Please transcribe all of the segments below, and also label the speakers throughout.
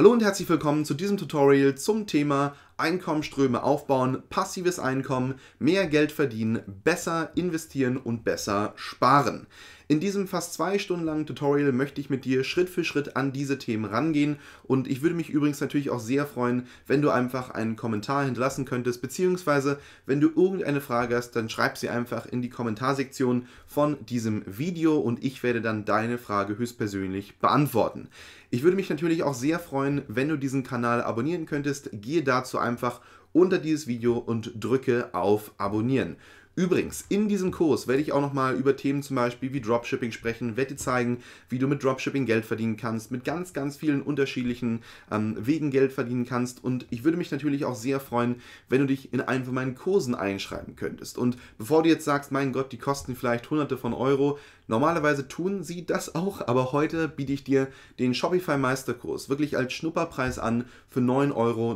Speaker 1: Hallo und herzlich willkommen zu diesem Tutorial zum Thema Einkommensströme aufbauen, passives Einkommen, mehr Geld verdienen, besser investieren und besser sparen. In diesem fast zwei Stunden langen Tutorial möchte ich mit dir Schritt für Schritt an diese Themen rangehen und ich würde mich übrigens natürlich auch sehr freuen, wenn du einfach einen Kommentar hinterlassen könntest, beziehungsweise wenn du irgendeine Frage hast, dann schreib sie einfach in die Kommentarsektion von diesem Video und ich werde dann deine Frage höchstpersönlich beantworten. Ich würde mich natürlich auch sehr freuen, wenn du diesen Kanal abonnieren könntest. Gehe dazu einfach unter dieses Video und drücke auf Abonnieren. Übrigens, in diesem Kurs werde ich auch nochmal über Themen zum Beispiel wie Dropshipping sprechen, werde dir zeigen, wie du mit Dropshipping Geld verdienen kannst, mit ganz, ganz vielen unterschiedlichen ähm, Wegen Geld verdienen kannst. Und ich würde mich natürlich auch sehr freuen, wenn du dich in einen von meinen Kursen einschreiben könntest. Und bevor du jetzt sagst, mein Gott, die kosten vielleicht hunderte von Euro, Normalerweise tun sie das auch, aber heute biete ich dir den Shopify Meisterkurs wirklich als Schnupperpreis an für 9,99 Euro.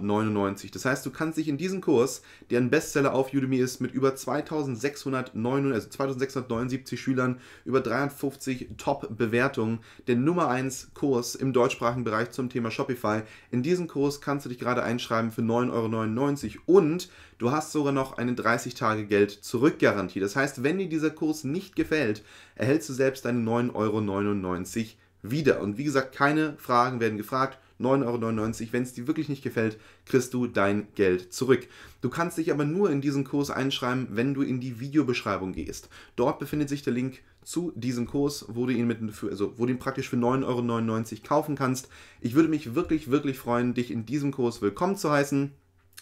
Speaker 1: Das heißt, du kannst dich in diesem Kurs, der ein Bestseller auf Udemy ist, mit über 2609, also 2679 Schülern, über 350 Top-Bewertungen, der Nummer 1 Kurs im deutschsprachigen Bereich zum Thema Shopify. In diesem Kurs kannst du dich gerade einschreiben für 9,99 Euro und Du hast sogar noch eine 30-Tage-Geld-Zurück-Garantie. Das heißt, wenn dir dieser Kurs nicht gefällt, erhältst du selbst deine 9,99 Euro wieder. Und wie gesagt, keine Fragen werden gefragt. 9,99 Euro. Wenn es dir wirklich nicht gefällt, kriegst du dein Geld zurück. Du kannst dich aber nur in diesen Kurs einschreiben, wenn du in die Videobeschreibung gehst. Dort befindet sich der Link zu diesem Kurs, wo du ihn, mit, also, wo du ihn praktisch für 9,99 Euro kaufen kannst. Ich würde mich wirklich, wirklich freuen, dich in diesem Kurs willkommen zu heißen.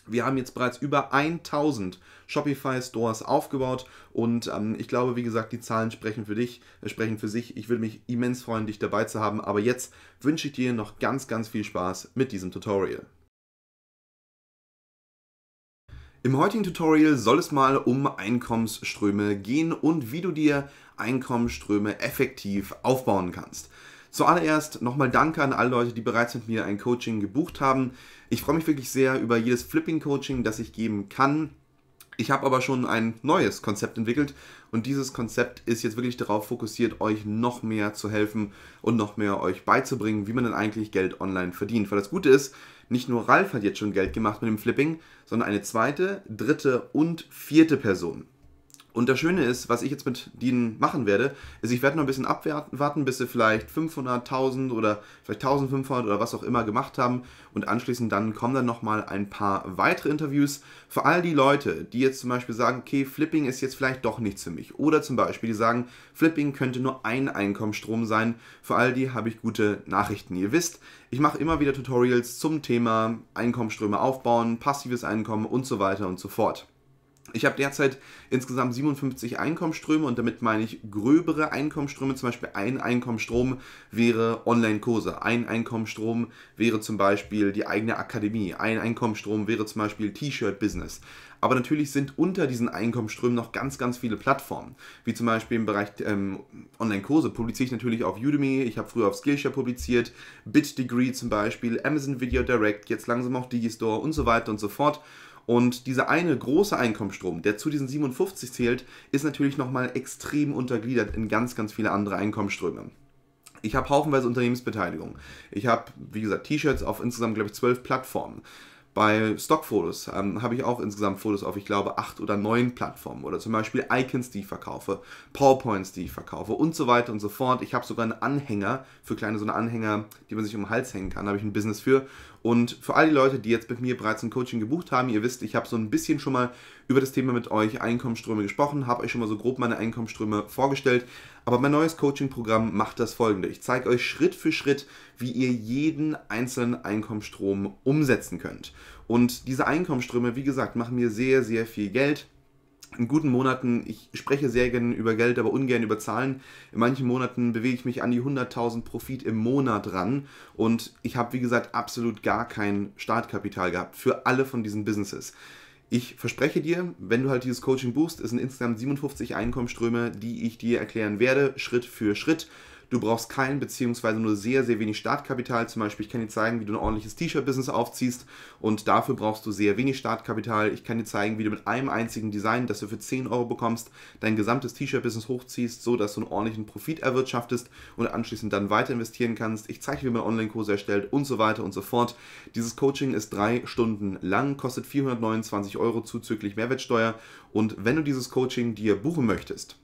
Speaker 1: Wir haben jetzt bereits über 1000 Shopify Stores aufgebaut und ähm, ich glaube, wie gesagt, die Zahlen sprechen für dich, äh, sprechen für sich. Ich würde mich immens freuen, dich dabei zu haben. Aber jetzt wünsche ich dir noch ganz, ganz viel Spaß mit diesem Tutorial. Im heutigen Tutorial soll es mal um Einkommensströme gehen und wie du dir Einkommensströme effektiv aufbauen kannst. Zuallererst nochmal Danke an alle Leute, die bereits mit mir ein Coaching gebucht haben. Ich freue mich wirklich sehr über jedes Flipping-Coaching, das ich geben kann. Ich habe aber schon ein neues Konzept entwickelt und dieses Konzept ist jetzt wirklich darauf fokussiert, euch noch mehr zu helfen und noch mehr euch beizubringen, wie man denn eigentlich Geld online verdient. Weil das Gute ist, nicht nur Ralf hat jetzt schon Geld gemacht mit dem Flipping, sondern eine zweite, dritte und vierte Person. Und das Schöne ist, was ich jetzt mit denen machen werde, ist, ich werde noch ein bisschen abwarten, bis sie vielleicht 500.000 oder vielleicht 1500 oder was auch immer gemacht haben. Und anschließend dann kommen dann nochmal ein paar weitere Interviews. Für all die Leute, die jetzt zum Beispiel sagen, okay, Flipping ist jetzt vielleicht doch nichts für mich. Oder zum Beispiel, die sagen, Flipping könnte nur ein Einkommensstrom sein. Für all die habe ich gute Nachrichten. Ihr wisst, ich mache immer wieder Tutorials zum Thema Einkommensströme aufbauen, passives Einkommen und so weiter und so fort. Ich habe derzeit insgesamt 57 Einkommensströme und damit meine ich gröbere Einkommensströme. Zum Beispiel ein Einkommensstrom wäre Online-Kurse. Ein Einkommensstrom wäre zum Beispiel die eigene Akademie. Ein Einkommensstrom wäre zum Beispiel T-Shirt-Business. Aber natürlich sind unter diesen Einkommensströmen noch ganz, ganz viele Plattformen. Wie zum Beispiel im Bereich ähm, Online-Kurse publiziere ich natürlich auf Udemy. Ich habe früher auf Skillshare publiziert. BitDegree zum Beispiel, Amazon Video Direct, jetzt langsam auch Digistore und so weiter und so fort. Und dieser eine große Einkommensstrom, der zu diesen 57 zählt, ist natürlich nochmal extrem untergliedert in ganz, ganz viele andere Einkommensströme. Ich habe haufenweise Unternehmensbeteiligung. Ich habe, wie gesagt, T-Shirts auf insgesamt, glaube ich, zwölf Plattformen. Bei Stockfotos ähm, habe ich auch insgesamt Fotos auf, ich glaube, acht oder neun Plattformen. Oder zum Beispiel Icons, die ich verkaufe, PowerPoints, die ich verkaufe und so weiter und so fort. Ich habe sogar einen Anhänger für kleine so eine Anhänger, die man sich um den Hals hängen kann. Habe ich ein Business für. Und für all die Leute, die jetzt mit mir bereits ein Coaching gebucht haben, ihr wisst, ich habe so ein bisschen schon mal über das Thema mit euch Einkommensströme gesprochen, habe euch schon mal so grob meine Einkommensströme vorgestellt. Aber mein neues Coaching-Programm macht das folgende. Ich zeige euch Schritt für Schritt, wie ihr jeden einzelnen Einkommensstrom umsetzen könnt. Und diese Einkommensströme, wie gesagt, machen mir sehr, sehr viel Geld in guten Monaten, ich spreche sehr gerne über Geld, aber ungern über Zahlen. In manchen Monaten bewege ich mich an die 100.000 Profit im Monat ran und ich habe, wie gesagt, absolut gar kein Startkapital gehabt für alle von diesen Businesses. Ich verspreche dir, wenn du halt dieses Coaching buchst, es sind insgesamt 57 Einkommensströme, die ich dir erklären werde, Schritt für Schritt. Du brauchst kein bzw. nur sehr, sehr wenig Startkapital. Zum Beispiel, ich kann dir zeigen, wie du ein ordentliches T-Shirt-Business aufziehst und dafür brauchst du sehr wenig Startkapital. Ich kann dir zeigen, wie du mit einem einzigen Design, das du für 10 Euro bekommst, dein gesamtes T-Shirt-Business hochziehst, so dass du einen ordentlichen Profit erwirtschaftest und anschließend dann weiter investieren kannst. Ich zeige dir, wie man Online-Kurse erstellt und so weiter und so fort. Dieses Coaching ist drei Stunden lang, kostet 429 Euro zuzüglich Mehrwertsteuer und wenn du dieses Coaching dir buchen möchtest,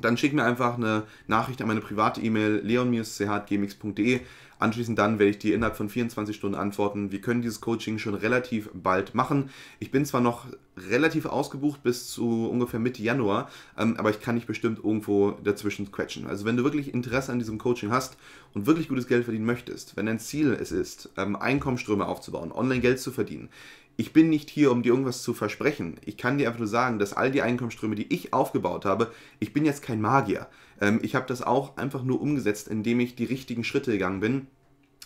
Speaker 1: dann schick mir einfach eine Nachricht an meine private E-Mail leon-ch.gmx.de. Anschließend dann werde ich dir innerhalb von 24 Stunden antworten. Wir können dieses Coaching schon relativ bald machen. Ich bin zwar noch relativ ausgebucht bis zu ungefähr Mitte Januar, ähm, aber ich kann dich bestimmt irgendwo dazwischen quetschen. Also wenn du wirklich Interesse an diesem Coaching hast und wirklich gutes Geld verdienen möchtest, wenn dein Ziel es ist, ähm, Einkommensströme aufzubauen, online Geld zu verdienen, ich bin nicht hier, um dir irgendwas zu versprechen. Ich kann dir einfach nur sagen, dass all die Einkommensströme, die ich aufgebaut habe, ich bin jetzt kein Magier. Ähm, ich habe das auch einfach nur umgesetzt, indem ich die richtigen Schritte gegangen bin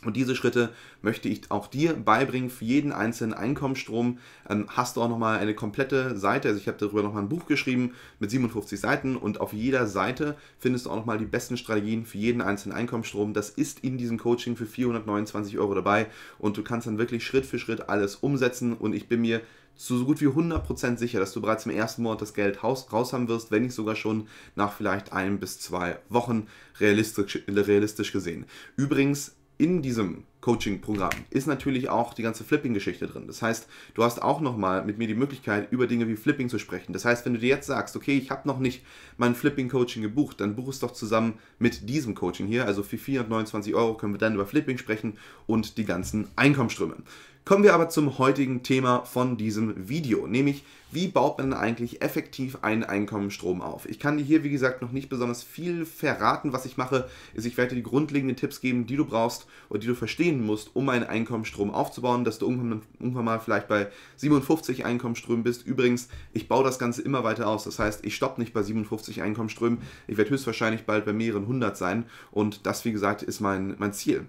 Speaker 1: und diese Schritte möchte ich auch dir beibringen. Für jeden einzelnen Einkommensstrom ähm, hast du auch nochmal eine komplette Seite. Also ich habe darüber nochmal ein Buch geschrieben mit 57 Seiten und auf jeder Seite findest du auch nochmal die besten Strategien für jeden einzelnen Einkommensstrom. Das ist in diesem Coaching für 429 Euro dabei und du kannst dann wirklich Schritt für Schritt alles umsetzen und ich bin mir so gut wie 100% sicher, dass du bereits im ersten Monat das Geld raus, raus haben wirst, wenn nicht sogar schon nach vielleicht ein bis zwei Wochen realistisch, realistisch gesehen. Übrigens, in diesem Coaching-Programm ist natürlich auch die ganze Flipping-Geschichte drin. Das heißt, du hast auch nochmal mit mir die Möglichkeit, über Dinge wie Flipping zu sprechen. Das heißt, wenn du dir jetzt sagst, okay, ich habe noch nicht mein Flipping-Coaching gebucht, dann buch es doch zusammen mit diesem Coaching hier. Also für 429 Euro können wir dann über Flipping sprechen und die ganzen Einkommensströme. Kommen wir aber zum heutigen Thema von diesem Video, nämlich wie baut man eigentlich effektiv einen Einkommensstrom auf. Ich kann dir hier, wie gesagt, noch nicht besonders viel verraten. Was ich mache, ist, ich werde dir die grundlegenden Tipps geben, die du brauchst oder die du verstehen musst, um einen Einkommensstrom aufzubauen, dass du irgendwann, irgendwann mal vielleicht bei 57 Einkommensströmen bist. Übrigens, ich baue das Ganze immer weiter aus. Das heißt, ich stoppe nicht bei 57 Einkommensströmen. Ich werde höchstwahrscheinlich bald bei mehreren hundert sein. Und das, wie gesagt, ist mein, mein Ziel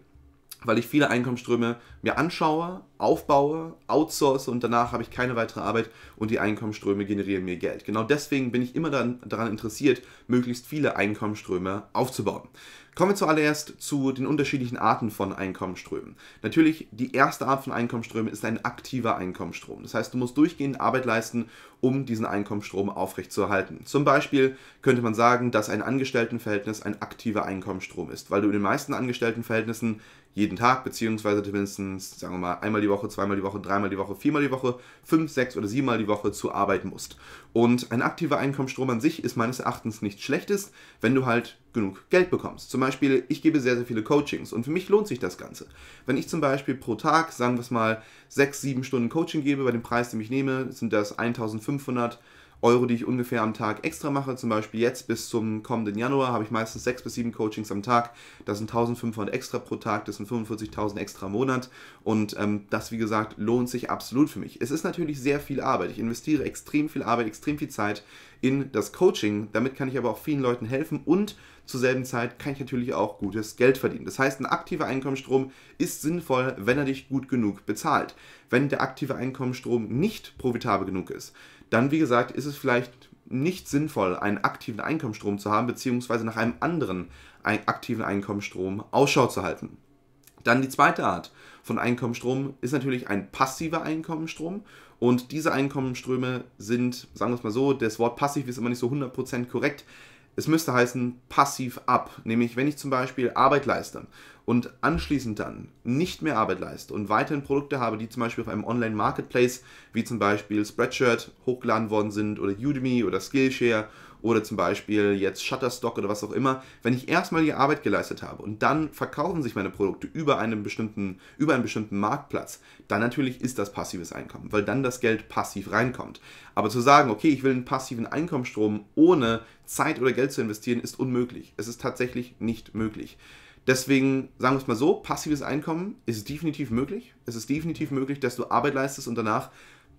Speaker 1: weil ich viele Einkommensströme mir anschaue, aufbaue, outsource und danach habe ich keine weitere Arbeit und die Einkommensströme generieren mir Geld. Genau deswegen bin ich immer dann, daran interessiert, möglichst viele Einkommensströme aufzubauen. Kommen wir zuallererst zu den unterschiedlichen Arten von Einkommensströmen. Natürlich, die erste Art von Einkommensströmen ist ein aktiver Einkommensstrom. Das heißt, du musst durchgehend Arbeit leisten, um diesen Einkommensstrom aufrechtzuerhalten. Zum Beispiel könnte man sagen, dass ein Angestelltenverhältnis ein aktiver Einkommensstrom ist, weil du in den meisten Angestelltenverhältnissen jeden Tag, beziehungsweise mindestens, sagen wir mal, einmal die Woche, zweimal die Woche, dreimal die Woche, viermal die Woche, fünf, sechs oder siebenmal die Woche zu arbeiten musst. Und ein aktiver Einkommensstrom an sich ist meines Erachtens nichts Schlechtes, wenn du halt genug Geld bekommst. Zum Beispiel, ich gebe sehr, sehr viele Coachings und für mich lohnt sich das Ganze. Wenn ich zum Beispiel pro Tag, sagen wir es mal, sechs, sieben Stunden Coaching gebe, bei dem Preis, den ich nehme, sind das 1500 Euro, die ich ungefähr am Tag extra mache. Zum Beispiel jetzt bis zum kommenden Januar habe ich meistens sechs bis sieben Coachings am Tag. Das sind 1500 extra pro Tag, das sind 45.000 extra im Monat. Und ähm, das, wie gesagt, lohnt sich absolut für mich. Es ist natürlich sehr viel Arbeit. Ich investiere extrem viel Arbeit, extrem viel Zeit in das Coaching. Damit kann ich aber auch vielen Leuten helfen und zur selben Zeit kann ich natürlich auch gutes Geld verdienen. Das heißt, ein aktiver Einkommensstrom ist sinnvoll, wenn er dich gut genug bezahlt. Wenn der aktive Einkommensstrom nicht profitabel genug ist, dann, wie gesagt, ist es vielleicht nicht sinnvoll, einen aktiven Einkommensstrom zu haben, beziehungsweise nach einem anderen aktiven Einkommensstrom Ausschau zu halten. Dann die zweite Art von Einkommensstrom ist natürlich ein passiver Einkommensstrom. Und diese Einkommensströme sind, sagen wir es mal so, das Wort passiv ist immer nicht so 100% korrekt. Es müsste heißen passiv ab, nämlich wenn ich zum Beispiel Arbeit leiste und anschließend dann nicht mehr Arbeit leiste und weiterhin Produkte habe, die zum Beispiel auf einem Online-Marketplace wie zum Beispiel Spreadshirt hochgeladen worden sind oder Udemy oder Skillshare oder zum Beispiel jetzt Shutterstock oder was auch immer, wenn ich erstmal die Arbeit geleistet habe und dann verkaufen sich meine Produkte über einen bestimmten, über einen bestimmten Marktplatz, dann natürlich ist das passives Einkommen, weil dann das Geld passiv reinkommt. Aber zu sagen, okay, ich will einen passiven Einkommensstrom ohne Zeit oder Geld zu investieren, ist unmöglich. Es ist tatsächlich nicht möglich. Deswegen sagen wir es mal so, passives Einkommen ist definitiv möglich. Es ist definitiv möglich, dass du Arbeit leistest und danach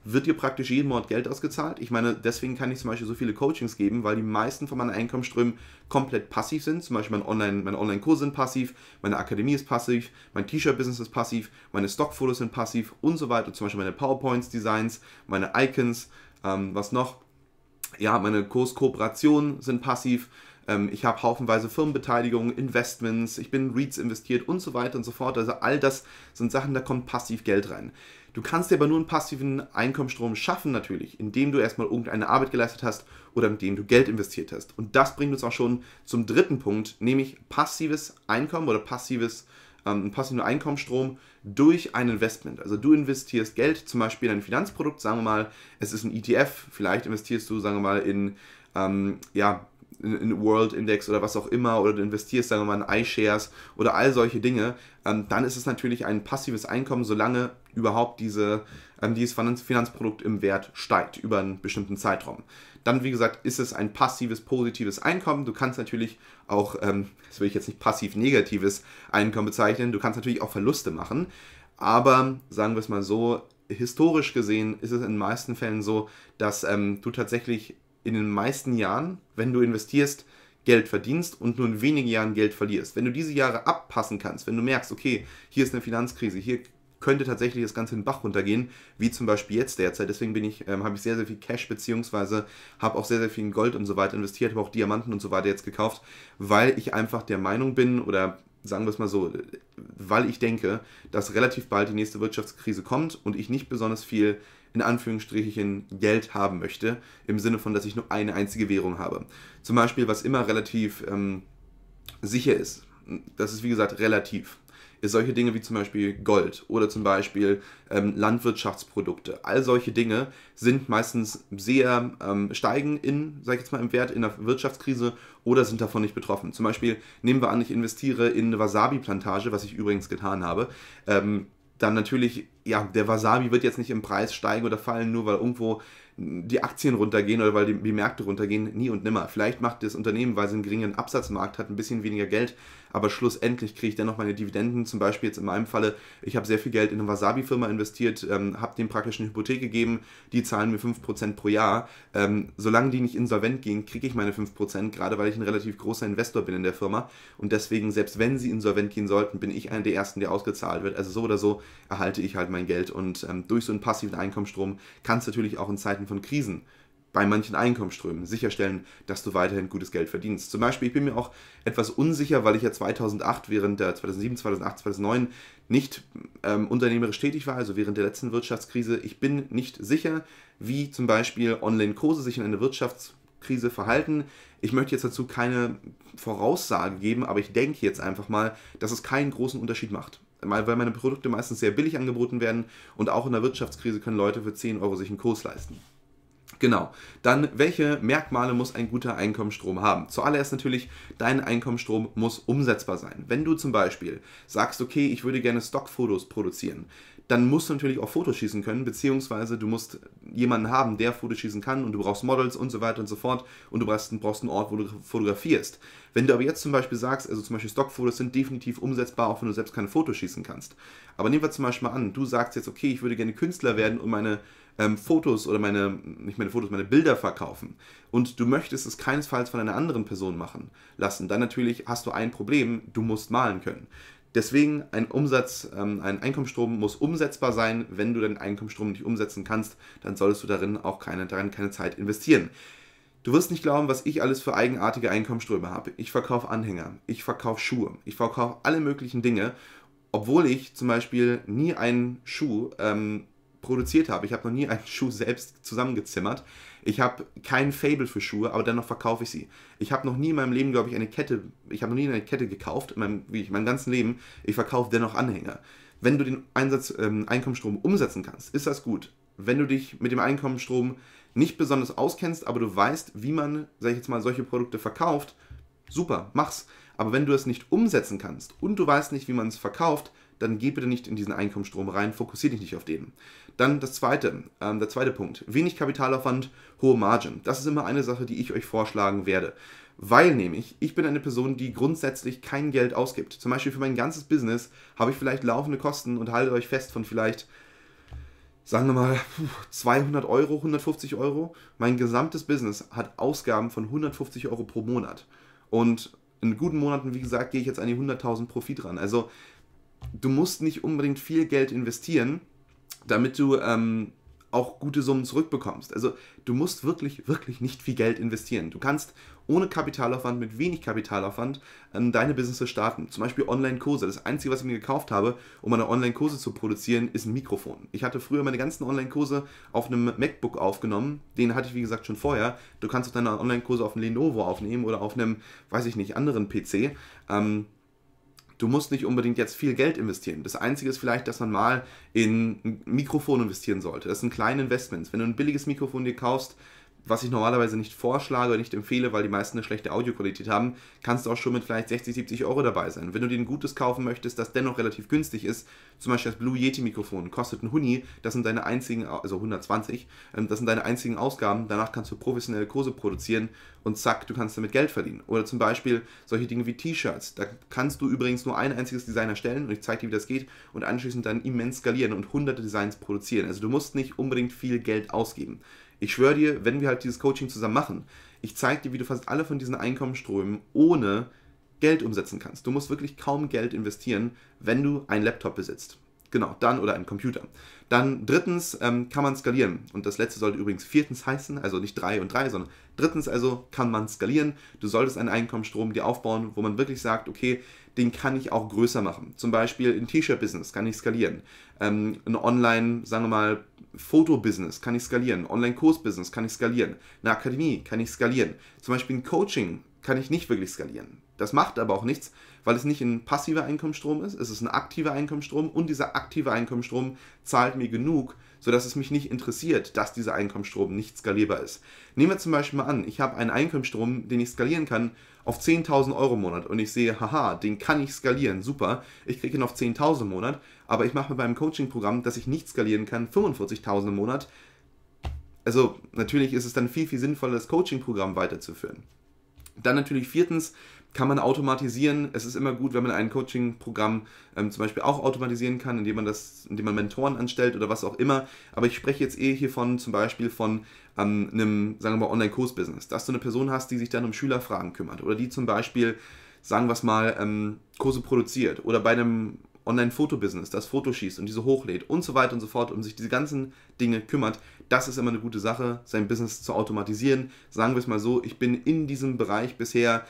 Speaker 1: wird dir praktisch jeden Monat Geld ausgezahlt. Ich meine, deswegen kann ich zum Beispiel so viele Coachings geben, weil die meisten von meinen Einkommensströmen komplett passiv sind. Zum Beispiel mein Online, meine Online-Kurse sind passiv, meine Akademie ist passiv, mein T-Shirt-Business ist passiv, meine Stockfotos sind passiv und so weiter. Zum Beispiel meine PowerPoints-Designs, meine Icons, ähm, was noch? Ja, meine Kurskooperationen sind passiv. ähm, ich habe haufenweise Firmenbeteiligungen, Investments, ich bin in REITs investiert und so weiter und so fort. Also all das sind Sachen, da kommt passiv Geld rein. Du kannst dir aber nur einen passiven Einkommensstrom schaffen natürlich, indem du erstmal irgendeine Arbeit geleistet hast oder indem du Geld investiert hast. Und das bringt uns auch schon zum dritten Punkt, nämlich passives Einkommen oder passives ähm, passiven Einkommensstrom durch ein Investment. Also du investierst Geld zum Beispiel in ein Finanzprodukt, sagen wir mal, es ist ein ETF, vielleicht investierst du, sagen wir mal, in, ähm, ja, in World Index oder was auch immer, oder du investierst, sagen wir mal, in iShares oder all solche Dinge, ähm, dann ist es natürlich ein passives Einkommen, solange überhaupt diese, ähm, dieses Finanzprodukt im Wert steigt über einen bestimmten Zeitraum. Dann, wie gesagt, ist es ein passives, positives Einkommen. Du kannst natürlich auch, ähm, das will ich jetzt nicht passiv-negatives Einkommen bezeichnen, du kannst natürlich auch Verluste machen. Aber sagen wir es mal so, historisch gesehen ist es in den meisten Fällen so, dass ähm, du tatsächlich in den meisten Jahren, wenn du investierst, Geld verdienst und nur in wenigen Jahren Geld verlierst. Wenn du diese Jahre abpassen kannst, wenn du merkst, okay, hier ist eine Finanzkrise, hier könnte tatsächlich das Ganze in den Bach runtergehen, wie zum Beispiel jetzt derzeit. Deswegen bin ich, ähm, habe ich sehr, sehr viel Cash, beziehungsweise habe auch sehr, sehr viel in Gold und so weiter investiert, habe auch Diamanten und so weiter jetzt gekauft, weil ich einfach der Meinung bin oder sagen wir es mal so, weil ich denke, dass relativ bald die nächste Wirtschaftskrise kommt und ich nicht besonders viel in Anführungsstrichen Geld haben möchte, im Sinne von, dass ich nur eine einzige Währung habe. Zum Beispiel, was immer relativ ähm, sicher ist, das ist wie gesagt relativ solche Dinge wie zum Beispiel Gold oder zum Beispiel ähm, Landwirtschaftsprodukte. All solche Dinge sind meistens sehr ähm, steigen in, sag ich jetzt mal, im Wert in der Wirtschaftskrise oder sind davon nicht betroffen. Zum Beispiel nehmen wir an, ich investiere in eine Wasabi-Plantage, was ich übrigens getan habe. Ähm, dann natürlich, ja, der Wasabi wird jetzt nicht im Preis steigen oder fallen, nur weil irgendwo die Aktien runtergehen oder weil die, die, Märkte runtergehen, nie und nimmer. Vielleicht macht das Unternehmen, weil sie einen geringen Absatzmarkt hat, ein bisschen weniger Geld, aber schlussendlich kriege ich dennoch meine Dividenden. Zum Beispiel jetzt in meinem Falle, ich habe sehr viel Geld in eine Wasabi-Firma investiert, ähm, habe dem praktisch eine Hypothek gegeben, die zahlen mir 5% pro Jahr. Ähm, solange die nicht insolvent gehen, kriege ich meine 5%, gerade weil ich ein relativ großer Investor bin in der Firma und deswegen, selbst wenn sie insolvent gehen sollten, bin ich einer der Ersten, der ausgezahlt wird. Also so oder so erhalte ich halt mein Geld und ähm, durch so einen passiven Einkommensstrom kann es natürlich auch in Zeiten von Krisen bei manchen Einkommensströmen sicherstellen, dass du weiterhin gutes Geld verdienst. Zum Beispiel, ich bin mir auch etwas unsicher, weil ich ja 2008, während der 2007, 2008, 2009 nicht ähm, unternehmerisch tätig war, also während der letzten Wirtschaftskrise. Ich bin nicht sicher, wie zum Beispiel Online-Kurse sich in einer Wirtschaftskrise verhalten. Ich möchte jetzt dazu keine Voraussage geben, aber ich denke jetzt einfach mal, dass es keinen großen Unterschied macht weil meine Produkte meistens sehr billig angeboten werden und auch in der Wirtschaftskrise können Leute für 10 Euro sich einen Kurs leisten. Genau. Dann, welche Merkmale muss ein guter Einkommensstrom haben? Zuallererst natürlich, dein Einkommensstrom muss umsetzbar sein. Wenn du zum Beispiel sagst, okay, ich würde gerne Stockfotos produzieren, dann musst du natürlich auch Fotos schießen können, beziehungsweise du musst jemanden haben, der Fotos schießen kann und du brauchst Models und so weiter und so fort und du brauchst, brauchst einen Ort, wo du fotografierst. Wenn du aber jetzt zum Beispiel sagst, also zum Beispiel Stockfotos sind definitiv umsetzbar, auch wenn du selbst keine Fotos schießen kannst. Aber nehmen wir zum Beispiel mal an, du sagst jetzt, okay, ich würde gerne Künstler werden und meine ähm, Fotos oder meine, nicht meine Fotos, meine Bilder verkaufen und du möchtest es keinesfalls von einer anderen Person machen lassen, dann natürlich hast du ein Problem, du musst malen können. Deswegen ein Umsatz, ähm, ein Einkommensstrom muss umsetzbar sein. Wenn du den Einkommensstrom nicht umsetzen kannst, dann solltest du darin auch keine, darin keine Zeit investieren. Du wirst nicht glauben, was ich alles für eigenartige Einkommensströme habe. Ich verkaufe Anhänger, ich verkaufe Schuhe, ich verkaufe alle möglichen Dinge, obwohl ich zum Beispiel nie einen Schuh ähm, produziert habe. Ich habe noch nie einen Schuh selbst zusammengezimmert. Ich habe kein Fable für Schuhe, aber dennoch verkaufe ich sie. Ich habe noch nie in meinem Leben, glaube ich, eine Kette, ich habe noch nie eine Kette gekauft, in meinem, wie ich, meinem ganzen Leben. Ich verkaufe dennoch Anhänger. Wenn du den Einsatz, ähm, Einkommensstrom umsetzen kannst, ist das gut. Wenn du dich mit dem Einkommensstrom nicht besonders auskennst, aber du weißt, wie man, sag ich jetzt mal, solche Produkte verkauft, super, mach's. Aber wenn du es nicht umsetzen kannst und du weißt nicht, wie man es verkauft, dann geh bitte nicht in diesen Einkommensstrom rein, fokussiere dich nicht auf den. Dann das zweite, ähm, der zweite Punkt. Wenig Kapitalaufwand, hohe Margin. Das ist immer eine Sache, die ich euch vorschlagen werde. Weil nämlich, ich bin eine Person, die grundsätzlich kein Geld ausgibt. Zum Beispiel für mein ganzes Business habe ich vielleicht laufende Kosten und haltet euch fest von vielleicht, sagen wir mal, 200 Euro, 150 Euro. Mein gesamtes Business hat Ausgaben von 150 Euro pro Monat. Und in guten Monaten, wie gesagt, gehe ich jetzt an die 100.000 Profit ran. Also du musst nicht unbedingt viel Geld investieren, damit du ähm, auch gute Summen zurückbekommst. Also du musst wirklich, wirklich nicht viel Geld investieren. Du kannst ohne Kapitalaufwand, mit wenig Kapitalaufwand ähm, deine Business starten. Zum Beispiel Online-Kurse. Das Einzige, was ich mir gekauft habe, um meine Online-Kurse zu produzieren, ist ein Mikrofon. Ich hatte früher meine ganzen Online-Kurse auf einem MacBook aufgenommen. Den hatte ich, wie gesagt, schon vorher. Du kannst auch deine Online-Kurse auf einem Lenovo aufnehmen oder auf einem, weiß ich nicht, anderen PC. Ähm, Du musst nicht unbedingt jetzt viel Geld investieren. Das Einzige ist vielleicht, dass man mal in ein Mikrofon investieren sollte. Das sind kleine Investments. Wenn du ein billiges Mikrofon dir kaufst, was ich normalerweise nicht vorschlage oder nicht empfehle, weil die meisten eine schlechte Audioqualität haben, kannst du auch schon mit vielleicht 60, 70 Euro dabei sein. Wenn du dir ein gutes kaufen möchtest, das dennoch relativ günstig ist, zum Beispiel das Blue Yeti Mikrofon, kostet ein Huni, das sind deine einzigen, also 120, ähm, das sind deine einzigen Ausgaben, danach kannst du professionelle Kurse produzieren und zack, du kannst damit Geld verdienen. Oder zum Beispiel solche Dinge wie T-Shirts, da kannst du übrigens nur ein einziges Design erstellen und ich zeige dir, wie das geht und anschließend dann immens skalieren und hunderte Designs produzieren. Also du musst nicht unbedingt viel Geld ausgeben. Ich schwöre dir, wenn wir halt dieses Coaching zusammen machen, ich zeige dir, wie du fast alle von diesen Einkommensströmen ohne Geld umsetzen kannst. Du musst wirklich kaum Geld investieren, wenn du einen Laptop besitzt. Genau, dann oder einen Computer. Dann drittens ähm, kann man skalieren. Und das letzte sollte übrigens viertens heißen, also nicht drei und drei, sondern drittens also kann man skalieren. Du solltest einen Einkommensstrom dir aufbauen, wo man wirklich sagt, okay, den kann ich auch größer machen. Zum Beispiel ein T-Shirt-Business kann ich skalieren. Ähm, ein Online, sagen wir mal, Foto-Business kann ich skalieren. Online-Kurs-Business kann ich skalieren. Eine Akademie kann ich skalieren. Zum Beispiel ein Coaching kann ich nicht wirklich skalieren. Das macht aber auch nichts, weil es nicht ein passiver Einkommensstrom ist, es ist ein aktiver Einkommensstrom und dieser aktive Einkommensstrom zahlt mir genug, sodass es mich nicht interessiert, dass dieser Einkommensstrom nicht skalierbar ist. Nehmen wir zum Beispiel mal an, ich habe einen Einkommensstrom, den ich skalieren kann auf 10.000 Euro im Monat und ich sehe, haha, den kann ich skalieren, super, ich kriege ihn auf 10.000 im Monat, aber ich mache mir beim Coaching-Programm, das ich nicht skalieren kann, 45.000 im Monat. Also natürlich ist es dann viel, viel sinnvoller, das Coaching-Programm weiterzuführen. Dann natürlich viertens, kann man automatisieren. Es ist immer gut, wenn man ein Coaching-Programm ähm, zum Beispiel auch automatisieren kann, indem man das, indem man Mentoren anstellt oder was auch immer. Aber ich spreche jetzt eh hier von zum Beispiel von ähm, einem, sagen wir mal, Online-Kurs-Business, dass du eine Person hast, die sich dann um Schülerfragen kümmert oder die zum Beispiel, sagen wir es mal, ähm, Kurse produziert oder bei einem Online-Foto-Business, das Fotos schießt und diese hochlädt und so weiter und so fort, um sich diese ganzen Dinge kümmert. Das ist immer eine gute Sache, sein Business zu automatisieren. Sagen wir es mal so, ich bin in diesem Bereich bisher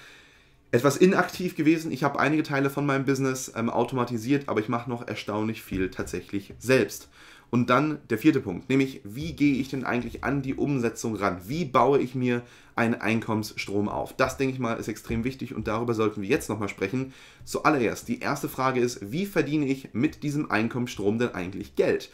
Speaker 1: etwas inaktiv gewesen. Ich habe einige Teile von meinem Business ähm, automatisiert, aber ich mache noch erstaunlich viel tatsächlich selbst. Und dann der vierte Punkt, nämlich wie gehe ich denn eigentlich an die Umsetzung ran? Wie baue ich mir einen Einkommensstrom auf? Das, denke ich mal, ist extrem wichtig und darüber sollten wir jetzt nochmal sprechen. Zuallererst, die erste Frage ist, wie verdiene ich mit diesem Einkommensstrom denn eigentlich Geld?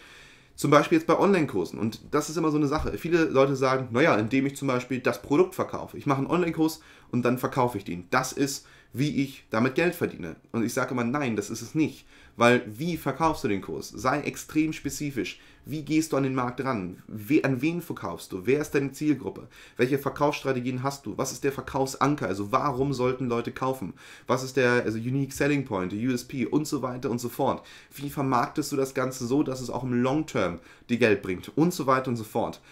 Speaker 1: Zum Beispiel jetzt bei Online-Kursen. Und das ist immer so eine Sache. Viele Leute sagen, naja, indem ich zum Beispiel das Produkt verkaufe. Ich mache einen Online-Kurs und dann verkaufe ich den. Das ist, wie ich damit Geld verdiene. Und ich sage immer, nein, das ist es nicht. Weil wie verkaufst du den Kurs? Sei extrem spezifisch. Wie gehst du an den Markt ran? We an wen verkaufst du? Wer ist deine Zielgruppe? Welche Verkaufsstrategien hast du? Was ist der Verkaufsanker? Also warum sollten Leute kaufen? Was ist der also Unique Selling Point, USP und so weiter und so fort? Wie vermarktest du das Ganze so, dass es auch im Long Term dir Geld bringt und so weiter und so fort?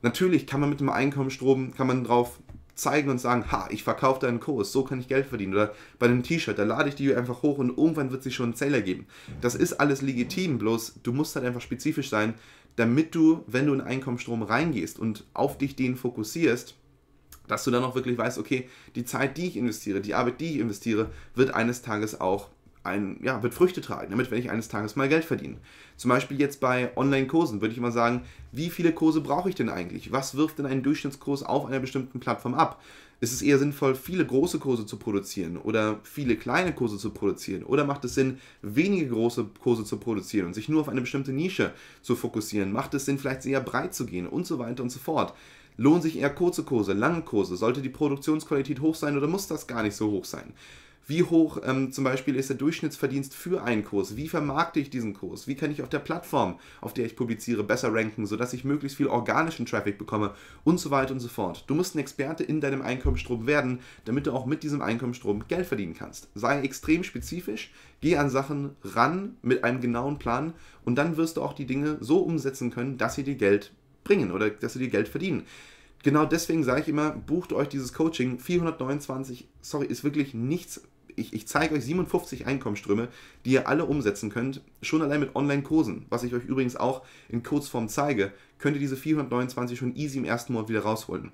Speaker 1: Natürlich kann man mit dem Einkommensstrom, kann man drauf zeigen und sagen, ha, ich verkaufe deinen Kurs, so kann ich Geld verdienen. Oder bei einem T-Shirt, da lade ich die einfach hoch und irgendwann wird sich schon ein Seller geben. Das ist alles legitim, bloß du musst halt einfach spezifisch sein, damit du, wenn du in Einkommensstrom reingehst und auf dich den fokussierst, dass du dann auch wirklich weißt, okay, die Zeit, die ich investiere, die Arbeit, die ich investiere, wird eines Tages auch ein, ja, wird Früchte tragen, damit werde ich eines Tages mal Geld verdienen. Zum Beispiel jetzt bei Online-Kursen würde ich mal sagen, wie viele Kurse brauche ich denn eigentlich? Was wirft denn ein Durchschnittskurs auf einer bestimmten Plattform ab? Ist es eher sinnvoll, viele große Kurse zu produzieren oder viele kleine Kurse zu produzieren? Oder macht es Sinn, wenige große Kurse zu produzieren und sich nur auf eine bestimmte Nische zu fokussieren? Macht es Sinn, vielleicht sehr breit zu gehen und so weiter und so fort? Lohnen sich eher kurze Kurse, lange Kurse? Sollte die Produktionsqualität hoch sein oder muss das gar nicht so hoch sein? Wie hoch ähm, zum Beispiel ist der Durchschnittsverdienst für einen Kurs? Wie vermarkte ich diesen Kurs? Wie kann ich auf der Plattform, auf der ich publiziere, besser ranken, sodass ich möglichst viel organischen Traffic bekomme und so weiter und so fort. Du musst ein Experte in deinem Einkommensstrom werden, damit du auch mit diesem Einkommensstrom Geld verdienen kannst. Sei extrem spezifisch, geh an Sachen ran mit einem genauen Plan und dann wirst du auch die Dinge so umsetzen können, dass sie dir Geld bringen oder dass sie dir Geld verdienen genau deswegen sage ich immer, bucht euch dieses Coaching. 429, sorry, ist wirklich nichts ich, ich zeige euch 57 Einkommensströme, die ihr alle umsetzen könnt, schon allein mit Online-Kursen, was ich euch übrigens auch in Kurzform zeige, könnt ihr diese 429 schon easy im ersten Monat wieder rausholen.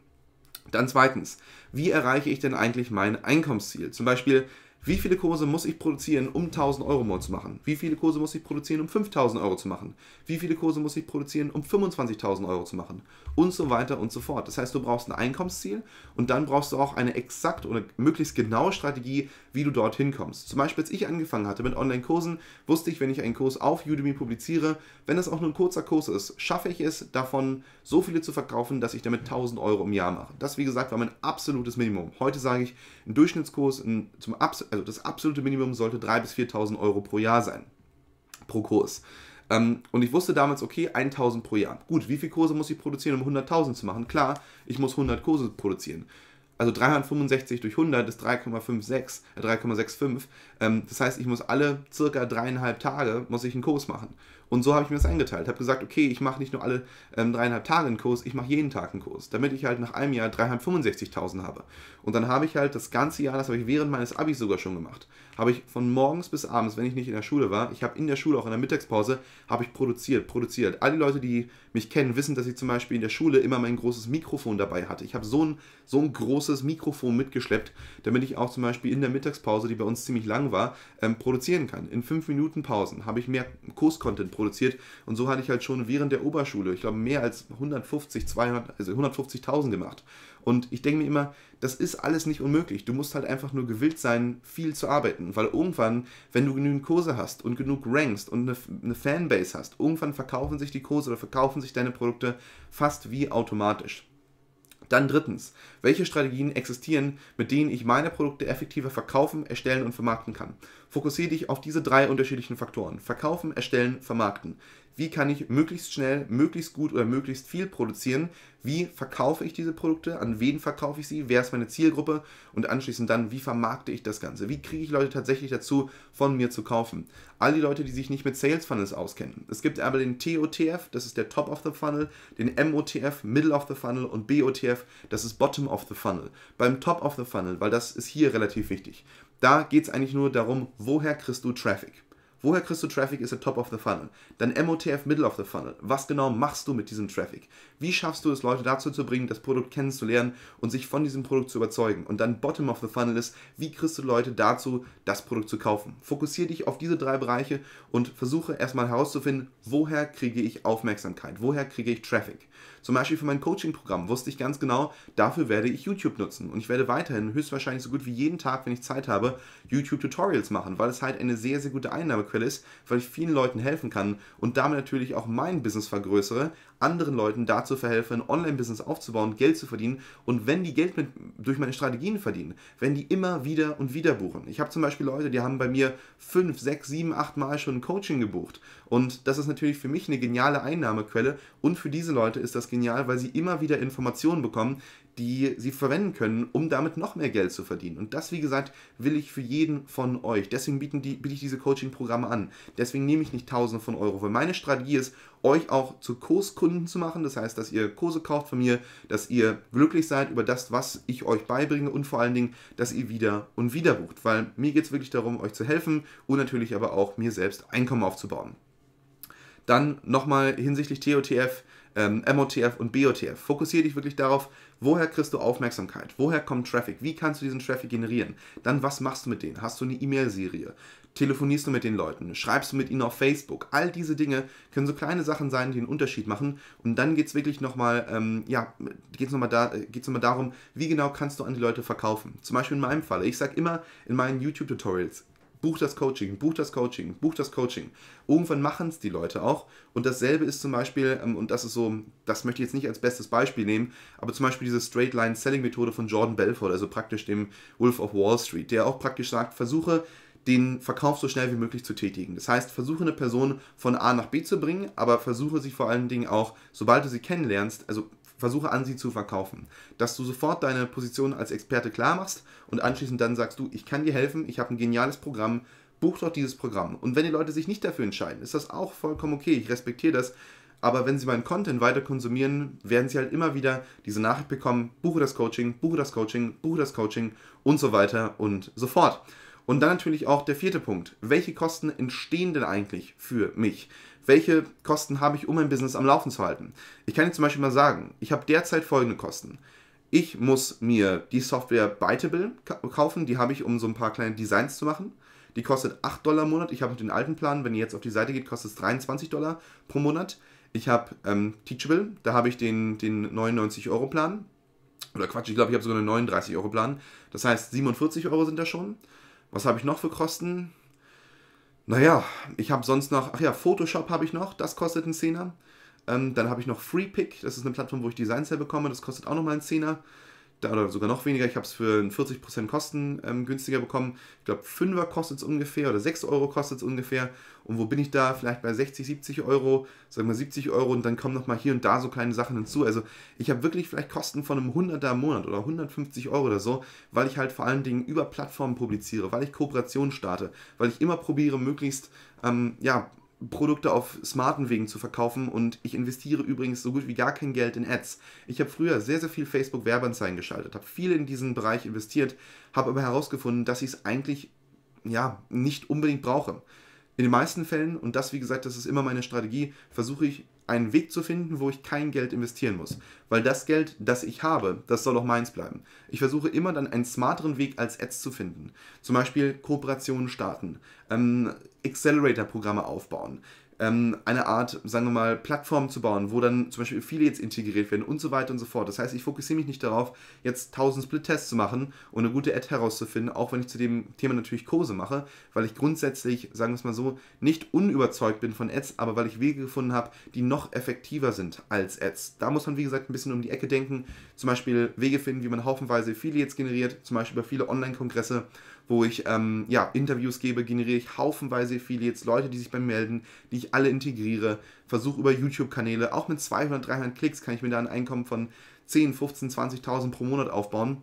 Speaker 1: Dann zweitens, wie erreiche ich denn eigentlich mein Einkommensziel? Zum Beispiel, wie viele Kurse muss ich produzieren, um 1000 Euro im zu machen? Wie viele Kurse muss ich produzieren, um 5000 Euro zu machen? Wie viele Kurse muss ich produzieren, um 25.000 Euro zu machen? Und so weiter und so fort. Das heißt, du brauchst ein Einkommensziel und dann brauchst du auch eine exakt oder möglichst genaue Strategie, wie du dorthin kommst. Zum Beispiel, als ich angefangen hatte mit Online-Kursen, wusste ich, wenn ich einen Kurs auf Udemy publiziere, wenn das auch nur ein kurzer Kurs ist, schaffe ich es, davon so viele zu verkaufen, dass ich damit 1000 Euro im Jahr mache. Das, wie gesagt, war mein absolutes Minimum. Heute sage ich, ein Durchschnittskurs zum Abs also das absolute Minimum sollte 3.000 bis 4.000 Euro pro Jahr sein. Pro Kurs. Ähm, und ich wusste damals, okay, 1000 pro Jahr. Gut, wie viele Kurse muss ich produzieren, um 100.000 zu machen? Klar, ich muss 100 Kurse produzieren. Also 365 durch 100 ist 3,56, äh 3,65. Ähm, das heißt, ich muss alle circa dreieinhalb Tage muss ich einen Kurs machen. Und so habe ich mir das eingeteilt. Habe gesagt, okay, ich mache nicht nur alle ähm, dreieinhalb Tage einen Kurs, ich mache jeden Tag einen Kurs, damit ich halt nach einem Jahr 365.000 habe. Und dann habe ich halt das ganze Jahr, das habe ich während meines Abis sogar schon gemacht, habe ich von morgens bis abends, wenn ich nicht in der Schule war, ich habe in der Schule, auch in der Mittagspause, habe ich produziert, produziert. All die Leute, die mich kennen, wissen, dass ich zum Beispiel in der Schule immer mein großes Mikrofon dabei hatte. Ich habe so ein, so ein großes Mikrofon mitgeschleppt, damit ich auch zum Beispiel in der Mittagspause, die bei uns ziemlich lang war, ähm, produzieren kann. In 5 Minuten Pausen habe ich mehr Kurscontent produziert und so hatte ich halt schon während der Oberschule, ich glaube, mehr als 150, 200, also 150.000 gemacht. Und ich denke mir immer, das ist alles nicht unmöglich. Du musst halt einfach nur gewillt sein, viel zu arbeiten. Weil irgendwann, wenn du genügend Kurse hast und genug rankst und eine, eine Fanbase hast, irgendwann verkaufen sich die Kurse oder verkaufen sich deine Produkte fast wie automatisch. Dann drittens, welche Strategien existieren, mit denen ich meine Produkte effektiver verkaufen, erstellen und vermarkten kann? Fokussiere dich auf diese drei unterschiedlichen Faktoren. Verkaufen, erstellen, vermarkten. Wie kann ich möglichst schnell, möglichst gut oder möglichst viel produzieren? Wie verkaufe ich diese Produkte? An wen verkaufe ich sie? Wer ist meine Zielgruppe? Und anschließend dann, wie vermarkte ich das Ganze? Wie kriege ich Leute tatsächlich dazu, von mir zu kaufen? All die Leute, die sich nicht mit Sales Funnels auskennen. Es gibt aber den TOTF, das ist der Top of the Funnel, den MOTF, Middle of the Funnel und BOTF, das ist Bottom of the Funnel. Beim Top of the Funnel, weil das ist hier relativ wichtig. Da geht es eigentlich nur darum, woher kriegst du Traffic? Woher kriegst du Traffic ist der Top of the Funnel. Dann MOTF Middle of the Funnel. Was genau machst du mit diesem Traffic? Wie schaffst du es, Leute dazu zu bringen, das Produkt kennenzulernen und sich von diesem Produkt zu überzeugen? Und dann Bottom of the Funnel ist, wie kriegst du Leute dazu, das Produkt zu kaufen? Fokussiere dich auf diese drei Bereiche und versuche erstmal herauszufinden, woher kriege ich Aufmerksamkeit? Woher kriege ich Traffic? Zum Beispiel für mein Coaching-Programm wusste ich ganz genau, dafür werde ich YouTube nutzen. Und ich werde weiterhin höchstwahrscheinlich so gut wie jeden Tag, wenn ich Zeit habe, YouTube-Tutorials machen, weil es halt eine sehr, sehr gute Einnahmequelle ist, weil ich vielen Leuten helfen kann und damit natürlich auch mein Business vergrößere, anderen Leuten dazu verhelfe, ein Online-Business aufzubauen, Geld zu verdienen und wenn die Geld mit, durch meine Strategien verdienen, wenn die immer wieder und wieder buchen. Ich habe zum Beispiel Leute, die haben bei mir fünf, sechs, sieben, acht Mal schon ein Coaching gebucht und das ist natürlich für mich eine geniale Einnahmequelle und für diese Leute ist das genial, weil sie immer wieder Informationen bekommen, die sie verwenden können, um damit noch mehr Geld zu verdienen. Und das, wie gesagt, will ich für jeden von euch. Deswegen bieten die, biete ich diese Coaching-Programme an. Deswegen nehme ich nicht Tausende von Euro, weil meine Strategie ist, euch auch zu Kurskunden zu machen. Das heißt, dass ihr Kurse kauft von mir, dass ihr glücklich seid über das, was ich euch beibringe und vor allen Dingen, dass ihr wieder und wieder bucht. Weil mir geht es wirklich darum, euch zu helfen und natürlich aber auch mir selbst Einkommen aufzubauen. Dann nochmal hinsichtlich TOTF ähm, MOTF und BOTF. Fokussiere dich wirklich darauf, woher kriegst du Aufmerksamkeit, woher kommt Traffic, wie kannst du diesen Traffic generieren. Dann, was machst du mit denen? Hast du eine E-Mail-Serie? Telefonierst du mit den Leuten? Schreibst du mit ihnen auf Facebook? All diese Dinge können so kleine Sachen sein, die einen Unterschied machen. Und dann geht es wirklich nochmal, ähm, ja, geht es nochmal da, noch darum, wie genau kannst du an die Leute verkaufen. Zum Beispiel in meinem Fall. Ich sage immer in meinen YouTube-Tutorials, buch das Coaching, buch das Coaching, buch das Coaching. Irgendwann machen es die Leute auch. Und dasselbe ist zum Beispiel, ähm, und das ist so, das möchte ich jetzt nicht als bestes Beispiel nehmen, aber zum Beispiel diese Straight Line Selling Methode von Jordan Belfort, also praktisch dem Wolf of Wall Street, der auch praktisch sagt, versuche den Verkauf so schnell wie möglich zu tätigen. Das heißt, versuche eine Person von A nach B zu bringen, aber versuche sie vor allen Dingen auch, sobald du sie kennenlernst, also versuche an sie zu verkaufen. Dass du sofort deine Position als Experte klar machst und anschließend dann sagst du, ich kann dir helfen, ich habe ein geniales Programm, buch doch dieses Programm. Und wenn die Leute sich nicht dafür entscheiden, ist das auch vollkommen okay, ich respektiere das. Aber wenn sie meinen Content weiter konsumieren, werden sie halt immer wieder diese Nachricht bekommen, buche das Coaching, buche das Coaching, buche das Coaching und so weiter und so fort. Und dann natürlich auch der vierte Punkt. Welche Kosten entstehen denn eigentlich für mich? Welche Kosten habe ich, um mein Business am Laufen zu halten? Ich kann Ihnen zum Beispiel mal sagen, ich habe derzeit folgende Kosten. Ich muss mir die Software Bytable kaufen, die habe ich, um so ein paar kleine Designs zu machen. Die kostet 8 Dollar im Monat. Ich habe noch den alten Plan. Wenn ihr jetzt auf die Seite geht, kostet es 23 Dollar pro Monat. Ich habe ähm, Teachable, da habe ich den, den 99 Euro Plan. Oder Quatsch, ich glaube, ich habe sogar einen 39 Euro Plan. Das heißt, 47 Euro sind da schon. Was habe ich noch für Kosten? Naja, ich habe sonst noch, ach ja, Photoshop habe ich noch, das kostet einen Zehner. Ähm, dann habe ich noch FreePick, das ist eine Plattform, wo ich Designs herbekomme, das kostet auch nochmal einen Zehner oder sogar noch weniger. Ich habe es für 40% Kosten ähm, günstiger bekommen. Ich glaube, 5er kostet es ungefähr oder 6 Euro kostet es ungefähr. Und wo bin ich da? Vielleicht bei 60, 70 Euro, sagen wir 70 Euro und dann kommen nochmal hier und da so kleine Sachen hinzu. Also ich habe wirklich vielleicht Kosten von einem 100er im Monat oder 150 Euro oder so, weil ich halt vor allen Dingen über Plattformen publiziere, weil ich Kooperationen starte, weil ich immer probiere, möglichst, ähm, ja, Produkte auf smarten Wegen zu verkaufen und ich investiere übrigens so gut wie gar kein Geld in Ads. Ich habe früher sehr, sehr viel Facebook-Werbeanzeigen geschaltet, habe viel in diesen Bereich investiert, habe aber herausgefunden, dass ich es eigentlich ja, nicht unbedingt brauche. In den meisten Fällen, und das wie gesagt, das ist immer meine Strategie, versuche ich einen Weg zu finden, wo ich kein Geld investieren muss. Weil das Geld, das ich habe, das soll auch meins bleiben. Ich versuche immer dann einen smarteren Weg als Ads zu finden. Zum Beispiel Kooperationen starten, ähm, Accelerator-Programme aufbauen, ähm, eine Art, sagen wir mal, Plattform zu bauen, wo dann zum Beispiel Affiliates integriert werden und so weiter und so fort. Das heißt, ich fokussiere mich nicht darauf, jetzt 1000 Split-Tests zu machen und eine gute Ad herauszufinden, auch wenn ich zu dem Thema natürlich Kurse mache, weil ich grundsätzlich, sagen wir es mal so, nicht unüberzeugt bin von Ads, aber weil ich Wege gefunden habe, die noch effektiver sind als Ads. Da muss man, wie gesagt, ein bisschen um die Ecke denken, zum Beispiel Wege finden, wie man haufenweise Affiliates generiert, zum Beispiel über viele Online-Kongresse wo ich ähm, ja, Interviews gebe, generiere ich haufenweise Affiliates, Leute, die sich bei mir melden, die ich alle integriere, versuche über YouTube-Kanäle, auch mit 200, 300 Klicks kann ich mir da ein Einkommen von 10, 15, 20.000 pro Monat aufbauen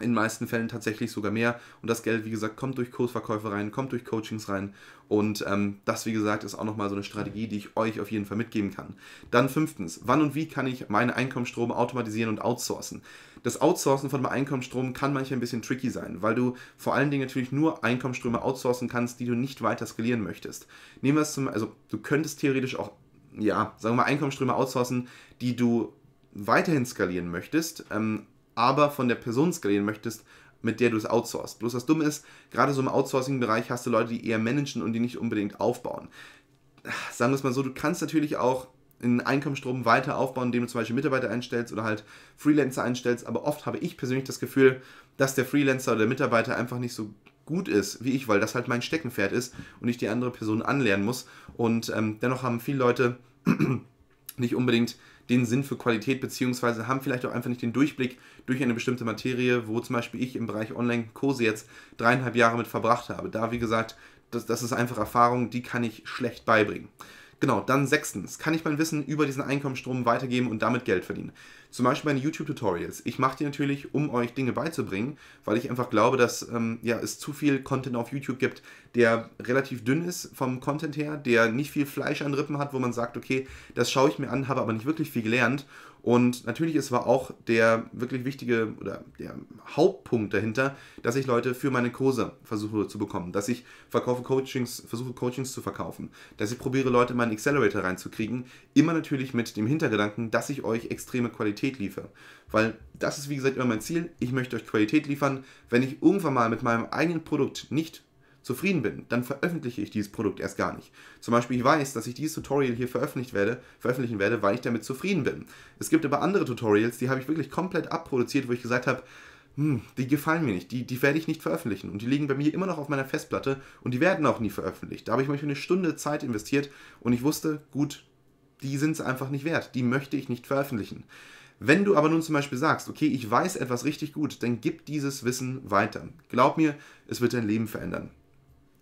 Speaker 1: in den meisten Fällen tatsächlich sogar mehr. Und das Geld, wie gesagt, kommt durch Kursverkäufe rein, kommt durch Coachings rein. Und ähm, das, wie gesagt, ist auch nochmal so eine Strategie, die ich euch auf jeden Fall mitgeben kann. Dann fünftens, wann und wie kann ich meinen Einkommensstrom automatisieren und outsourcen? Das Outsourcen von meinem Einkommensstrom kann manchmal ein bisschen tricky sein, weil du vor allen Dingen natürlich nur Einkommensströme outsourcen kannst, die du nicht weiter skalieren möchtest. Nehmen wir es zum, also du könntest theoretisch auch, ja, sagen wir mal, Einkommensströme outsourcen, die du weiterhin skalieren möchtest, ähm, aber von der Person skalieren möchtest, mit der du es outsourcest. Bloß das Dumme ist, gerade so im Outsourcing-Bereich hast du Leute, die eher managen und die nicht unbedingt aufbauen. Sagen wir es mal so, du kannst natürlich auch einen Einkommensstrom weiter aufbauen, indem du zum Beispiel Mitarbeiter einstellst oder halt Freelancer einstellst, aber oft habe ich persönlich das Gefühl, dass der Freelancer oder der Mitarbeiter einfach nicht so gut ist wie ich, weil das halt mein Steckenpferd ist und ich die andere Person anlernen muss. Und ähm, dennoch haben viele Leute nicht unbedingt den Sinn für Qualität, beziehungsweise haben vielleicht auch einfach nicht den Durchblick durch eine bestimmte Materie, wo zum Beispiel ich im Bereich Online-Kurse jetzt dreieinhalb Jahre mit verbracht habe. Da, wie gesagt, das, das ist einfach Erfahrung, die kann ich schlecht beibringen. Genau, dann sechstens, kann ich mein Wissen über diesen Einkommensstrom weitergeben und damit Geld verdienen. Zum Beispiel meine YouTube-Tutorials. Ich mache die natürlich, um euch Dinge beizubringen, weil ich einfach glaube, dass ähm, ja, es zu viel Content auf YouTube gibt, der relativ dünn ist vom Content her, der nicht viel Fleisch an Rippen hat, wo man sagt, okay, das schaue ich mir an, habe aber nicht wirklich viel gelernt. Und natürlich ist aber auch der wirklich wichtige oder der Hauptpunkt dahinter, dass ich Leute für meine Kurse versuche zu bekommen, dass ich verkaufe Coachings, versuche Coachings zu verkaufen, dass ich probiere Leute in meinen Accelerator reinzukriegen, immer natürlich mit dem Hintergedanken, dass ich euch extreme Qualität liefere. Weil das ist wie gesagt immer mein Ziel, ich möchte euch Qualität liefern. Wenn ich irgendwann mal mit meinem eigenen Produkt nicht zufrieden bin, dann veröffentliche ich dieses Produkt erst gar nicht. Zum Beispiel, ich weiß, dass ich dieses Tutorial hier veröffentlicht werde, veröffentlichen werde, weil ich damit zufrieden bin. Es gibt aber andere Tutorials, die habe ich wirklich komplett abproduziert, wo ich gesagt habe, hm, die gefallen mir nicht, die, die werde ich nicht veröffentlichen. Und die liegen bei mir immer noch auf meiner Festplatte und die werden auch nie veröffentlicht. Da habe ich manchmal eine Stunde Zeit investiert und ich wusste, gut, die sind es einfach nicht wert. Die möchte ich nicht veröffentlichen. Wenn du aber nun zum Beispiel sagst, okay, ich weiß etwas richtig gut, dann gib dieses Wissen weiter. Glaub mir, es wird dein Leben verändern.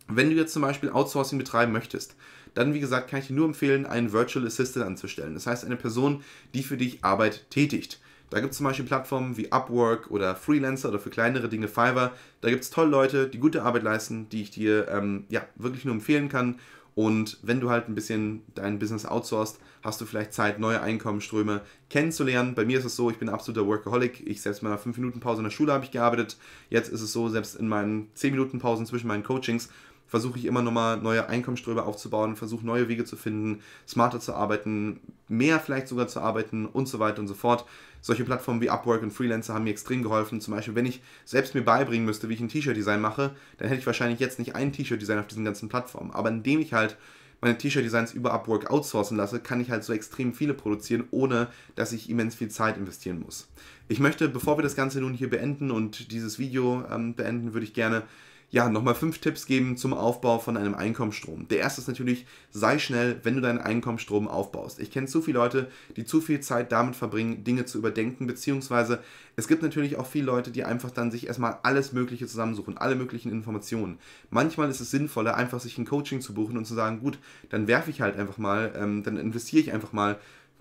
Speaker 1: Wenn du jetzt zum Beispiel Outsourcing betreiben möchtest, dann wie gesagt kann ich dir nur empfehlen, einen Virtual Assistant anzustellen. Das heißt eine Person, die für dich Arbeit tätigt. Da gibt es zum Beispiel Plattformen wie Upwork oder Freelancer oder für kleinere Dinge Fiverr. Da gibt es tolle Leute, die gute Arbeit leisten, die ich dir ähm, ja, wirklich nur empfehlen kann. Und wenn du halt ein bisschen dein Business outsourcest, hast du vielleicht Zeit, neue Einkommensströme kennenzulernen. Bei mir ist es so, ich bin absoluter Workaholic. Ich selbst mal 5 Minuten Pause in der Schule habe ich gearbeitet. Jetzt ist es so, selbst in meinen 10 Minuten Pausen zwischen meinen Coachings versuche ich immer nochmal neue Einkommensströme aufzubauen, versuche neue Wege zu finden, smarter zu arbeiten, mehr vielleicht sogar zu arbeiten und so weiter und so fort. Solche Plattformen wie Upwork und Freelancer haben mir extrem geholfen. Zum Beispiel, wenn ich selbst mir beibringen müsste, wie ich ein T-Shirt-Design mache, dann hätte ich wahrscheinlich jetzt nicht ein T-Shirt-Design auf diesen ganzen Plattformen. Aber indem ich halt meine T-Shirt-Designs über Upwork outsourcen lasse, kann ich halt so extrem viele produzieren, ohne dass ich immens viel Zeit investieren muss. Ich möchte, bevor wir das Ganze nun hier beenden und dieses Video ähm, beenden, würde ich gerne ja, nochmal fünf Tipps geben zum Aufbau von einem Einkommensstrom. Der erste ist natürlich, sei schnell, wenn du deinen Einkommensstrom aufbaust. Ich kenne zu viele Leute, die zu viel Zeit damit verbringen, Dinge zu überdenken, beziehungsweise es gibt natürlich auch viele Leute, die einfach dann sich erstmal alles Mögliche zusammensuchen, alle möglichen Informationen. Manchmal ist es sinnvoller, einfach sich ein Coaching zu buchen und zu sagen, gut, dann werfe ich halt einfach mal, ähm, dann investiere ich einfach mal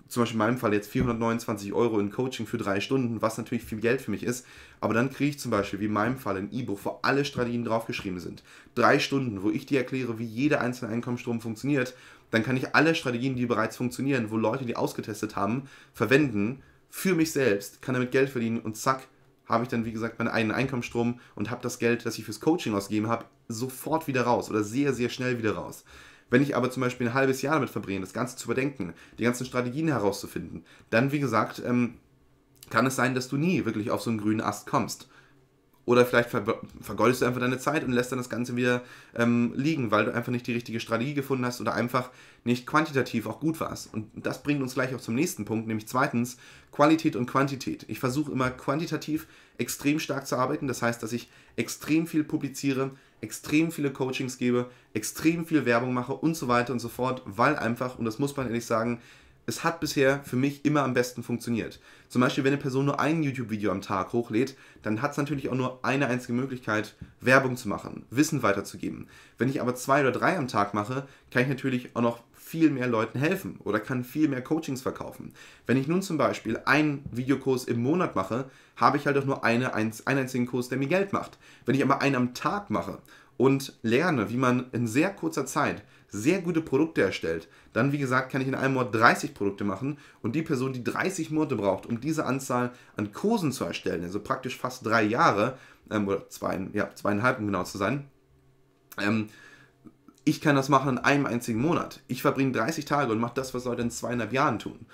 Speaker 1: zum Beispiel in meinem Fall jetzt 429 Euro in Coaching für drei Stunden, was natürlich viel Geld für mich ist. Aber dann kriege ich zum Beispiel, wie in meinem Fall, ein E-Book, wo alle Strategien draufgeschrieben sind. Drei Stunden, wo ich dir erkläre, wie jeder einzelne Einkommensstrom funktioniert. Dann kann ich alle Strategien, die bereits funktionieren, wo Leute die ausgetestet haben, verwenden für mich selbst, kann damit Geld verdienen und zack, habe ich dann, wie gesagt, meinen eigenen Einkommensstrom und habe das Geld, das ich fürs Coaching ausgegeben habe, sofort wieder raus oder sehr, sehr schnell wieder raus. Wenn ich aber zum Beispiel ein halbes Jahr damit verbringe, das Ganze zu überdenken, die ganzen Strategien herauszufinden, dann, wie gesagt, ähm, kann es sein, dass du nie wirklich auf so einen grünen Ast kommst. Oder vielleicht vergeudest du einfach deine Zeit und lässt dann das Ganze wieder ähm, liegen, weil du einfach nicht die richtige Strategie gefunden hast oder einfach nicht quantitativ auch gut warst. Und das bringt uns gleich auch zum nächsten Punkt, nämlich zweitens Qualität und Quantität. Ich versuche immer quantitativ extrem stark zu arbeiten. Das heißt, dass ich extrem viel publiziere, extrem viele Coachings gebe, extrem viel Werbung mache und so weiter und so fort, weil einfach, und das muss man ehrlich sagen, es hat bisher für mich immer am besten funktioniert. Zum Beispiel, wenn eine Person nur ein YouTube-Video am Tag hochlädt, dann hat es natürlich auch nur eine einzige Möglichkeit, Werbung zu machen, Wissen weiterzugeben. Wenn ich aber zwei oder drei am Tag mache, kann ich natürlich auch noch viel mehr Leuten helfen oder kann viel mehr Coachings verkaufen. Wenn ich nun zum Beispiel einen Videokurs im Monat mache, habe ich halt auch nur eine, einen einzigen Kurs, der mir Geld macht. Wenn ich aber einen am Tag mache und lerne, wie man in sehr kurzer Zeit sehr gute Produkte erstellt, dann wie gesagt kann ich in einem Monat 30 Produkte machen und die Person, die 30 Monate braucht, um diese Anzahl an Kursen zu erstellen, also praktisch fast drei Jahre, ähm, oder zwei, ja, zweieinhalb um genau zu sein, ähm, ich kann das machen in einem einzigen Monat. Ich verbringe 30 Tage und mache das, was Leute in zweieinhalb Jahren tun.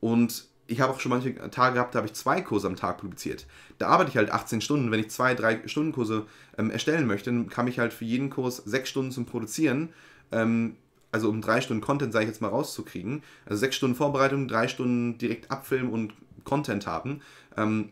Speaker 1: Und ich habe auch schon manche Tage gehabt, da habe ich zwei Kurse am Tag publiziert. Da arbeite ich halt 18 Stunden. Wenn ich zwei, drei Stunden Kurse ähm, erstellen möchte, dann kann ich halt für jeden Kurs sechs Stunden zum Produzieren ähm, also um drei Stunden Content, sage ich jetzt mal, rauszukriegen. Also sechs Stunden Vorbereitung, drei Stunden direkt abfilmen und Content haben. Ähm,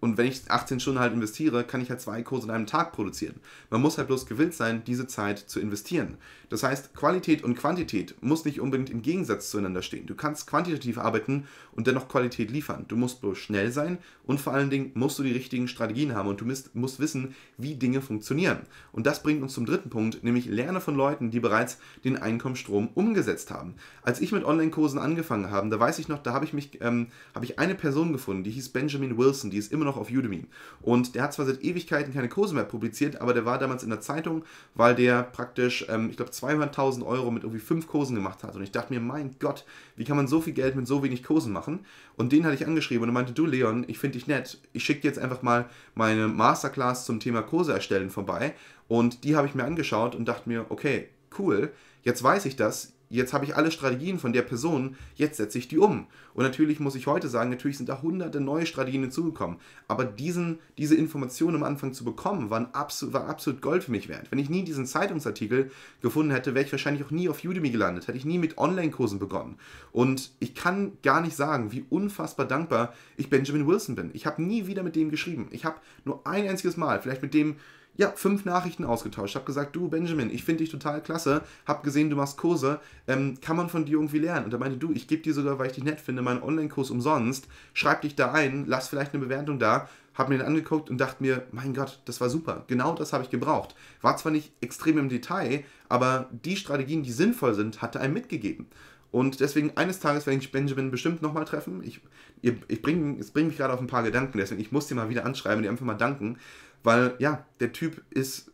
Speaker 1: und wenn ich 18 Stunden halt investiere, kann ich halt zwei Kurse in einem Tag produzieren. Man muss halt bloß gewillt sein, diese Zeit zu investieren. Das heißt, Qualität und Quantität muss nicht unbedingt im Gegensatz zueinander stehen. Du kannst quantitativ arbeiten und dennoch Qualität liefern. Du musst bloß schnell sein und vor allen Dingen musst du die richtigen Strategien haben und du musst, musst wissen, wie Dinge funktionieren. Und das bringt uns zum dritten Punkt, nämlich lerne von Leuten, die bereits den Einkommensstrom umgesetzt haben. Als ich mit Online-Kursen angefangen habe, da weiß ich noch, da habe ich mich, ähm, habe ich eine Person gefunden, die hieß Benjamin Wilson, die ist immer noch auf Udemy. Und der hat zwar seit Ewigkeiten keine Kurse mehr publiziert, aber der war damals in der Zeitung, weil der praktisch, ähm, ich glaube, 200.000 Euro mit irgendwie fünf Kursen gemacht hat. Und ich dachte mir, mein Gott, wie kann man so viel Geld mit so wenig Kursen machen? Und den hatte ich angeschrieben und er meinte, du Leon, ich finde dich nett. Ich schicke jetzt einfach mal meine Masterclass zum Thema Kurse erstellen vorbei. Und die habe ich mir angeschaut und dachte mir, okay, cool, jetzt weiß ich das, jetzt habe ich alle Strategien von der Person, jetzt setze ich die um. Und natürlich muss ich heute sagen, natürlich sind da hunderte neue Strategien hinzugekommen. Aber diesen, diese Informationen am Anfang zu bekommen, waren absolut, war absolut Gold für mich wert. Wenn ich nie diesen Zeitungsartikel gefunden hätte, wäre ich wahrscheinlich auch nie auf Udemy gelandet, hätte ich nie mit Online-Kursen begonnen. Und ich kann gar nicht sagen, wie unfassbar dankbar ich Benjamin Wilson bin. Ich habe nie wieder mit dem geschrieben. Ich habe nur ein einziges Mal, vielleicht mit dem ja, fünf Nachrichten ausgetauscht. Hab gesagt, du Benjamin, ich finde dich total klasse. Hab gesehen, du machst Kurse. Ähm, kann man von dir irgendwie lernen? Und er meinte, du, ich gebe dir sogar, weil ich dich nett finde, meinen Online-Kurs umsonst. Schreib dich da ein, lass vielleicht eine Bewertung da. Hab mir den angeguckt und dachte mir, mein Gott, das war super. Genau das habe ich gebraucht. War zwar nicht extrem im Detail, aber die Strategien, die sinnvoll sind, hat er einem mitgegeben. Und deswegen eines Tages werde ich Benjamin bestimmt nochmal treffen. Ich, ich bringe bring mich gerade auf ein paar Gedanken, deswegen ich muss dir mal wieder anschreiben und dir einfach mal danken. Weil ja, der Typ ist,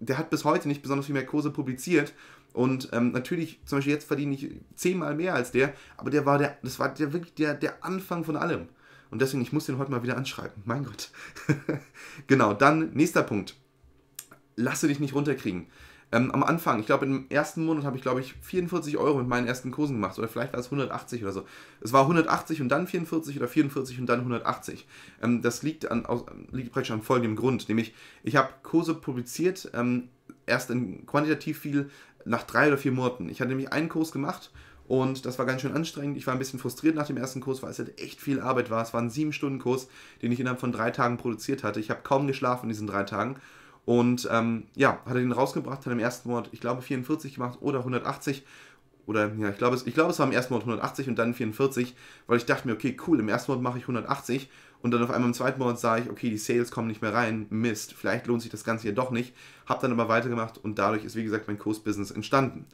Speaker 1: der hat bis heute nicht besonders viel mehr Kurse publiziert, Und ähm, natürlich, zum Beispiel jetzt verdiene ich zehnmal mehr als der, aber der war der, das war der wirklich der, der Anfang von allem. Und deswegen, ich muss den heute mal wieder anschreiben. Mein Gott. genau, dann nächster Punkt. Lasse dich nicht runterkriegen. Ähm, am Anfang, ich glaube, im ersten Monat habe ich, glaube ich, 44 Euro mit meinen ersten Kursen gemacht. Oder vielleicht war es 180 oder so. Es war 180 und dann 44 oder 44 und dann 180. Ähm, das liegt, an, aus, liegt praktisch an folgendem Grund. Nämlich, ich habe Kurse publiziert, ähm, erst in quantitativ viel nach drei oder vier Monaten. Ich hatte nämlich einen Kurs gemacht und das war ganz schön anstrengend. Ich war ein bisschen frustriert nach dem ersten Kurs, weil es halt echt viel Arbeit war. Es war ein sieben Stunden Kurs, den ich innerhalb von drei Tagen produziert hatte. Ich habe kaum geschlafen in diesen drei Tagen und ähm, ja, hat er den rausgebracht, hat im ersten Monat, ich glaube, 44 gemacht oder 180. Oder ja, ich glaube, es, ich glaube, es war im ersten Monat 180 und dann 44, weil ich dachte mir, okay, cool, im ersten Monat mache ich 180 und dann auf einmal im zweiten Monat sah ich, okay, die Sales kommen nicht mehr rein, Mist, vielleicht lohnt sich das Ganze hier doch nicht. Hab dann aber weitergemacht und dadurch ist, wie gesagt, mein Kursbusiness entstanden.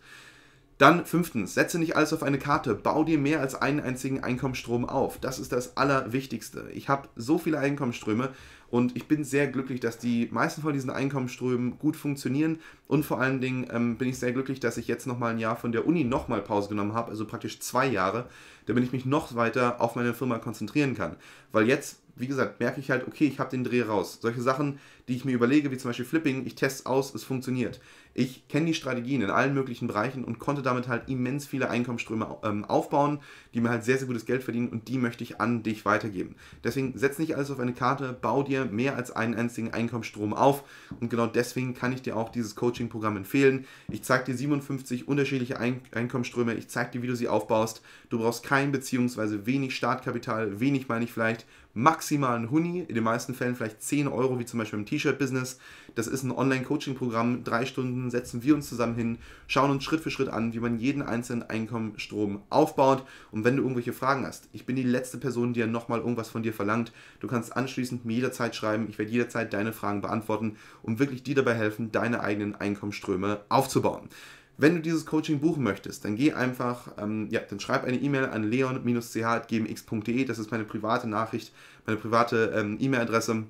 Speaker 1: Dann fünftens, setze nicht alles auf eine Karte, bau dir mehr als einen einzigen Einkommensstrom auf. Das ist das Allerwichtigste. Ich habe so viele Einkommensströme und ich bin sehr glücklich, dass die meisten von diesen Einkommensströmen gut funktionieren und vor allen Dingen ähm, bin ich sehr glücklich, dass ich jetzt nochmal ein Jahr von der Uni nochmal Pause genommen habe, also praktisch zwei Jahre, damit ich mich noch weiter auf meine Firma konzentrieren kann. Weil jetzt wie gesagt, merke ich halt, okay, ich habe den Dreh raus. Solche Sachen, die ich mir überlege, wie zum Beispiel Flipping, ich teste es aus, es funktioniert. Ich kenne die Strategien in allen möglichen Bereichen und konnte damit halt immens viele Einkommensströme ähm, aufbauen, die mir halt sehr, sehr gutes Geld verdienen und die möchte ich an dich weitergeben. Deswegen setz nicht alles auf eine Karte, bau dir mehr als einen einzigen Einkommensstrom auf und genau deswegen kann ich dir auch dieses Coaching-Programm empfehlen. Ich zeige dir 57 unterschiedliche Ein Einkommensströme, ich zeige dir, wie du sie aufbaust. Du brauchst kein bzw. wenig Startkapital, wenig meine ich vielleicht, maximalen Huni, in den meisten Fällen vielleicht 10 Euro, wie zum Beispiel im T-Shirt-Business. Das ist ein Online-Coaching-Programm. Drei Stunden setzen wir uns zusammen hin, schauen uns Schritt für Schritt an, wie man jeden einzelnen Einkommensstrom aufbaut. Und wenn du irgendwelche Fragen hast, ich bin die letzte Person, die ja nochmal irgendwas von dir verlangt. Du kannst anschließend mir jederzeit schreiben. Ich werde jederzeit deine Fragen beantworten und wirklich dir dabei helfen, deine eigenen Einkommensströme aufzubauen. Wenn du dieses Coaching buchen möchtest, dann geh einfach, ähm, ja, dann schreib eine E-Mail an leon-ch.gmx.de. Das ist meine private Nachricht, meine private ähm, E-Mail-Adresse.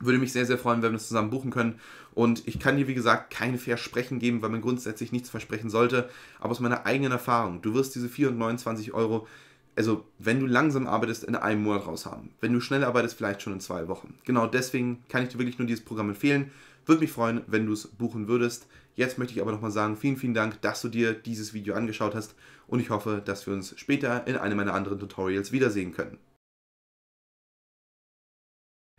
Speaker 1: Würde mich sehr, sehr freuen, wenn wir das zusammen buchen können. Und ich kann dir, wie gesagt, keine Versprechen geben, weil man grundsätzlich nichts versprechen sollte. Aber aus meiner eigenen Erfahrung, du wirst diese 429 Euro, also wenn du langsam arbeitest, in einem Monat raushaben. Wenn du schnell arbeitest, vielleicht schon in zwei Wochen. Genau deswegen kann ich dir wirklich nur dieses Programm empfehlen. Würde mich freuen, wenn du es buchen würdest. Jetzt möchte ich aber nochmal sagen, vielen, vielen Dank, dass du dir dieses Video angeschaut hast und ich hoffe, dass wir uns später in einem meiner anderen Tutorials wiedersehen können.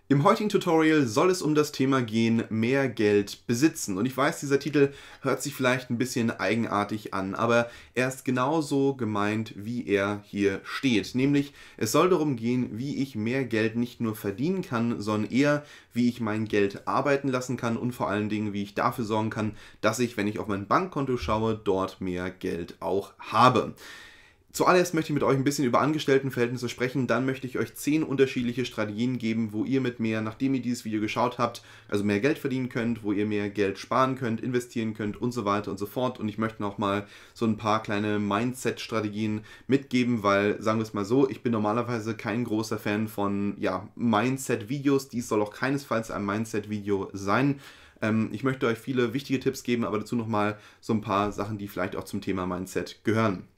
Speaker 1: Im heutigen Tutorial soll es um das Thema gehen, mehr Geld besitzen. Und ich weiß, dieser Titel hört sich vielleicht ein bisschen eigenartig an, aber er ist genauso gemeint, wie er hier steht. Nämlich, es soll darum gehen, wie ich mehr Geld nicht nur verdienen kann, sondern eher, wie ich mein Geld arbeiten lassen kann und vor allen Dingen, wie ich dafür sorgen kann, dass ich, wenn ich auf mein Bankkonto schaue, dort mehr Geld auch habe. Zuallererst möchte ich mit euch ein bisschen über Angestelltenverhältnisse sprechen, dann möchte ich euch zehn unterschiedliche Strategien geben, wo ihr mit mehr, nachdem ihr dieses Video geschaut habt, also mehr Geld verdienen könnt, wo ihr mehr Geld sparen könnt, investieren könnt und so weiter und so fort. Und ich möchte noch mal so ein paar kleine Mindset-Strategien mitgeben, weil, sagen wir es mal so, ich bin normalerweise kein großer Fan von ja, Mindset-Videos. Dies soll auch keinesfalls ein Mindset-Video sein. Ähm, ich möchte euch viele wichtige Tipps geben, aber dazu noch mal so ein paar Sachen, die vielleicht auch zum Thema Mindset gehören.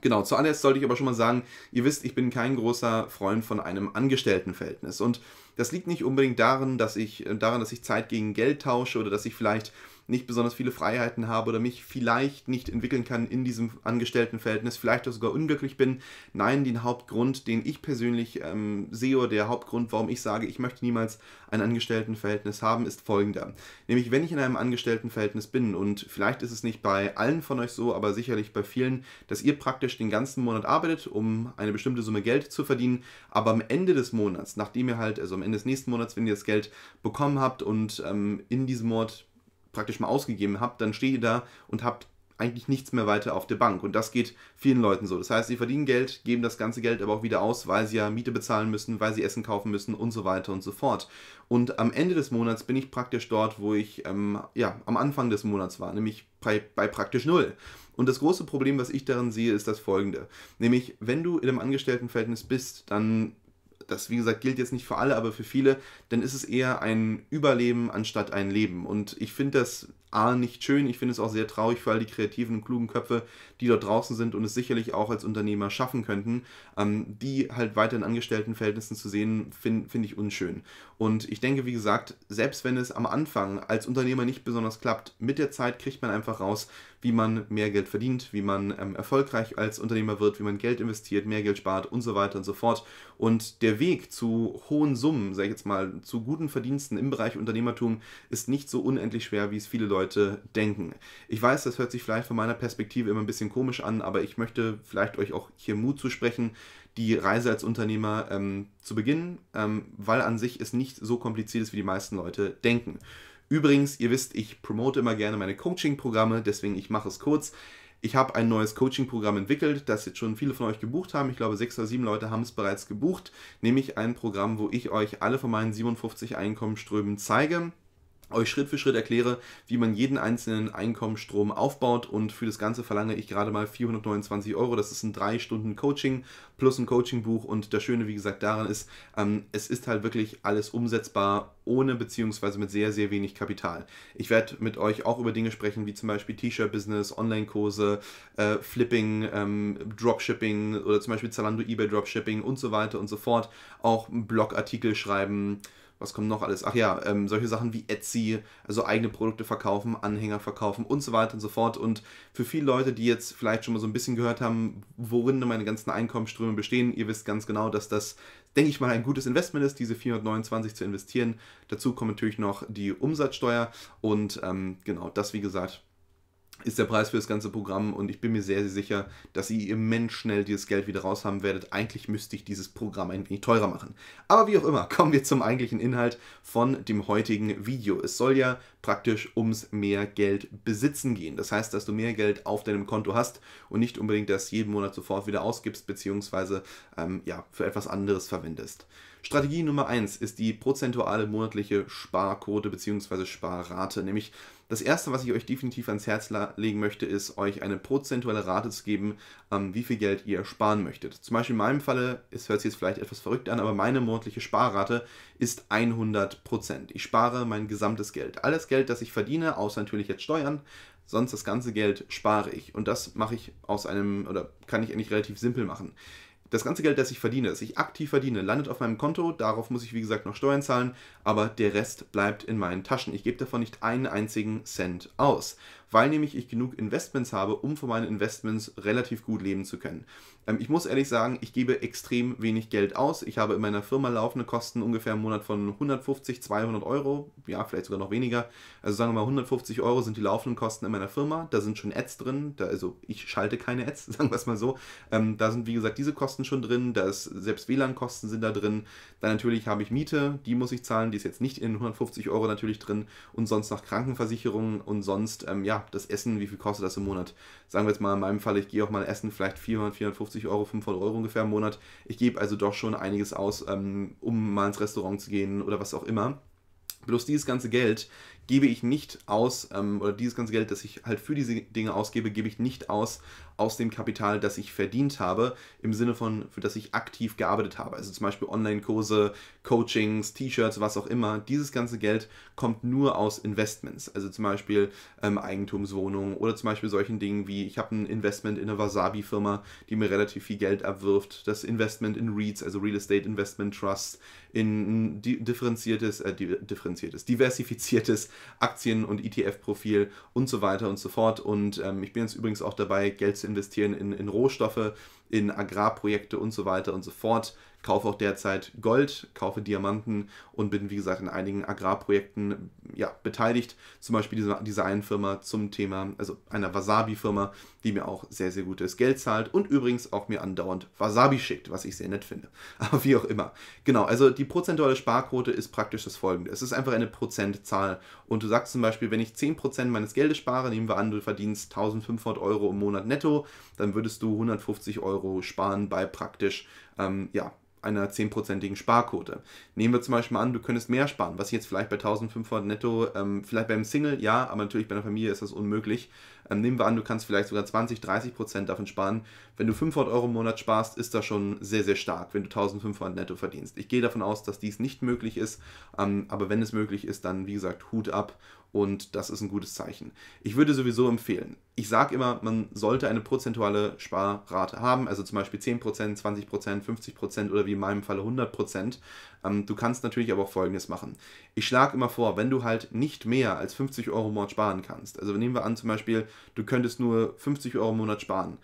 Speaker 1: Genau, zuallererst sollte ich aber schon mal sagen, ihr wisst, ich bin kein großer Freund von einem Angestelltenverhältnis. Und das liegt nicht unbedingt daran, dass ich, äh, daran, dass ich Zeit gegen Geld tausche oder dass ich vielleicht nicht besonders viele Freiheiten habe oder mich vielleicht nicht entwickeln kann in diesem Angestelltenverhältnis, vielleicht auch sogar unglücklich bin. Nein, den Hauptgrund, den ich persönlich ähm, sehe oder der Hauptgrund, warum ich sage, ich möchte niemals ein Angestelltenverhältnis haben, ist folgender. Nämlich, wenn ich in einem Angestelltenverhältnis bin und vielleicht ist es nicht bei allen von euch so, aber sicherlich bei vielen, dass ihr praktisch den ganzen Monat arbeitet, um eine bestimmte Summe Geld zu verdienen, aber am Ende des Monats, nachdem ihr halt, also am Ende des nächsten Monats, wenn ihr das Geld bekommen habt und ähm, in diesem Monat praktisch mal ausgegeben habt, dann steht ihr da und habt eigentlich nichts mehr weiter auf der Bank. Und das geht vielen Leuten so. Das heißt, sie verdienen Geld, geben das ganze Geld aber auch wieder aus, weil sie ja Miete bezahlen müssen, weil sie Essen kaufen müssen und so weiter und so fort. Und am Ende des Monats bin ich praktisch dort, wo ich ähm, ja, am Anfang des Monats war, nämlich bei, bei praktisch null. Und das große Problem, was ich darin sehe, ist das folgende. Nämlich, wenn du in einem Angestelltenverhältnis bist, dann das wie gesagt gilt jetzt nicht für alle, aber für viele, dann ist es eher ein Überleben anstatt ein Leben. Und ich finde das A, nicht schön, ich finde es auch sehr traurig für all die kreativen und klugen Köpfe, die dort draußen sind und es sicherlich auch als Unternehmer schaffen könnten, ähm, die halt weiter in Angestelltenverhältnissen zu sehen, finde find ich unschön. Und ich denke, wie gesagt, selbst wenn es am Anfang als Unternehmer nicht besonders klappt, mit der Zeit kriegt man einfach raus, wie man mehr Geld verdient, wie man ähm, erfolgreich als Unternehmer wird, wie man Geld investiert, mehr Geld spart und so weiter und so fort. Und der Weg zu hohen Summen, sage ich jetzt mal, zu guten Verdiensten im Bereich Unternehmertum ist nicht so unendlich schwer, wie es viele Leute denken. Ich weiß, das hört sich vielleicht von meiner Perspektive immer ein bisschen komisch an, aber ich möchte vielleicht euch auch hier Mut zu sprechen, die Reise als Unternehmer ähm, zu beginnen, ähm, weil an sich es nicht so kompliziert ist, wie die meisten Leute denken. Übrigens, ihr wisst, ich promote immer gerne meine Coaching-Programme, deswegen ich mache es kurz. Ich habe ein neues Coaching-Programm entwickelt, das jetzt schon viele von euch gebucht haben. Ich glaube, sechs oder sieben Leute haben es bereits gebucht. Nämlich ein Programm, wo ich euch alle von meinen 57 Einkommensströmen zeige euch Schritt für Schritt erkläre, wie man jeden einzelnen Einkommensstrom aufbaut und für das Ganze verlange ich gerade mal 429 Euro. Das ist ein 3 Stunden Coaching plus ein Coachingbuch und das Schöne, wie gesagt, daran ist, ähm, es ist halt wirklich alles umsetzbar ohne beziehungsweise mit sehr, sehr wenig Kapital. Ich werde mit euch auch über Dinge sprechen, wie zum Beispiel T-Shirt-Business, Online-Kurse, äh, Flipping, ähm, Dropshipping oder zum Beispiel Zalando, eBay Dropshipping und so weiter und so fort. Auch Blogartikel schreiben, was kommt noch alles? Ach ja, ähm, solche Sachen wie Etsy, also eigene Produkte verkaufen, Anhänger verkaufen und so weiter und so fort. Und für viele Leute, die jetzt vielleicht schon mal so ein bisschen gehört haben, worin meine ganzen Einkommensströme bestehen, ihr wisst ganz genau, dass das, denke ich mal, ein gutes Investment ist, diese 429 zu investieren. Dazu kommt natürlich noch die Umsatzsteuer und ähm, genau, das wie gesagt ist der Preis für das ganze Programm und ich bin mir sehr, sehr sicher, dass ihr immens schnell dieses Geld wieder raus haben werdet. Eigentlich müsste ich dieses Programm ein wenig teurer machen. Aber wie auch immer, kommen wir zum eigentlichen Inhalt von dem heutigen Video. Es soll ja praktisch ums mehr Geld besitzen gehen. Das heißt, dass du mehr Geld auf deinem Konto hast und nicht unbedingt das jeden Monat sofort wieder ausgibst, beziehungsweise ähm, ja, für etwas anderes verwendest. Strategie Nummer 1 ist die prozentuale monatliche Sparquote bzw. Sparrate. Nämlich das erste, was ich euch definitiv ans Herz legen möchte, ist, euch eine prozentuelle Rate zu geben, ähm, wie viel Geld ihr sparen möchtet. Zum Beispiel in meinem Falle, es hört sich jetzt vielleicht etwas verrückt an, aber meine monatliche Sparrate ist 100%. Ich spare mein gesamtes Geld. Alles Geld, das ich verdiene, außer natürlich jetzt Steuern, sonst das ganze Geld spare ich. Und das mache ich aus einem, oder kann ich eigentlich relativ simpel machen. Das ganze Geld, das ich verdiene, das ich aktiv verdiene, landet auf meinem Konto. Darauf muss ich, wie gesagt, noch Steuern zahlen, aber der Rest bleibt in meinen Taschen. Ich gebe davon nicht einen einzigen Cent aus weil nämlich ich genug Investments habe, um von meinen Investments relativ gut leben zu können. Ähm, ich muss ehrlich sagen, ich gebe extrem wenig Geld aus. Ich habe in meiner Firma laufende Kosten ungefähr im Monat von 150, 200 Euro, ja, vielleicht sogar noch weniger. Also sagen wir mal 150 Euro sind die laufenden Kosten in meiner Firma. Da sind schon Ads drin, da, also ich schalte keine Ads, sagen wir es mal so. Ähm, da sind wie gesagt diese Kosten schon drin, da ist selbst WLAN-Kosten sind da drin. Dann natürlich habe ich Miete, die muss ich zahlen, die ist jetzt nicht in 150 Euro natürlich drin und sonst noch Krankenversicherung und sonst, ähm, ja, das Essen, wie viel kostet das im Monat? Sagen wir jetzt mal in meinem Fall, ich gehe auch mal essen, vielleicht 400, 450 Euro, 500 Euro ungefähr im Monat. Ich gebe also doch schon einiges aus, ähm, um mal ins Restaurant zu gehen oder was auch immer. Bloß dieses ganze Geld gebe ich nicht aus, ähm, oder dieses ganze Geld, das ich halt für diese Dinge ausgebe, gebe ich nicht aus aus dem Kapital, das ich verdient habe, im Sinne von, für das ich aktiv gearbeitet habe. Also zum Beispiel Online-Kurse, Coachings, T-Shirts, was auch immer. Dieses ganze Geld kommt nur aus Investments. Also zum Beispiel ähm, Eigentumswohnungen oder zum Beispiel solchen Dingen wie, ich habe ein Investment in eine Wasabi-Firma, die mir relativ viel Geld abwirft. Das Investment in REITs, also Real Estate Investment Trust, in differenziertes, äh, differenziertes, diversifiziertes Aktien- und ETF-Profil und so weiter und so fort. Und ähm, ich bin jetzt übrigens auch dabei, Geld zu investieren in, in Rohstoffe, in Agrarprojekte und so weiter und so fort kaufe auch derzeit Gold, kaufe Diamanten und bin, wie gesagt, in einigen Agrarprojekten ja, beteiligt. Zum Beispiel diese, dieser einen Firma zum Thema, also einer Wasabi-Firma, die mir auch sehr, sehr gutes Geld zahlt und übrigens auch mir andauernd Wasabi schickt, was ich sehr nett finde. Aber wie auch immer. Genau, also die prozentuale Sparquote ist praktisch das folgende. Es ist einfach eine Prozentzahl. Und du sagst zum Beispiel, wenn ich 10% meines Geldes spare, nehmen wir an, du verdienst 1500 Euro im Monat netto, dann würdest du 150 Euro sparen bei praktisch, ähm, ja, einer 10%igen Sparquote. Nehmen wir zum Beispiel an, du könntest mehr sparen, was jetzt vielleicht bei 1500 netto, ähm, vielleicht beim Single, ja, aber natürlich bei einer Familie ist das unmöglich. Ähm, nehmen wir an, du kannst vielleicht sogar 20, 30% davon sparen. Wenn du 500 Euro im Monat sparst, ist das schon sehr, sehr stark, wenn du 1500 netto verdienst. Ich gehe davon aus, dass dies nicht möglich ist, ähm, aber wenn es möglich ist, dann wie gesagt, Hut ab und das ist ein gutes Zeichen. Ich würde sowieso empfehlen, ich sage immer, man sollte eine prozentuale Sparrate haben, also zum Beispiel 10%, 20%, 50% oder wie in meinem Falle 100%. Ähm, du kannst natürlich aber auch Folgendes machen. Ich schlage immer vor, wenn du halt nicht mehr als 50 Euro im Monat sparen kannst, also nehmen wir an zum Beispiel, du könntest nur 50 Euro im Monat sparen,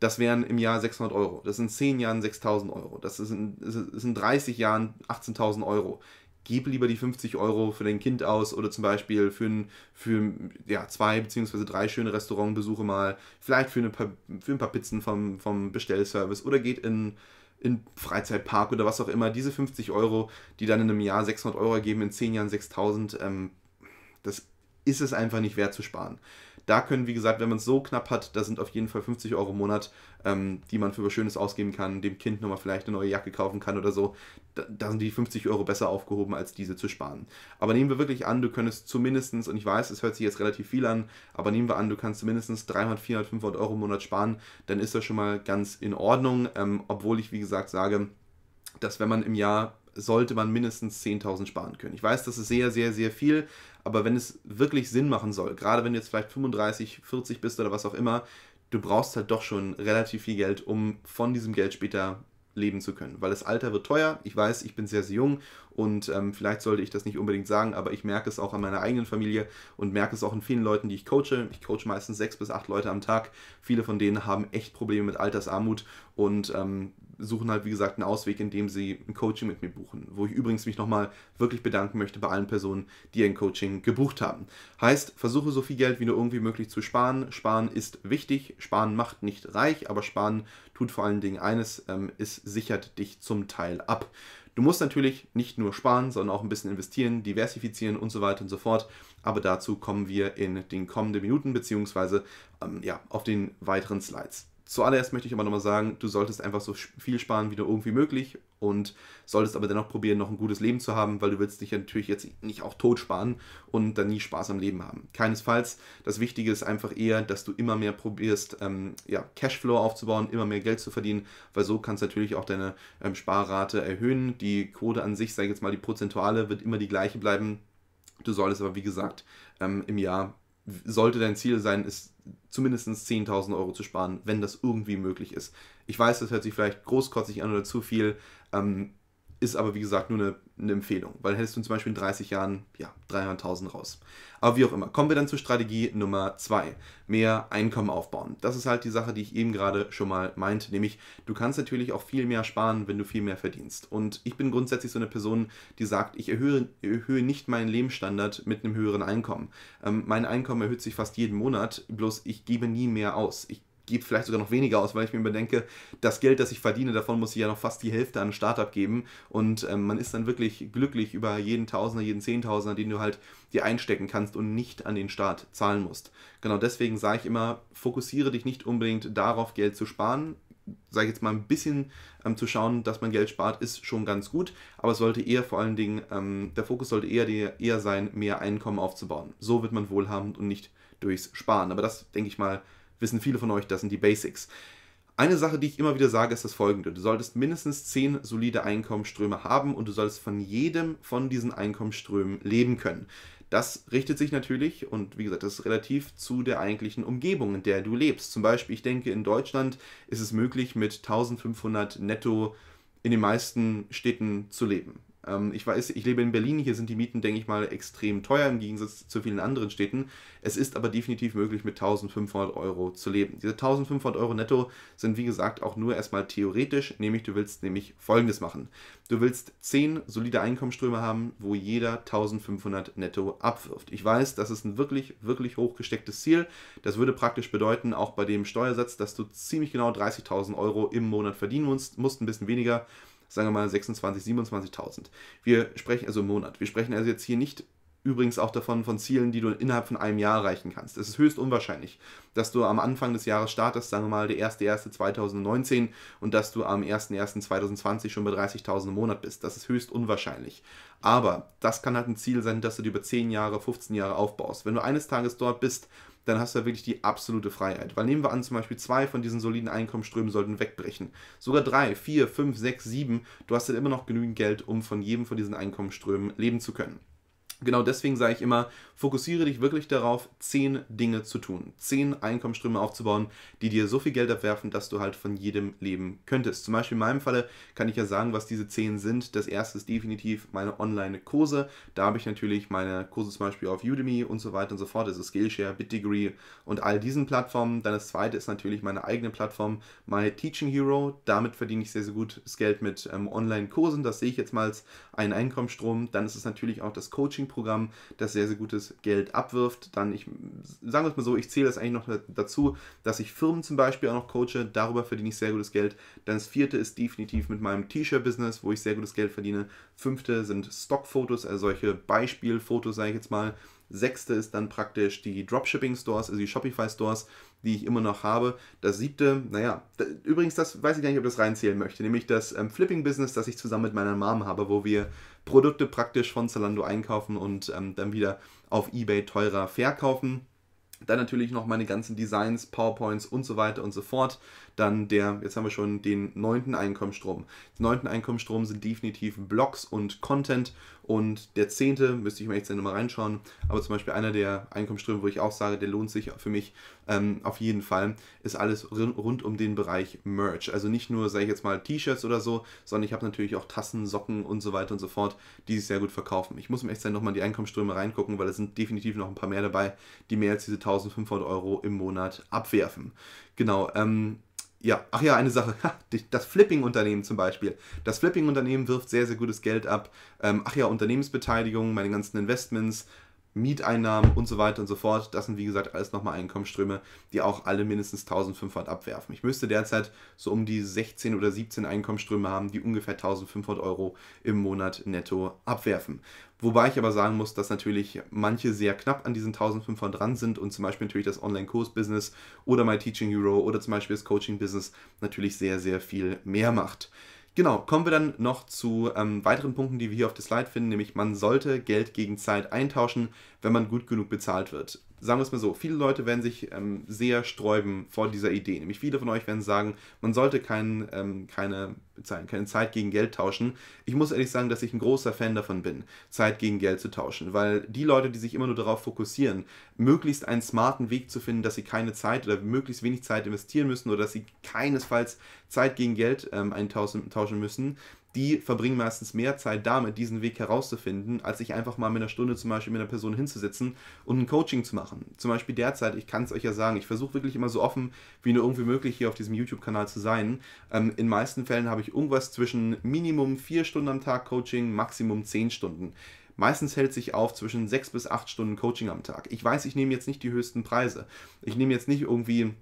Speaker 1: das wären im Jahr 600 Euro. Das sind 10 Jahren 6000 Euro. Das in 30 Jahren 18.000 Euro gib lieber die 50 Euro für dein Kind aus oder zum Beispiel für, ein, für ja, zwei beziehungsweise drei schöne Restaurantbesuche mal, vielleicht für, eine paar, für ein paar Pizzen vom, vom Bestellservice oder geht in in Freizeitpark oder was auch immer, diese 50 Euro, die dann in einem Jahr 600 Euro ergeben, in 10 Jahren 6000, ähm, das ist es einfach nicht wert zu sparen. Da können, wie gesagt, wenn man es so knapp hat, da sind auf jeden Fall 50 Euro im Monat, ähm, die man für was Schönes ausgeben kann, dem Kind nochmal vielleicht eine neue Jacke kaufen kann oder so. Da, sind die 50 Euro besser aufgehoben, als diese zu sparen. Aber nehmen wir wirklich an, du könntest zumindest, und ich weiß, es hört sich jetzt relativ viel an, aber nehmen wir an, du kannst zumindest 300, 400, 500 Euro im Monat sparen, dann ist das schon mal ganz in Ordnung. Ähm, obwohl ich, wie gesagt, sage, dass wenn man im Jahr sollte man mindestens 10.000 sparen können. Ich weiß, das ist sehr, sehr, sehr viel, aber wenn es wirklich Sinn machen soll, gerade wenn du jetzt vielleicht 35, 40 bist oder was auch immer, du brauchst halt doch schon relativ viel Geld, um von diesem Geld später leben zu können. Weil das Alter wird teuer. Ich weiß, ich bin sehr, sehr jung und ähm, vielleicht sollte ich das nicht unbedingt sagen, aber ich merke es auch an meiner eigenen Familie und merke es auch in vielen Leuten, die ich coache. Ich coache meistens sechs bis acht Leute am Tag. Viele von denen haben echt Probleme mit Altersarmut und ähm, suchen halt, wie gesagt, einen Ausweg, indem sie ein Coaching mit mir buchen. Wo ich übrigens mich nochmal wirklich bedanken möchte bei allen Personen, die ein Coaching gebucht haben. Heißt, versuche so viel Geld wie nur irgendwie möglich zu sparen. Sparen ist wichtig. Sparen macht nicht reich, aber Sparen tut vor allen Dingen eines, ähm, es sichert dich zum Teil ab. Du musst natürlich nicht nur sparen, sondern auch ein bisschen investieren, diversifizieren und so weiter und so fort. Aber dazu kommen wir in den kommenden Minuten beziehungsweise ähm, ja, auf den weiteren Slides. Zuallererst möchte ich aber nochmal sagen, du solltest einfach so viel sparen wie nur irgendwie möglich und solltest aber dennoch probieren, noch ein gutes Leben zu haben, weil du willst dich ja natürlich jetzt nicht auch tot sparen und dann nie Spaß am Leben haben. Keinesfalls. Das Wichtige ist einfach eher, dass du immer mehr probierst, ähm, ja, Cashflow aufzubauen, immer mehr Geld zu verdienen, weil so kannst du natürlich auch deine ähm, Sparrate erhöhen. Die Quote an sich, sage ich jetzt mal, die prozentuale wird immer die gleiche bleiben. Du solltest aber, wie gesagt, ähm, im Jahr sollte dein Ziel sein, ist zumindest 10.000 Euro zu sparen, wenn das irgendwie möglich ist. Ich weiß, das hört sich vielleicht großkotzig an oder zu viel, ähm, ist aber wie gesagt nur eine, eine, Empfehlung, weil hättest du zum Beispiel in 30 Jahren ja, 300.000 raus. Aber wie auch immer, kommen wir dann zur Strategie Nummer 2, mehr Einkommen aufbauen. Das ist halt die Sache, die ich eben gerade schon mal meinte, nämlich du kannst natürlich auch viel mehr sparen, wenn du viel mehr verdienst. Und ich bin grundsätzlich so eine Person, die sagt, ich erhöhe, erhöhe nicht meinen Lebensstandard mit einem höheren Einkommen. Ähm, mein Einkommen erhöht sich fast jeden Monat, bloß ich gebe nie mehr aus. Ich gebe vielleicht sogar noch weniger aus, weil ich mir überdenke, das Geld, das ich verdiene, davon muss ich ja noch fast die Hälfte an ein Startup geben und ähm, man ist dann wirklich glücklich über jeden Tausender, jeden Zehntausender, den du halt dir einstecken kannst und nicht an den Staat zahlen musst. Genau deswegen sage ich immer, fokussiere dich nicht unbedingt darauf, Geld zu sparen. Sage ich jetzt mal ein bisschen ähm, zu schauen, dass man Geld spart, ist schon ganz gut, aber es sollte eher vor allen Dingen, ähm, der Fokus sollte eher, eher sein, mehr Einkommen aufzubauen. So wird man wohlhabend und nicht durchs Sparen. Aber das, denke ich mal, wissen viele von euch, das sind die Basics. Eine Sache, die ich immer wieder sage, ist das folgende. Du solltest mindestens 10 solide Einkommensströme haben und du solltest von jedem von diesen Einkommensströmen leben können. Das richtet sich natürlich, und wie gesagt, das ist relativ zu der eigentlichen Umgebung, in der du lebst. Zum Beispiel, ich denke, in Deutschland ist es möglich, mit 1500 netto in den meisten Städten zu leben. Ähm, ich weiß, ich lebe in Berlin, hier sind die Mieten, denke ich mal, extrem teuer im Gegensatz zu vielen anderen Städten. Es ist aber definitiv möglich, mit 1500 Euro zu leben. Diese 1500 Euro netto sind, wie gesagt, auch nur erstmal theoretisch, nämlich du willst nämlich Folgendes machen. Du willst 10 solide Einkommensströme haben, wo jeder 1500 netto abwirft. Ich weiß, das ist ein wirklich, wirklich hochgestecktes Ziel. Das würde praktisch bedeuten, auch bei dem Steuersatz, dass du ziemlich genau 30.000 Euro im Monat verdienen musst, musst ein bisschen weniger sagen wir mal 26, 27.000. Wir sprechen also im Monat. Wir sprechen also jetzt hier nicht übrigens auch davon von Zielen, die du innerhalb von einem Jahr erreichen kannst. Es ist höchst unwahrscheinlich, dass du am Anfang des Jahres startest, sagen wir mal der 1.1.2019 und dass du am 1.1.2020 schon bei 30.000 im Monat bist. Das ist höchst unwahrscheinlich. Aber das kann halt ein Ziel sein, dass du dir über 10 Jahre, 15 Jahre aufbaust. Wenn du eines Tages dort bist, dann hast du ja wirklich die absolute Freiheit. Weil nehmen wir an, zum Beispiel zwei von diesen soliden Einkommensströmen sollten wegbrechen. Sogar drei, vier, fünf, sechs, sieben. Du hast dann immer noch genügend Geld, um von jedem von diesen Einkommensströmen leben zu können. Genau deswegen sage ich immer, fokussiere dich wirklich darauf, zehn Dinge zu tun, zehn Einkommensströme aufzubauen, die dir so viel Geld abwerfen, dass du halt von jedem leben könntest. Zum Beispiel in meinem Falle kann ich ja sagen, was diese zehn sind. Das erste ist definitiv meine Online-Kurse. Da habe ich natürlich meine Kurse zum Beispiel auf Udemy und so weiter und so fort, also Skillshare, BitDegree und all diesen Plattformen. Dann das zweite ist natürlich meine eigene Plattform, My Teaching Hero. Damit verdiene ich sehr, sehr gut das Geld mit ähm, Online-Kursen. Das sehe ich jetzt mal als einen Einkommensstrom. Dann ist es natürlich auch das Coaching-Programm, das sehr, sehr gutes Geld abwirft. Dann, ich sagen es mal so, ich zähle das eigentlich noch dazu, dass ich Firmen zum Beispiel auch noch coache. Darüber verdiene ich sehr gutes Geld. Dann das vierte ist definitiv mit meinem T-Shirt-Business, wo ich sehr gutes Geld verdiene. Fünfte sind Stockfotos, also solche Beispielfotos, sage ich jetzt mal. Sechste ist dann praktisch die Dropshipping-Stores, also die Shopify-Stores, die ich immer noch habe. Das siebte, naja, übrigens, das weiß ich gar nicht, ob ich das reinzählen möchte, nämlich das ähm, Flipping-Business, das ich zusammen mit meiner Mom habe, wo wir Produkte praktisch von Zalando einkaufen und ähm, dann wieder auf Ebay teurer verkaufen. Dann natürlich noch meine ganzen Designs, PowerPoints und so weiter und so fort. Dann der, jetzt haben wir schon den neunten Einkommensstrom. Den neunten Einkommensstrom sind definitiv Blogs und Content. Und der zehnte, müsste ich mir jetzt nochmal reinschauen, aber zum Beispiel einer der Einkommensströme, wo ich auch sage, der lohnt sich für mich ähm, auf jeden Fall, ist alles rund um den Bereich Merch. Also nicht nur, sage ich jetzt mal, T-Shirts oder so, sondern ich habe natürlich auch Tassen, Socken und so weiter und so fort, die sich sehr gut verkaufen. Ich muss mir echt sein nochmal in die Einkommensströme reingucken, weil es sind definitiv noch ein paar mehr dabei, die mehr als diese 1500 Euro im Monat abwerfen. Genau, ähm, ja, ach ja, eine Sache. Das Flipping-Unternehmen zum Beispiel. Das Flipping-Unternehmen wirft sehr, sehr gutes Geld ab. Ähm, ach ja, Unternehmensbeteiligung, meine ganzen Investments, Mieteinnahmen und so weiter und so fort. Das sind wie gesagt alles nochmal Einkommensströme, die auch alle mindestens 1500 abwerfen. Ich müsste derzeit so um die 16 oder 17 Einkommensströme haben, die ungefähr 1500 Euro im Monat netto abwerfen. Wobei ich aber sagen muss, dass natürlich manche sehr knapp an diesen 1500 dran sind und zum Beispiel natürlich das Online-Kurs-Business oder My Teaching Hero oder zum Beispiel das Coaching-Business natürlich sehr, sehr viel mehr macht. Genau, kommen wir dann noch zu ähm, weiteren Punkten, die wir hier auf der Slide finden, nämlich man sollte Geld gegen Zeit eintauschen, wenn man gut genug bezahlt wird sagen wir es mal so, viele Leute werden sich ähm, sehr sträuben vor dieser Idee. Nämlich viele von euch werden sagen, man sollte kein, ähm, keine, keine Zeit gegen Geld tauschen. Ich muss ehrlich sagen, dass ich ein großer Fan davon bin, Zeit gegen Geld zu tauschen, weil die Leute, die sich immer nur darauf fokussieren, möglichst einen smarten Weg zu finden, dass sie keine Zeit oder möglichst wenig Zeit investieren müssen oder dass sie keinesfalls Zeit gegen Geld ähm, eintauschen müssen, die verbringen meistens mehr Zeit damit, diesen Weg herauszufinden, als sich einfach mal mit einer Stunde zum Beispiel mit einer Person hinzusetzen und ein Coaching zu machen. Zum Beispiel derzeit, ich kann es euch ja sagen, ich versuche wirklich immer so offen wie nur irgendwie möglich hier auf diesem YouTube-Kanal zu sein. Ähm, in meisten Fällen habe ich irgendwas zwischen Minimum vier Stunden am Tag Coaching, Maximum zehn Stunden. Meistens hält sich auf zwischen sechs bis acht Stunden Coaching am Tag. Ich weiß, ich nehme jetzt nicht die höchsten Preise. Ich nehme jetzt nicht irgendwie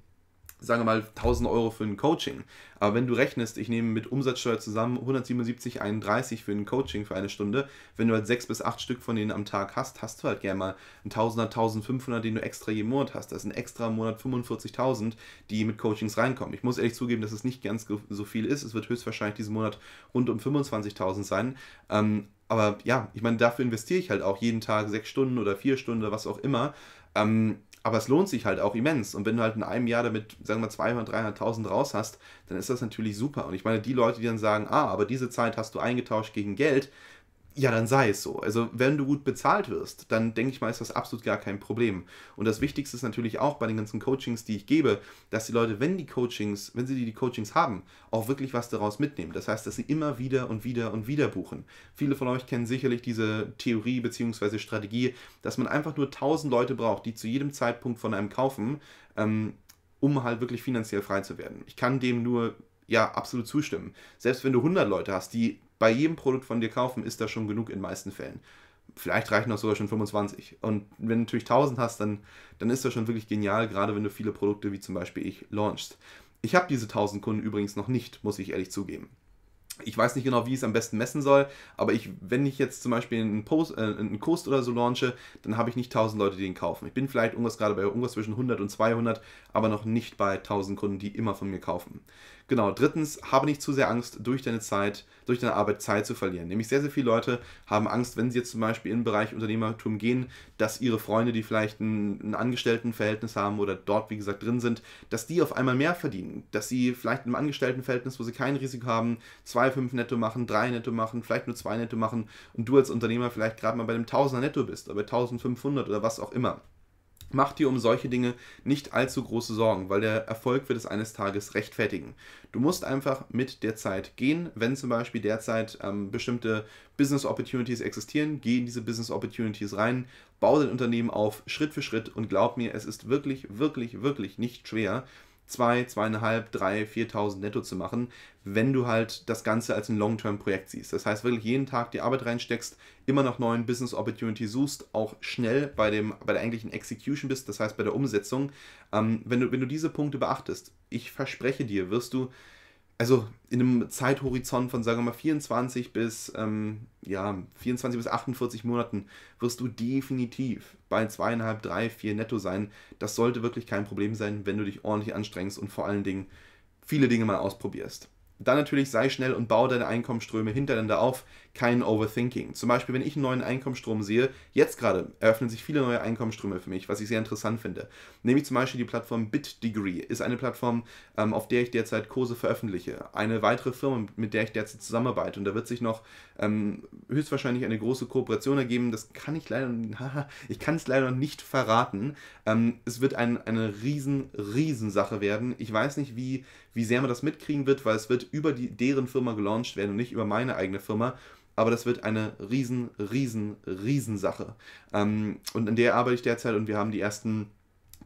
Speaker 1: sagen wir mal 1000 Euro für ein Coaching. Aber wenn du rechnest, ich nehme mit Umsatzsteuer zusammen 177,31 für ein Coaching für eine Stunde, wenn du halt sechs bis acht Stück von denen am Tag hast, hast du halt gerne mal 1000er, 1500, den du extra jeden Monat hast. Das sind extra im Monat 45.000, die mit Coachings reinkommen. Ich muss ehrlich zugeben, dass es nicht ganz so viel ist. Es wird höchstwahrscheinlich diesen Monat rund um 25.000 sein. Ähm, aber ja, ich meine, dafür investiere ich halt auch jeden Tag sechs Stunden oder vier Stunden oder was auch immer. Ähm, aber es lohnt sich halt auch immens. Und wenn du halt in einem Jahr damit, sagen wir mal, 200.000, 300.000 raus hast, dann ist das natürlich super. Und ich meine, die Leute, die dann sagen, ah, aber diese Zeit hast du eingetauscht gegen Geld, ja, dann sei es so. Also wenn du gut bezahlt wirst, dann denke ich mal, ist das absolut gar kein Problem. Und das Wichtigste ist natürlich auch bei den ganzen Coachings, die ich gebe, dass die Leute, wenn die Coachings, wenn sie die Coachings haben, auch wirklich was daraus mitnehmen. Das heißt, dass sie immer wieder und wieder und wieder buchen. Viele von euch kennen sicherlich diese Theorie bzw. Strategie, dass man einfach nur 1000 Leute braucht, die zu jedem Zeitpunkt von einem kaufen, ähm, um halt wirklich finanziell frei zu werden. Ich kann dem nur ja absolut zustimmen. Selbst wenn du 100 Leute hast, die bei jedem Produkt von dir kaufen, ist das schon genug in den meisten Fällen. Vielleicht reichen auch sogar schon 25. Und wenn du natürlich 1000 hast, dann, dann ist das schon wirklich genial, gerade wenn du viele Produkte wie zum Beispiel ich launchst. Ich habe diese 1000 Kunden übrigens noch nicht, muss ich ehrlich zugeben. Ich weiß nicht genau, wie ich es am besten messen soll, aber ich, wenn ich jetzt zum Beispiel einen, Post, äh, einen Kurs oder so launche, dann habe ich nicht 1000 Leute, die den kaufen. Ich bin vielleicht irgendwas gerade bei irgendwas zwischen 100 und 200, aber noch nicht bei 1000 Kunden, die immer von mir kaufen. Genau, drittens, habe nicht zu sehr Angst, durch deine Zeit, durch deine Arbeit Zeit zu verlieren. Nämlich sehr, sehr viele Leute haben Angst, wenn sie jetzt zum Beispiel im Bereich Unternehmertum gehen, dass ihre Freunde, die vielleicht ein, ein Angestelltenverhältnis haben oder dort, wie gesagt, drin sind, dass die auf einmal mehr verdienen. Dass sie vielleicht im Angestelltenverhältnis, wo sie kein Risiko haben, zwei, fünf netto machen, drei netto machen, vielleicht nur zwei netto machen und du als Unternehmer vielleicht gerade mal bei dem Tausender netto bist oder bei 1500 oder was auch immer. Mach dir um solche Dinge nicht allzu große Sorgen, weil der Erfolg wird es eines Tages rechtfertigen. Du musst einfach mit der Zeit gehen. Wenn zum Beispiel derzeit ähm, bestimmte Business Opportunities existieren, geh in diese Business Opportunities rein, baue dein Unternehmen auf Schritt für Schritt und glaub mir, es ist wirklich, wirklich, wirklich nicht schwer, 2, 2,5, 3, 4.000 netto zu machen, wenn du halt das Ganze als ein Long-Term-Projekt siehst. Das heißt, wirklich jeden Tag die Arbeit reinsteckst, immer noch neuen Business Opportunity suchst, auch schnell bei, dem, bei der eigentlichen Execution bist, das heißt bei der Umsetzung. Ähm, wenn, du, wenn du diese Punkte beachtest, ich verspreche dir, wirst du also in einem Zeithorizont von, sagen wir mal, 24 bis, ähm, ja, 24 bis 48 Monaten wirst du definitiv bei zweieinhalb, drei, vier netto sein. Das sollte wirklich kein Problem sein, wenn du dich ordentlich anstrengst und vor allen Dingen viele Dinge mal ausprobierst. Dann natürlich sei schnell und baue deine Einkommensströme hintereinander auf. Kein Overthinking. Zum Beispiel, wenn ich einen neuen Einkommensstrom sehe, jetzt gerade eröffnen sich viele neue Einkommensströme für mich, was ich sehr interessant finde. Nämlich zum Beispiel die Plattform BitDegree. Ist eine Plattform, ähm, auf der ich derzeit Kurse veröffentliche. Eine weitere Firma, mit der ich derzeit zusammenarbeite. Und da wird sich noch ähm, höchstwahrscheinlich eine große Kooperation ergeben. Das kann ich leider, ich kann es leider nicht verraten. Ähm, es wird ein, eine riesen, riesen Sache werden. Ich weiß nicht, wie, wie sehr man das mitkriegen wird, weil es wird über die, deren Firma gelauncht werden und nicht über meine eigene Firma. Aber das wird eine riesen, riesen, riesen Sache. Ähm, und an der arbeite ich derzeit und wir haben die ersten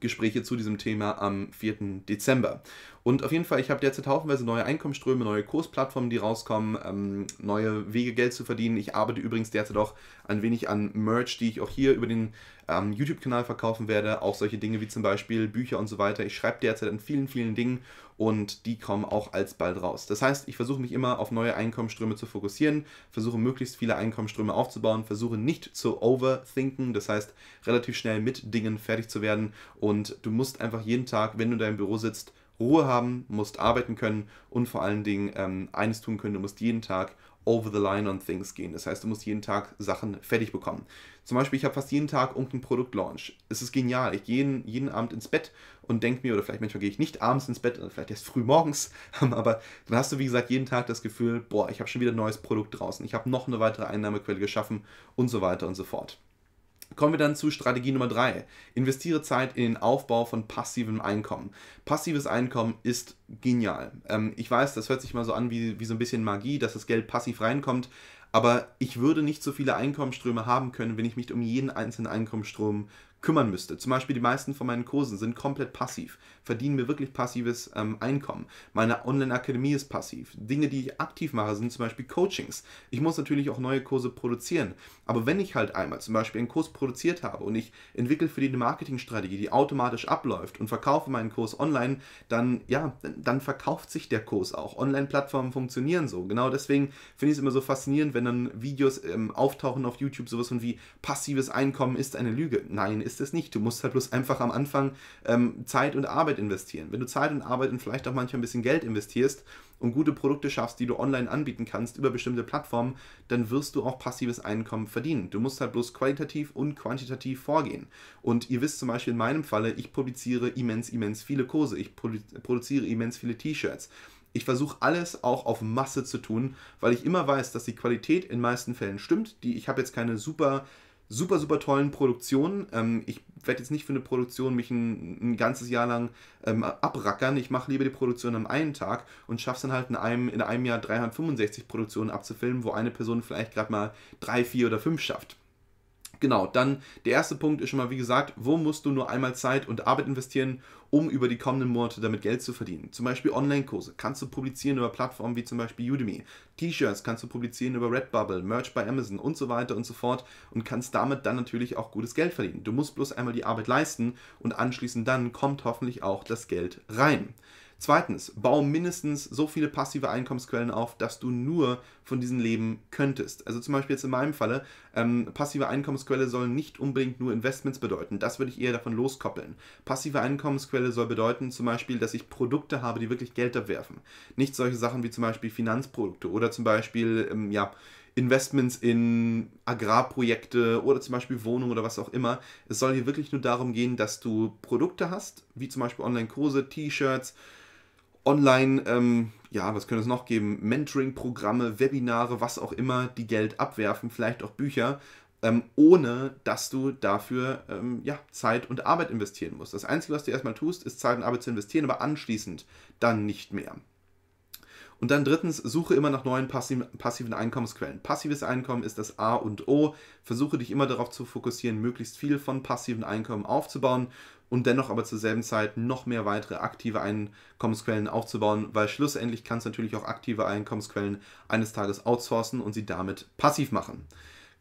Speaker 1: Gespräche zu diesem Thema am 4. Dezember. Und auf jeden Fall, ich habe derzeit haufenweise neue Einkommensströme, neue Kursplattformen, die rauskommen, ähm, neue Wege, Geld zu verdienen. Ich arbeite übrigens derzeit auch ein wenig an Merch, die ich auch hier über den ähm, YouTube-Kanal verkaufen werde. Auch solche Dinge wie zum Beispiel Bücher und so weiter. Ich schreibe derzeit an vielen, vielen Dingen und die kommen auch alsbald raus. Das heißt, ich versuche mich immer auf neue Einkommensströme zu fokussieren, versuche möglichst viele Einkommensströme aufzubauen, versuche nicht zu overthinken, das heißt relativ schnell mit Dingen fertig zu werden und du musst einfach jeden Tag, wenn du in deinem Büro sitzt, Ruhe haben, musst arbeiten können und vor allen Dingen ähm, eines tun können, du musst jeden Tag over the line on things gehen. Das heißt, du musst jeden Tag Sachen fertig bekommen. Zum Beispiel, ich habe fast jeden Tag irgendeinen Produktlaunch. Es ist genial. Ich gehe jeden, jeden Abend ins Bett und denke mir, oder vielleicht manchmal gehe ich nicht abends ins Bett, vielleicht erst früh morgens, aber dann hast du, wie gesagt, jeden Tag das Gefühl, boah, ich habe schon wieder ein neues Produkt draußen. Ich habe noch eine weitere Einnahmequelle geschaffen und so weiter und so fort. Kommen wir dann zu Strategie Nummer 3. Investiere Zeit in den Aufbau von passivem Einkommen. Passives Einkommen ist genial. Ähm, ich weiß, das hört sich mal so an wie, wie so ein bisschen Magie, dass das Geld passiv reinkommt, aber ich würde nicht so viele Einkommensströme haben können, wenn ich mich um jeden einzelnen Einkommensstrom kümmern müsste. Zum Beispiel die meisten von meinen Kursen sind komplett passiv, verdienen mir wirklich passives ähm, Einkommen. Meine Online-Akademie ist passiv. Dinge, die ich aktiv mache, sind zum Beispiel Coachings. Ich muss natürlich auch neue Kurse produzieren. Aber wenn ich halt einmal zum Beispiel einen Kurs produziert habe und ich entwickle für die eine Marketingstrategie, die automatisch abläuft und verkaufe meinen Kurs online, dann ja, dann verkauft sich der Kurs auch. Online-Plattformen funktionieren so. Genau deswegen finde ich es immer so faszinierend, wenn dann Videos ähm, auftauchen auf YouTube, sowas wie passives Einkommen ist eine Lüge. Nein, ist ist es nicht. Du musst halt bloß einfach am Anfang ähm, Zeit und Arbeit investieren. Wenn du Zeit und Arbeit und vielleicht auch manchmal ein bisschen Geld investierst und gute Produkte schaffst, die du online anbieten kannst über bestimmte Plattformen, dann wirst du auch passives Einkommen verdienen. Du musst halt bloß qualitativ und quantitativ vorgehen. Und ihr wisst zum Beispiel in meinem Falle, ich publiziere immens, immens viele Kurse. Ich produziere immens viele T-Shirts. Ich versuche alles auch auf Masse zu tun, weil ich immer weiß, dass die Qualität in meisten Fällen stimmt. Die, ich habe jetzt keine super super, super tollen Produktionen. Ähm, ich werde jetzt nicht für eine Produktion mich ein, ein ganzes Jahr lang ähm, abrackern. Ich mache lieber die Produktion am einen Tag und schaffe es dann halt in einem, in einem Jahr 365 Produktionen abzufilmen, wo eine Person vielleicht gerade mal drei, vier oder fünf schafft. Genau, dann der erste Punkt ist schon mal, wie gesagt, wo musst du nur einmal Zeit und Arbeit investieren, um über die kommenden Monate damit Geld zu verdienen. Zum Beispiel Online-Kurse kannst du publizieren über Plattformen wie zum Beispiel Udemy. T-Shirts kannst du publizieren über Redbubble, Merch bei Amazon und so weiter und so fort und kannst damit dann natürlich auch gutes Geld verdienen. Du musst bloß einmal die Arbeit leisten und anschließend dann kommt hoffentlich auch das Geld rein. Zweitens, bau mindestens so viele passive Einkommensquellen auf, dass du nur von diesen leben könntest. Also zum Beispiel jetzt in meinem Falle, ähm, passive Einkommensquelle sollen nicht unbedingt nur Investments bedeuten. Das würde ich eher davon loskoppeln. Passive Einkommensquelle soll bedeuten zum Beispiel, dass ich Produkte habe, die wirklich Geld abwerfen. Nicht solche Sachen wie zum Beispiel Finanzprodukte oder zum Beispiel, ähm, ja, Investments in Agrarprojekte oder zum Beispiel Wohnungen oder was auch immer. Es soll hier wirklich nur darum gehen, dass du Produkte hast, wie zum Beispiel Online-Kurse, T-Shirts, Online, ähm, ja, was könnte es noch geben? Mentoring-Programme, Webinare, was auch immer, die Geld abwerfen, vielleicht auch Bücher, ähm, ohne dass du dafür ähm, ja, Zeit und Arbeit investieren musst. Das Einzige, was du erstmal tust, ist Zeit und Arbeit zu investieren, aber anschließend dann nicht mehr. Und dann drittens, suche immer nach neuen passiven Einkommensquellen. Passives Einkommen ist das A und O. Versuche dich immer darauf zu fokussieren, möglichst viel von passiven Einkommen aufzubauen und dennoch aber zur selben Zeit noch mehr weitere aktive Einkommensquellen aufzubauen, weil schlussendlich kannst du natürlich auch aktive Einkommensquellen eines Tages outsourcen und sie damit passiv machen.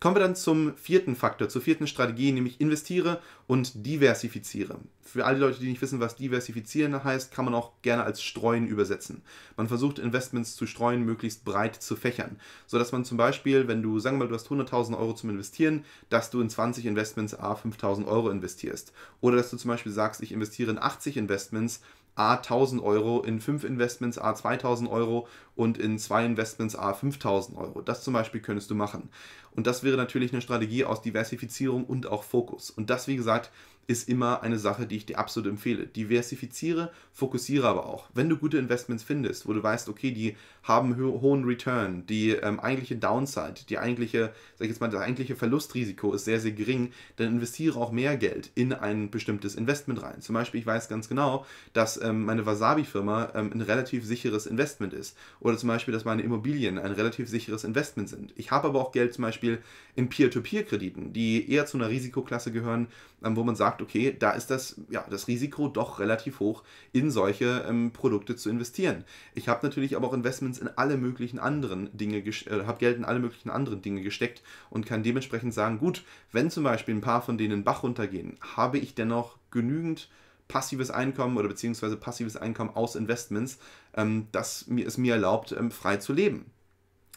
Speaker 1: Kommen wir dann zum vierten Faktor, zur vierten Strategie, nämlich investiere und diversifiziere. Für alle Leute, die nicht wissen, was diversifizieren heißt, kann man auch gerne als streuen übersetzen. Man versucht Investments zu streuen, möglichst breit zu fächern, sodass man zum Beispiel, wenn du, sagen wir mal, du hast 100.000 Euro zum Investieren, dass du in 20 Investments a 5.000 Euro investierst. Oder dass du zum Beispiel sagst, ich investiere in 80 Investments, A 1000 Euro, in 5 Investments A 2000 Euro und in 2 Investments A 5000 Euro. Das zum Beispiel könntest du machen. Und das wäre natürlich eine Strategie aus Diversifizierung und auch Fokus. Und das, wie gesagt, ist immer eine Sache, die ich dir absolut empfehle. Diversifiziere, fokussiere aber auch. Wenn du gute Investments findest, wo du weißt, okay, die haben ho hohen Return, die ähm, eigentliche Downside, die eigentliche, sag ich jetzt mal, das eigentliche Verlustrisiko ist sehr, sehr gering, dann investiere auch mehr Geld in ein bestimmtes Investment rein. Zum Beispiel, ich weiß ganz genau, dass ähm, meine Wasabi-Firma ähm, ein relativ sicheres Investment ist. Oder zum Beispiel, dass meine Immobilien ein relativ sicheres Investment sind. Ich habe aber auch Geld zum Beispiel in Peer-to-Peer-Krediten, die eher zu einer Risikoklasse gehören, ähm, wo man sagt, okay, da ist das, ja, das Risiko doch relativ hoch, in solche ähm, Produkte zu investieren. Ich habe natürlich aber auch Investments in alle möglichen anderen Dinge, äh, habe Geld in alle möglichen anderen Dinge gesteckt und kann dementsprechend sagen, gut, wenn zum Beispiel ein paar von denen Bach runtergehen, habe ich dennoch genügend passives Einkommen oder beziehungsweise passives Einkommen aus Investments, ähm, das mir, es mir erlaubt, ähm, frei zu leben.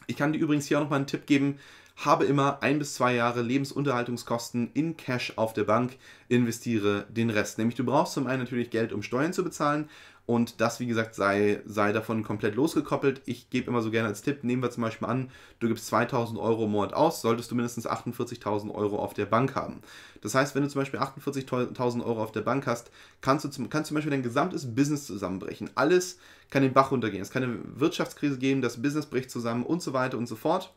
Speaker 1: Ich kann dir übrigens hier auch nochmal einen Tipp geben, habe immer ein bis zwei Jahre Lebensunterhaltungskosten in Cash auf der Bank, investiere den Rest. Nämlich du brauchst zum einen natürlich Geld, um Steuern zu bezahlen, und das, wie gesagt, sei, sei davon komplett losgekoppelt. Ich gebe immer so gerne als Tipp, nehmen wir zum Beispiel an, du gibst 2000 Euro im Monat aus, solltest du mindestens 48.000 Euro auf der Bank haben. Das heißt, wenn du zum Beispiel 48.000 Euro auf der Bank hast, kannst du zum, kannst zum Beispiel dein gesamtes Business zusammenbrechen. Alles kann den Bach runtergehen. Es kann eine Wirtschaftskrise geben, das Business bricht zusammen und so weiter und so fort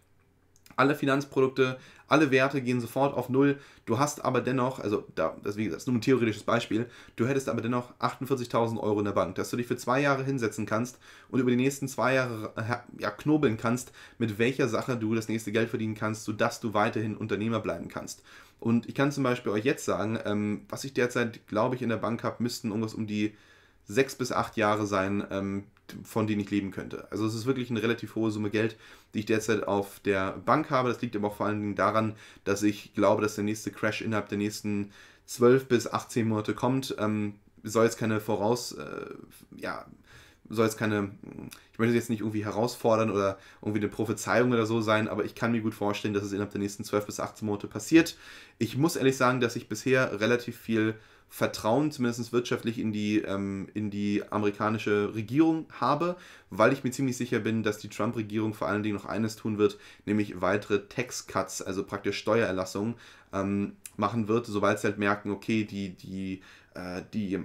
Speaker 1: alle Finanzprodukte, alle Werte gehen sofort auf Null. Du hast aber dennoch, also da, das, wie gesagt, ist nur ein theoretisches Beispiel, du hättest aber dennoch 48.000 Euro in der Bank, dass du dich für zwei Jahre hinsetzen kannst und über die nächsten zwei Jahre äh, ja, knobeln kannst, mit welcher Sache du das nächste Geld verdienen kannst, sodass du weiterhin Unternehmer bleiben kannst. Und ich kann zum Beispiel euch jetzt sagen, ähm, was ich derzeit, glaube ich, in der Bank habe, müssten irgendwas um die sechs bis acht Jahre sein, ähm, von denen ich leben könnte. Also es ist wirklich eine relativ hohe Summe Geld, die ich derzeit auf der Bank habe. Das liegt aber auch vor allen Dingen daran, dass ich glaube, dass der nächste Crash innerhalb der nächsten 12 bis 18 Monate kommt. Ähm, soll jetzt keine Voraus, äh, ja, soll jetzt keine, ich möchte jetzt nicht irgendwie herausfordern oder irgendwie eine Prophezeiung oder so sein, aber ich kann mir gut vorstellen, dass es innerhalb der nächsten 12 bis 18 Monate passiert. Ich muss ehrlich sagen, dass ich bisher relativ viel Vertrauen, zumindest wirtschaftlich, in die, ähm, in die amerikanische Regierung habe, weil ich mir ziemlich sicher bin, dass die Trump-Regierung vor allen Dingen noch eines tun wird, nämlich weitere Tax-Cuts, also praktisch Steuererlassungen ähm, machen wird, sobald sie halt merken, okay, die, die, äh, die,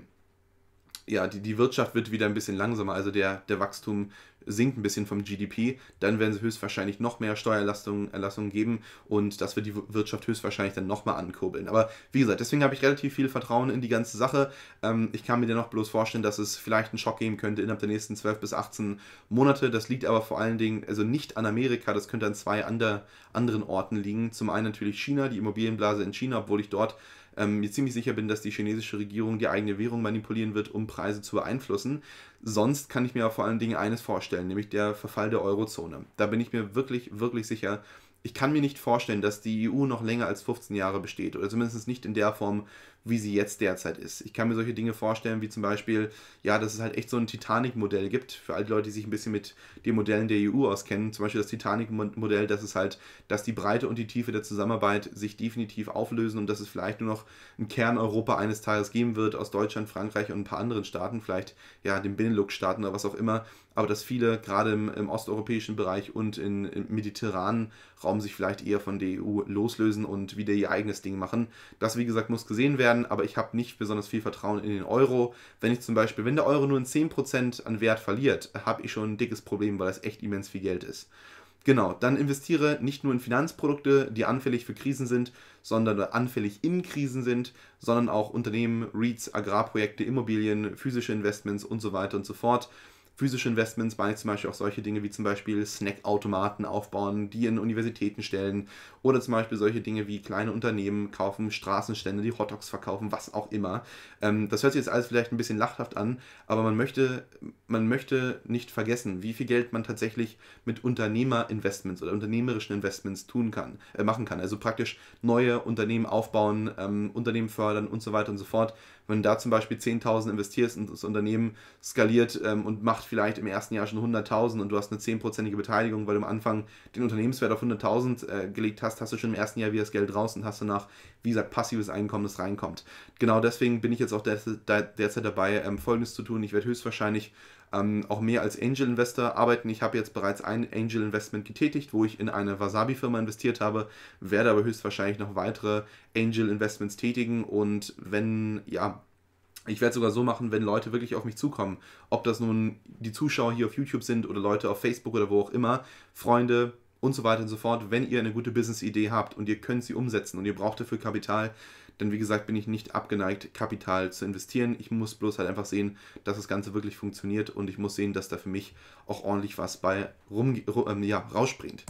Speaker 1: ja, die, die Wirtschaft wird wieder ein bisschen langsamer, also der, der Wachstum sinkt ein bisschen vom GDP, dann werden sie höchstwahrscheinlich noch mehr Steuererlassungen geben und das wird die Wirtschaft höchstwahrscheinlich dann nochmal ankurbeln. Aber wie gesagt, deswegen habe ich relativ viel Vertrauen in die ganze Sache. Ähm, ich kann mir dennoch bloß vorstellen, dass es vielleicht einen Schock geben könnte innerhalb der nächsten 12 bis 18 Monate. Das liegt aber vor allen Dingen, also nicht an Amerika, das könnte an zwei ander, anderen Orten liegen. Zum einen natürlich China, die Immobilienblase in China, obwohl ich dort ähm, mir ziemlich sicher bin, dass die chinesische Regierung die eigene Währung manipulieren wird, um Preise zu beeinflussen. Sonst kann ich mir vor allen Dingen eines vorstellen, nämlich der Verfall der Eurozone. Da bin ich mir wirklich, wirklich sicher. Ich kann mir nicht vorstellen, dass die EU noch länger als 15 Jahre besteht oder zumindest nicht in der Form, wie sie jetzt derzeit ist. Ich kann mir solche Dinge vorstellen, wie zum Beispiel, ja, dass es halt echt so ein Titanic-Modell gibt, für alle Leute, die sich ein bisschen mit den Modellen der EU auskennen. Zum Beispiel das Titanic-Modell, das ist halt, dass die Breite und die Tiefe der Zusammenarbeit sich definitiv auflösen und dass es vielleicht nur noch ein Kern Europa eines Tages geben wird, aus Deutschland, Frankreich und ein paar anderen Staaten, vielleicht ja, den Benelux-Staaten oder was auch immer, aber dass viele gerade im, im osteuropäischen Bereich und in, im mediterranen Raum sich vielleicht eher von der EU loslösen und wieder ihr eigenes Ding machen. Das, wie gesagt, muss gesehen werden, aber ich habe nicht besonders viel Vertrauen in den Euro. Wenn ich zum Beispiel, wenn der Euro nur in 10% an Wert verliert, habe ich schon ein dickes Problem, weil das echt immens viel Geld ist. Genau, dann investiere nicht nur in Finanzprodukte, die anfällig für Krisen sind, sondern anfällig in Krisen sind, sondern auch Unternehmen, REITs, Agrarprojekte, Immobilien, physische Investments und so weiter und so fort physische Investments meine ich zum Beispiel auch solche Dinge wie zum Beispiel Snackautomaten aufbauen, die in Universitäten stellen oder zum Beispiel solche Dinge wie kleine Unternehmen kaufen, Straßenstände, die Hotdogs verkaufen, was auch immer. Ähm, das hört sich jetzt alles vielleicht ein bisschen lachhaft an, aber man möchte, man möchte nicht vergessen, wie viel Geld man tatsächlich mit Unternehmerinvestments oder unternehmerischen Investments tun kann, äh, machen kann. Also praktisch neue Unternehmen aufbauen, ähm, Unternehmen fördern und so weiter und so fort. Wenn du da zum Beispiel 10.000 investierst und das Unternehmen skaliert ähm, und macht vielleicht im ersten Jahr schon 100.000 und du hast eine 10%ige Beteiligung, weil du am Anfang den Unternehmenswert auf 100.000 äh, gelegt hast, hast du schon im ersten Jahr wieder das Geld raus und hast danach, wie gesagt, passives Einkommen, das reinkommt. Genau deswegen bin ich jetzt auch derzeit dabei, ähm, Folgendes zu tun. Ich werde höchstwahrscheinlich ähm, auch mehr als Angel Investor arbeiten. Ich habe jetzt bereits ein Angel Investment getätigt, wo ich in eine Wasabi-Firma investiert habe, werde aber höchstwahrscheinlich noch weitere Angel Investments tätigen und wenn, ja, ich werde es sogar so machen, wenn Leute wirklich auf mich zukommen, ob das nun die Zuschauer hier auf YouTube sind oder Leute auf Facebook oder wo auch immer, Freunde und so weiter und so fort, wenn ihr eine gute Business-Idee habt und ihr könnt sie umsetzen und ihr braucht dafür Kapital, denn wie gesagt, bin ich nicht abgeneigt, Kapital zu investieren. Ich muss bloß halt einfach sehen, dass das Ganze wirklich funktioniert und ich muss sehen, dass da für mich auch ordentlich was bei rum, rum ja, rausspringt.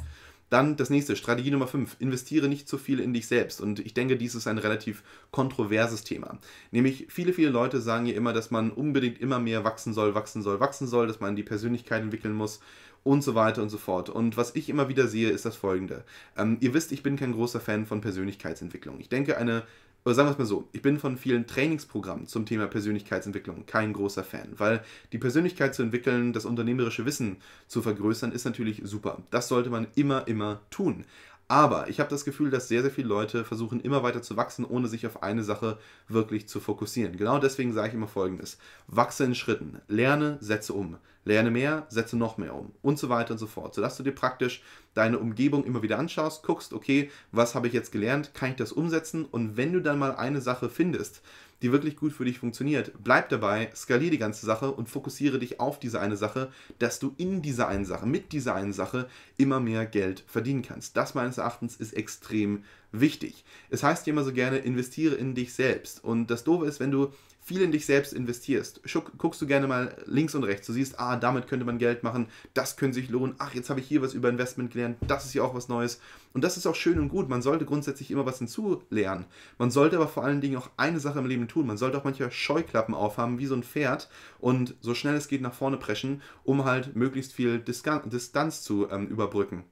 Speaker 1: Dann das nächste, Strategie Nummer 5. Investiere nicht zu viel in dich selbst. Und ich denke, dies ist ein relativ kontroverses Thema. Nämlich viele, viele Leute sagen ja immer, dass man unbedingt immer mehr wachsen soll, wachsen soll, wachsen soll, dass man die Persönlichkeit entwickeln muss und so weiter und so fort. Und was ich immer wieder sehe, ist das folgende. Ähm, ihr wisst, ich bin kein großer Fan von Persönlichkeitsentwicklung. Ich denke, eine oder sagen wir es mal so, ich bin von vielen Trainingsprogrammen zum Thema Persönlichkeitsentwicklung kein großer Fan, weil die Persönlichkeit zu entwickeln, das unternehmerische Wissen zu vergrößern, ist natürlich super. Das sollte man immer, immer tun. Aber ich habe das Gefühl, dass sehr, sehr viele Leute versuchen, immer weiter zu wachsen, ohne sich auf eine Sache wirklich zu fokussieren. Genau deswegen sage ich immer Folgendes. Wachse in Schritten. Lerne, setze um. Lerne mehr, setze noch mehr um. Und so weiter und so fort. Sodass du dir praktisch deine Umgebung immer wieder anschaust, guckst, okay, was habe ich jetzt gelernt? Kann ich das umsetzen? Und wenn du dann mal eine Sache findest, die wirklich gut für dich funktioniert. Bleib dabei, skaliere die ganze Sache und fokussiere dich auf diese eine Sache, dass du in dieser einen Sache, mit dieser einen Sache immer mehr Geld verdienen kannst. Das meines Erachtens ist extrem wichtig. Es heißt ja immer so gerne, investiere in dich selbst. Und das Doofe ist, wenn du viel in dich selbst investierst, guckst du gerne mal links und rechts. Du siehst, ah, damit könnte man Geld machen, das könnte sich lohnen. Ach, jetzt habe ich hier was über Investment gelernt, das ist ja auch was Neues. Und das ist auch schön und gut. Man sollte grundsätzlich immer was hinzulernen. Man sollte aber vor allen Dingen auch eine Sache im Leben tun. Man sollte auch manchmal Scheuklappen aufhaben, wie so ein Pferd und so schnell es geht nach vorne preschen, um halt möglichst viel Distanz zu ähm, überbrücken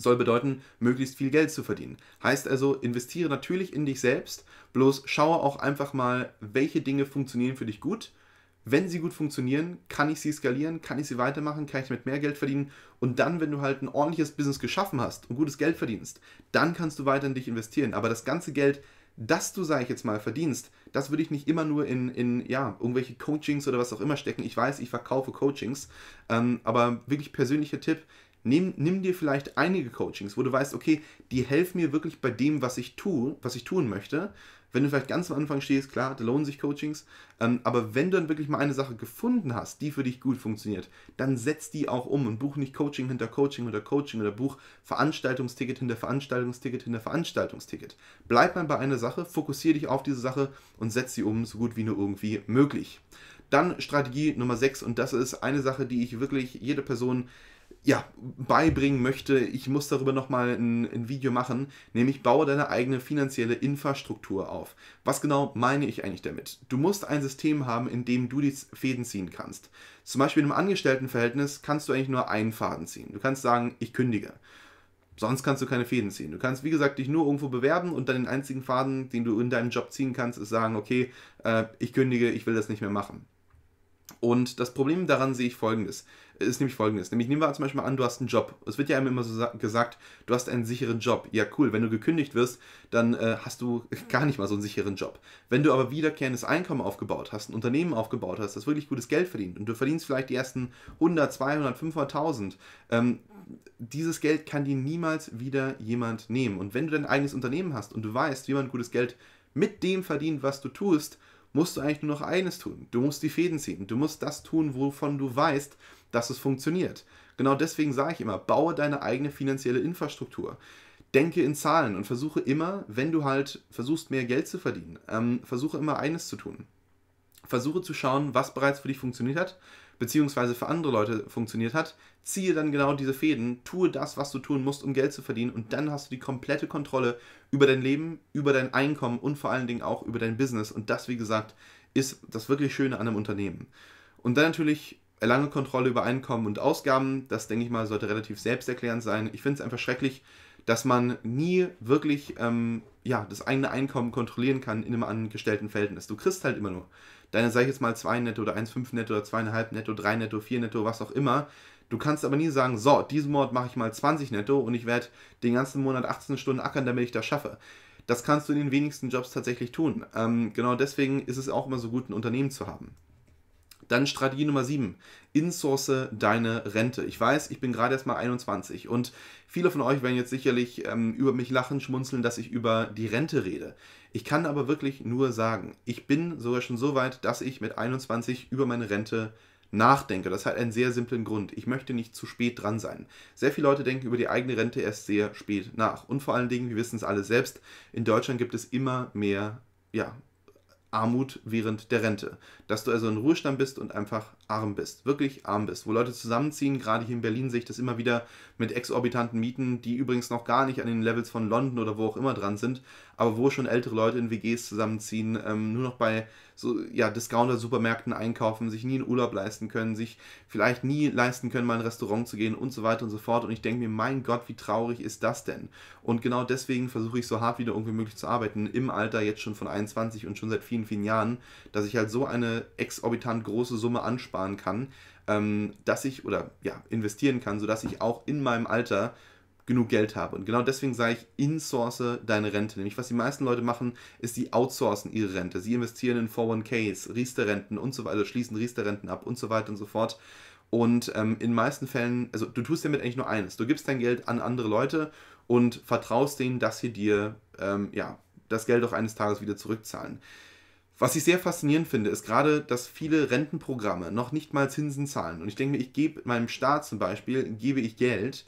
Speaker 1: soll bedeuten, möglichst viel Geld zu verdienen. Heißt also, investiere natürlich in dich selbst, bloß schaue auch einfach mal, welche Dinge funktionieren für dich gut. Wenn sie gut funktionieren, kann ich sie skalieren, kann ich sie weitermachen, kann ich mit mehr Geld verdienen. Und dann, wenn du halt ein ordentliches Business geschaffen hast und gutes Geld verdienst, dann kannst du weiter in dich investieren. Aber das ganze Geld, das du, sage ich jetzt mal, verdienst, das würde ich nicht immer nur in, in ja, irgendwelche Coachings oder was auch immer stecken. Ich weiß, ich verkaufe Coachings, ähm, aber wirklich persönlicher Tipp, Nimm, nimm dir vielleicht einige Coachings, wo du weißt, okay, die helfen mir wirklich bei dem, was ich tue, was ich tun möchte. Wenn du vielleicht ganz am Anfang stehst, klar, da lohnen sich Coachings. Ähm, aber wenn du dann wirklich mal eine Sache gefunden hast, die für dich gut funktioniert, dann setz die auch um und buch nicht Coaching hinter Coaching oder Coaching oder buch Veranstaltungsticket hinter Veranstaltungsticket hinter Veranstaltungsticket. Bleib mal bei einer Sache, fokussiere dich auf diese Sache und setz sie um, so gut wie nur irgendwie möglich. Dann Strategie Nummer 6 und das ist eine Sache, die ich wirklich jede Person ja, beibringen möchte, ich muss darüber nochmal ein, ein Video machen, nämlich baue deine eigene finanzielle Infrastruktur auf. Was genau meine ich eigentlich damit? Du musst ein System haben, in dem du die Fäden ziehen kannst. Zum Beispiel im Angestelltenverhältnis kannst du eigentlich nur einen Faden ziehen. Du kannst sagen, ich kündige. Sonst kannst du keine Fäden ziehen. Du kannst, wie gesagt, dich nur irgendwo bewerben und dann den einzigen Faden, den du in deinem Job ziehen kannst, ist sagen, okay, äh, ich kündige, ich will das nicht mehr machen. Und das Problem daran sehe ich folgendes ist nämlich folgendes. Nämlich nehmen wir zum Beispiel mal an, du hast einen Job. Es wird ja immer so gesagt, du hast einen sicheren Job. Ja, cool. Wenn du gekündigt wirst, dann äh, hast du gar nicht mal so einen sicheren Job. Wenn du aber wiederkehrendes Einkommen aufgebaut hast, ein Unternehmen aufgebaut hast, das wirklich gutes Geld verdient und du verdienst vielleicht die ersten 100, 200, 500.000, ähm, dieses Geld kann dir niemals wieder jemand nehmen. Und wenn du dein eigenes Unternehmen hast und du weißt, wie man gutes Geld mit dem verdient, was du tust, musst du eigentlich nur noch eines tun. Du musst die Fäden ziehen. Du musst das tun, wovon du weißt, dass es funktioniert. Genau deswegen sage ich immer, baue deine eigene finanzielle Infrastruktur. Denke in Zahlen und versuche immer, wenn du halt versuchst, mehr Geld zu verdienen, ähm, versuche immer eines zu tun. Versuche zu schauen, was bereits für dich funktioniert hat, beziehungsweise für andere Leute funktioniert hat. Ziehe dann genau diese Fäden, tue das, was du tun musst, um Geld zu verdienen und dann hast du die komplette Kontrolle über dein Leben, über dein Einkommen und vor allen Dingen auch über dein Business. Und das, wie gesagt, ist das wirklich Schöne an einem Unternehmen. Und dann natürlich erlange Kontrolle über Einkommen und Ausgaben. Das, denke ich mal, sollte relativ selbsterklärend sein. Ich finde es einfach schrecklich, dass man nie wirklich ähm, ja, das eigene Einkommen kontrollieren kann in einem angestellten Verhältnis. Du kriegst halt immer nur deine, sag ich jetzt mal, 2 netto oder 1,5 netto oder 2,5 netto, 3 netto, 4 netto, was auch immer. Du kannst aber nie sagen, so, diesen Monat mache ich mal 20 netto und ich werde den ganzen Monat 18 Stunden ackern, damit ich das schaffe. Das kannst du in den wenigsten Jobs tatsächlich tun. Ähm, genau deswegen ist es auch immer so gut, ein Unternehmen zu haben. Dann Strategie Nummer 7. Insource deine Rente. Ich weiß, ich bin gerade erst mal 21 und viele von euch werden jetzt sicherlich ähm, über mich lachen, schmunzeln, dass ich über die Rente rede. Ich kann aber wirklich nur sagen, ich bin sogar schon so weit, dass ich mit 21 über meine Rente nachdenke. Das hat einen sehr simplen Grund. Ich möchte nicht zu spät dran sein. Sehr viele Leute denken über die eigene Rente erst sehr spät nach. Und vor allen Dingen, wir wissen es alle selbst, in Deutschland gibt es immer mehr ja, Armut während der Rente. Dass du also in Ruhestand bist und einfach arm bist, wirklich arm bist. Wo Leute zusammenziehen, gerade hier in Berlin sehe ich das immer wieder mit exorbitanten Mieten, die übrigens noch gar nicht an den Levels von London oder wo auch immer dran sind, aber wo schon ältere Leute in WGs zusammenziehen, ähm, nur noch bei so ja, Discounter-Supermärkten einkaufen, sich nie einen Urlaub leisten können, sich vielleicht nie leisten können, mal in ein Restaurant zu gehen und so weiter und so fort. Und ich denke mir, mein Gott, wie traurig ist das denn? Und genau deswegen versuche ich so hart wieder irgendwie möglich zu arbeiten, im Alter jetzt schon von 21 und schon seit vielen, vielen Jahren, dass ich halt so eine exorbitant große Summe ansparen kann, ähm, dass ich oder ja, investieren kann, sodass ich auch in meinem Alter genug Geld habe. Und genau deswegen sage ich, insource deine Rente. Nämlich, was die meisten Leute machen, ist, sie outsourcen ihre Rente. Sie investieren in 401ks, Riester-Renten und so weiter, schließen Riester-Renten ab und so weiter und so fort. Und ähm, in meisten Fällen, also du tust damit eigentlich nur eines. Du gibst dein Geld an andere Leute und vertraust denen, dass sie dir ähm, ja, das Geld auch eines Tages wieder zurückzahlen. Was ich sehr faszinierend finde, ist gerade, dass viele Rentenprogramme noch nicht mal Zinsen zahlen. Und ich denke mir, ich gebe meinem Staat zum Beispiel, gebe ich Geld,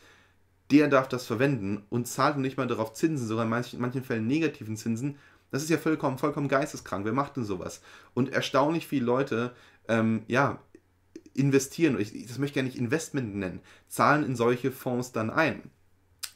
Speaker 1: der darf das verwenden und zahlt nicht mal darauf Zinsen, sogar in manchen, in manchen Fällen negativen Zinsen. Das ist ja vollkommen, vollkommen geisteskrank. Wer macht denn sowas? Und erstaunlich viele Leute, ähm, ja, investieren, ich, das möchte ich gar nicht Investment nennen, zahlen in solche Fonds dann ein.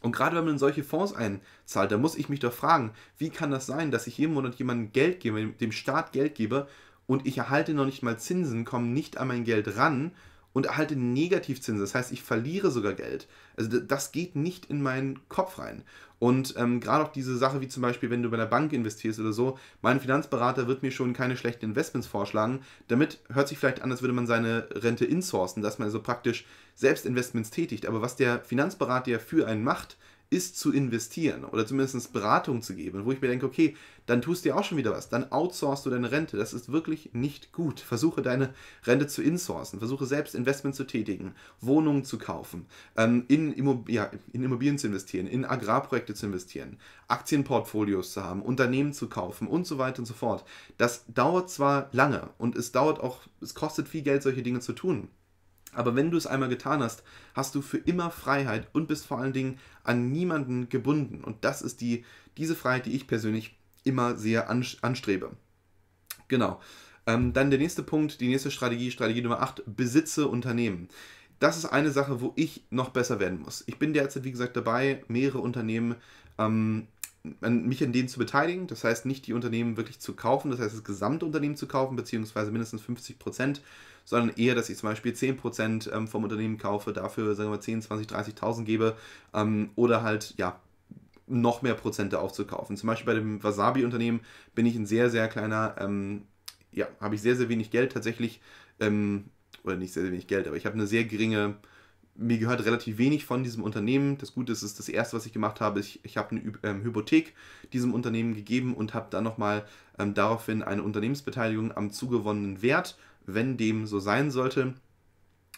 Speaker 1: Und gerade wenn man in solche Fonds einzahlt, da muss ich mich doch fragen, wie kann das sein, dass ich jeden Monat jemandem Geld gebe, dem Staat Geld gebe und ich erhalte noch nicht mal Zinsen, komme nicht an mein Geld ran und erhalte Negativzinsen. Das heißt, ich verliere sogar Geld. Also das geht nicht in meinen Kopf rein. Und ähm, gerade auch diese Sache, wie zum Beispiel, wenn du bei der Bank investierst oder so, mein Finanzberater wird mir schon keine schlechten Investments vorschlagen. Damit hört sich vielleicht an, als würde man seine Rente insourcen, dass man also praktisch selbst Investments tätigt. Aber was der Finanzberater ja für einen macht, ist zu investieren oder zumindest Beratung zu geben, wo ich mir denke, okay, dann tust du ja auch schon wieder was, dann outsourcest du deine Rente, das ist wirklich nicht gut. Versuche deine Rente zu insourcen, versuche selbst Investment zu tätigen, Wohnungen zu kaufen, ähm, in, Immob ja, in Immobilien zu investieren, in Agrarprojekte zu investieren, Aktienportfolios zu haben, Unternehmen zu kaufen und so weiter und so fort. Das dauert zwar lange und es dauert auch, es kostet viel Geld, solche Dinge zu tun. Aber wenn du es einmal getan hast, hast du für immer Freiheit und bist vor allen Dingen an niemanden gebunden. Und das ist die, diese Freiheit, die ich persönlich immer sehr anstrebe. Genau. Ähm, dann der nächste Punkt, die nächste Strategie, Strategie Nummer 8, besitze Unternehmen. Das ist eine Sache, wo ich noch besser werden muss. Ich bin derzeit, wie gesagt, dabei, mehrere Unternehmen ähm, mich an denen zu beteiligen. Das heißt, nicht die Unternehmen wirklich zu kaufen, das heißt, das gesamte Unternehmen zu kaufen, beziehungsweise mindestens 50 Prozent, sondern eher, dass ich zum Beispiel 10 Prozent ähm, vom Unternehmen kaufe, dafür, sagen wir mal, 10, 20, 30.000 gebe ähm, oder halt, ja, noch mehr Prozente aufzukaufen. Zum Beispiel bei dem Wasabi-Unternehmen bin ich ein sehr, sehr kleiner, ähm, ja, habe ich sehr, sehr wenig Geld tatsächlich, ähm, oder nicht sehr, sehr wenig Geld, aber ich habe eine sehr geringe mir gehört relativ wenig von diesem Unternehmen. Das Gute ist, ist das erste, was ich gemacht habe. Ich, ich habe eine ähm, Hypothek diesem Unternehmen gegeben und habe dann nochmal ähm, daraufhin eine Unternehmensbeteiligung am zugewonnenen Wert, wenn dem so sein sollte.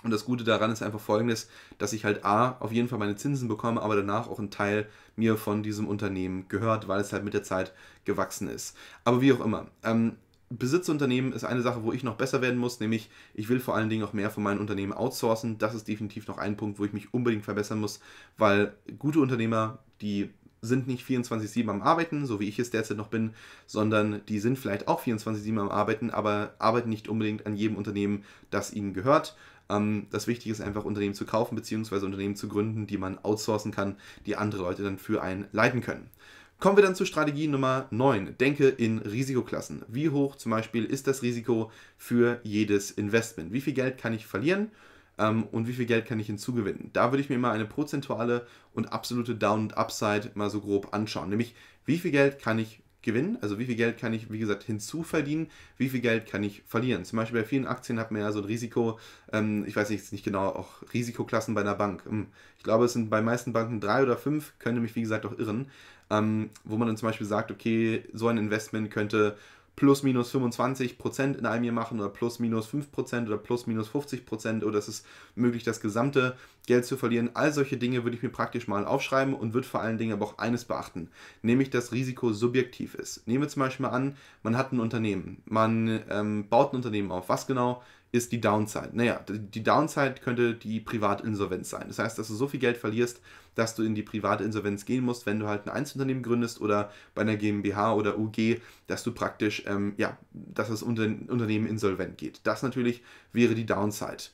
Speaker 1: Und das Gute daran ist einfach folgendes, dass ich halt A, auf jeden Fall meine Zinsen bekomme, aber danach auch ein Teil mir von diesem Unternehmen gehört, weil es halt mit der Zeit gewachsen ist. Aber wie auch immer. Ähm, Besitzunternehmen ist eine Sache, wo ich noch besser werden muss, nämlich ich will vor allen Dingen auch mehr von meinen Unternehmen outsourcen. Das ist definitiv noch ein Punkt, wo ich mich unbedingt verbessern muss, weil gute Unternehmer, die sind nicht 24-7 am Arbeiten, so wie ich es derzeit noch bin, sondern die sind vielleicht auch 24-7 am Arbeiten, aber arbeiten nicht unbedingt an jedem Unternehmen, das ihnen gehört. Ähm, das Wichtige ist einfach, Unternehmen zu kaufen, bzw. Unternehmen zu gründen, die man outsourcen kann, die andere Leute dann für einen leiten können. Kommen wir dann zur Strategie Nummer 9. Denke in Risikoklassen. Wie hoch zum Beispiel ist das Risiko für jedes Investment? Wie viel Geld kann ich verlieren ähm, und wie viel Geld kann ich hinzugewinnen? Da würde ich mir mal eine prozentuale und absolute Down- und Upside mal so grob anschauen. Nämlich, wie viel Geld kann ich gewinnen? Also wie viel Geld kann ich, wie gesagt, hinzuverdienen? Wie viel Geld kann ich verlieren? Zum Beispiel bei vielen Aktien hat man ja so ein Risiko, ähm, ich weiß nicht, nicht genau, auch Risikoklassen bei einer Bank. Hm. Ich glaube, es sind bei meisten Banken drei oder fünf, könnte mich wie gesagt auch irren ähm, wo man dann zum Beispiel sagt, okay, so ein Investment könnte plus minus 25 Prozent in einem Jahr machen oder plus minus 5 Prozent oder plus minus 50 Prozent oder es ist möglich, das gesamte Geld zu verlieren. All solche Dinge würde ich mir praktisch mal aufschreiben und würde vor allen Dingen aber auch eines beachten, nämlich dass Risiko subjektiv ist. Nehmen wir zum Beispiel mal an, man hat ein Unternehmen, man ähm, baut ein Unternehmen auf. Was genau ist die Downside? Naja, die Downside könnte die Privatinsolvenz sein. Das heißt, dass du so viel Geld verlierst, dass du in die private Insolvenz gehen musst, wenn du halt ein Einzelunternehmen gründest oder bei einer GmbH oder UG, dass du praktisch, ähm, ja, dass das Unternehmen insolvent geht. Das natürlich wäre die Downside.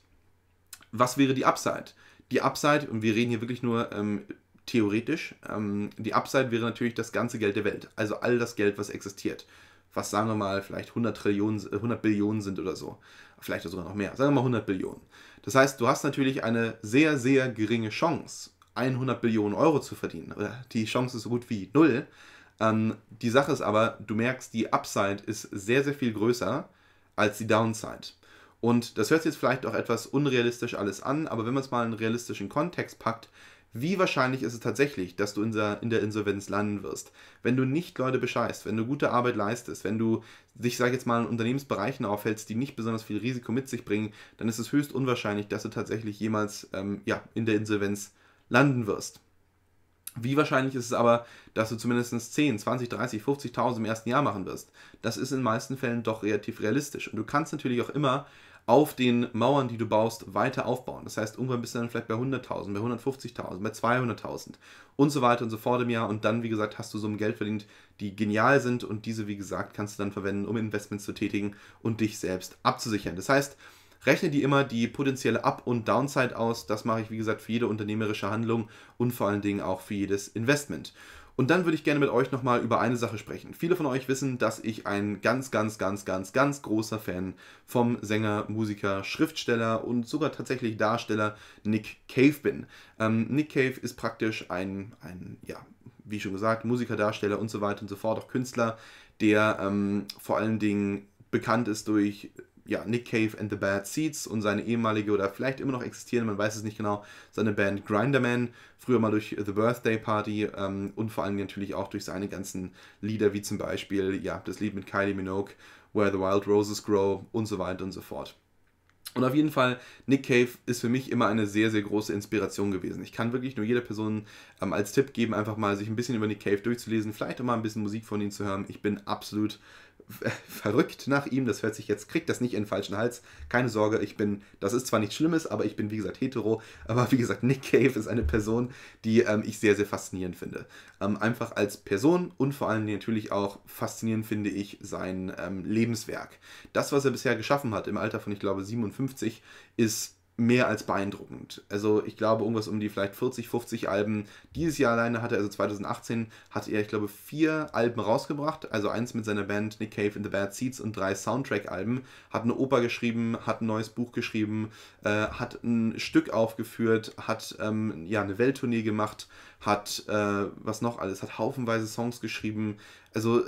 Speaker 1: Was wäre die Upside? Die Upside, und wir reden hier wirklich nur ähm, theoretisch, ähm, die Upside wäre natürlich das ganze Geld der Welt, also all das Geld, was existiert. Was sagen wir mal, vielleicht 100 Trillionen, 100 Billionen sind oder so. Vielleicht sogar noch mehr. Sagen wir mal 100 Billionen. Das heißt, du hast natürlich eine sehr, sehr geringe Chance, 100 Billionen Euro zu verdienen. Die Chance ist so gut wie null. Ähm, die Sache ist aber, du merkst, die Upside ist sehr, sehr viel größer als die Downside. Und das hört sich jetzt vielleicht auch etwas unrealistisch alles an, aber wenn man es mal in einen realistischen Kontext packt, wie wahrscheinlich ist es tatsächlich, dass du in der, in der Insolvenz landen wirst? Wenn du nicht Leute bescheißt, wenn du gute Arbeit leistest, wenn du dich, sag ich jetzt mal, in Unternehmensbereichen aufhältst, die nicht besonders viel Risiko mit sich bringen, dann ist es höchst unwahrscheinlich, dass du tatsächlich jemals ähm, ja, in der Insolvenz landen wirst. Wie wahrscheinlich ist es aber, dass du zumindest 10, 20, 30, 50.000 im ersten Jahr machen wirst? Das ist in den meisten Fällen doch relativ realistisch. Und du kannst natürlich auch immer auf den Mauern, die du baust, weiter aufbauen. Das heißt, irgendwann bist du dann vielleicht bei 100.000, bei 150.000, bei 200.000 und so weiter und so fort im Jahr. Und dann, wie gesagt, hast du Summen Geld verdient, die genial sind und diese, wie gesagt, kannst du dann verwenden, um Investments zu tätigen und dich selbst abzusichern. Das heißt, Rechne dir immer die potenzielle Up- und Downside aus. Das mache ich, wie gesagt, für jede unternehmerische Handlung und vor allen Dingen auch für jedes Investment. Und dann würde ich gerne mit euch nochmal über eine Sache sprechen. Viele von euch wissen, dass ich ein ganz, ganz, ganz, ganz, ganz großer Fan vom Sänger, Musiker, Schriftsteller und sogar tatsächlich Darsteller Nick Cave bin. Ähm, Nick Cave ist praktisch ein, ein, ja, wie schon gesagt, Musiker, Darsteller und so weiter und so fort, auch Künstler, der ähm, vor allen Dingen bekannt ist durch ja, Nick Cave and the Bad Seeds und seine ehemalige oder vielleicht immer noch existierende, man weiß es nicht genau, seine Band Grinderman, früher mal durch The Birthday Party ähm, und vor allem natürlich auch durch seine ganzen Lieder, wie zum Beispiel ja, das Lied mit Kylie Minogue, Where the Wild Roses Grow und so weiter und so fort. Und auf jeden Fall, Nick Cave ist für mich immer eine sehr, sehr große Inspiration gewesen. Ich kann wirklich nur jeder Person ähm, als Tipp geben, einfach mal sich ein bisschen über Nick Cave durchzulesen, vielleicht auch mal ein bisschen Musik von ihm zu hören. Ich bin absolut verrückt nach ihm. Das hört sich jetzt, kriegt das nicht in den falschen Hals. Keine Sorge, ich bin, das ist zwar nichts Schlimmes, aber ich bin, wie gesagt, hetero. Aber wie gesagt, Nick Cave ist eine Person, die ähm, ich sehr, sehr faszinierend finde. Ähm, einfach als Person und vor allem natürlich auch faszinierend finde ich sein ähm, Lebenswerk. Das, was er bisher geschaffen hat im Alter von, ich glaube, 57, ist mehr als beeindruckend. Also ich glaube, irgendwas um die vielleicht 40, 50 Alben. Dieses Jahr alleine hatte er, also 2018, hatte er, ich glaube, vier Alben rausgebracht. Also eins mit seiner Band Nick Cave in the Bad Seeds und drei Soundtrack-Alben. Hat eine Oper geschrieben, hat ein neues Buch geschrieben, äh, hat ein Stück aufgeführt, hat ähm, ja eine Welttournee gemacht, hat äh, was noch alles, hat haufenweise Songs geschrieben. Also,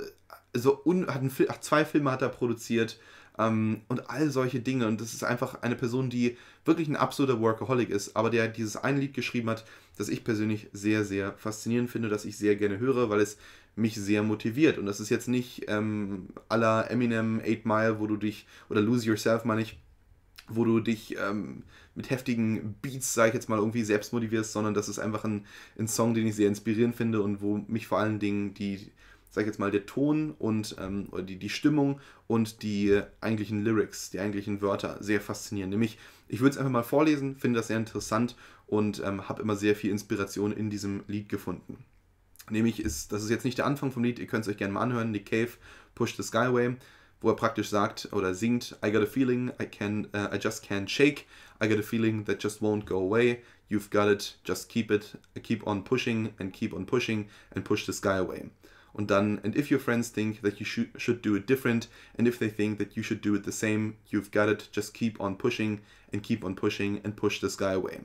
Speaker 1: also un, hat, ein, hat zwei Filme hat er produziert ähm, und all solche Dinge. Und das ist einfach eine Person, die wirklich ein absoluter Workaholic ist, aber der dieses eine Lied geschrieben hat, das ich persönlich sehr, sehr faszinierend finde, das ich sehr gerne höre, weil es mich sehr motiviert. Und das ist jetzt nicht ähm, aller Eminem 8 Mile, wo du dich, oder Lose Yourself meine ich, wo du dich ähm, mit heftigen Beats, sag ich jetzt mal, irgendwie selbst motivierst, sondern das ist einfach ein, ein Song, den ich sehr inspirierend finde und wo mich vor allen Dingen die, sag ich jetzt mal, der Ton und ähm, die, die Stimmung und die eigentlichen Lyrics, die eigentlichen Wörter sehr faszinieren. Nämlich, ich würde es einfach mal vorlesen, finde das sehr interessant und ähm, habe immer sehr viel Inspiration in diesem Lied gefunden. Nämlich ist, das ist jetzt nicht der Anfang vom Lied, ihr könnt es euch gerne mal anhören, Nick Cave, Push the Skyway, wo er praktisch sagt oder singt, I got a feeling I can, uh, I just can't shake, I got a feeling that just won't go away, you've got it, just keep it, keep on pushing and keep on pushing and push the sky away. Und dann, and if your friends think that you should, should do it different, and if they think that you should do it the same, you've got it, just keep on pushing and keep on pushing and push the sky away.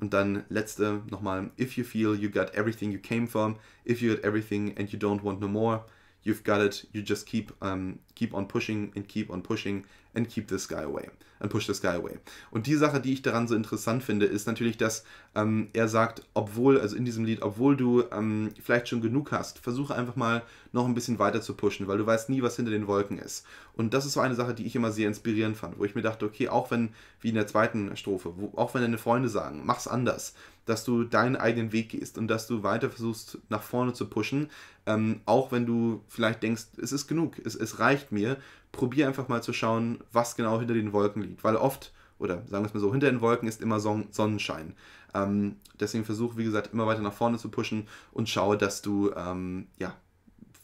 Speaker 1: Und dann letzte nochmal, if you feel you got everything you came from, if you got everything and you don't want no more, you've got it, you just keep, um, keep on pushing and keep on pushing and keep the sky away. And push the sky away. Und die Sache, die ich daran so interessant finde, ist natürlich, dass ähm, er sagt, obwohl, also in diesem Lied, obwohl du ähm, vielleicht schon genug hast, versuche einfach mal noch ein bisschen weiter zu pushen, weil du weißt nie, was hinter den Wolken ist. Und das ist so eine Sache, die ich immer sehr inspirierend fand, wo ich mir dachte, okay, auch wenn, wie in der zweiten Strophe, wo, auch wenn deine Freunde sagen, mach's anders, dass du deinen eigenen Weg gehst und dass du weiter versuchst, nach vorne zu pushen, ähm, auch wenn du vielleicht denkst, es ist genug, es, es reicht mir, probier einfach mal zu schauen, was genau hinter den Wolken liegt. Weil oft, oder sagen wir es mal so, hinter den Wolken ist immer Son Sonnenschein. Ähm, deswegen versuche, wie gesagt, immer weiter nach vorne zu pushen und schaue, dass du ähm, ja,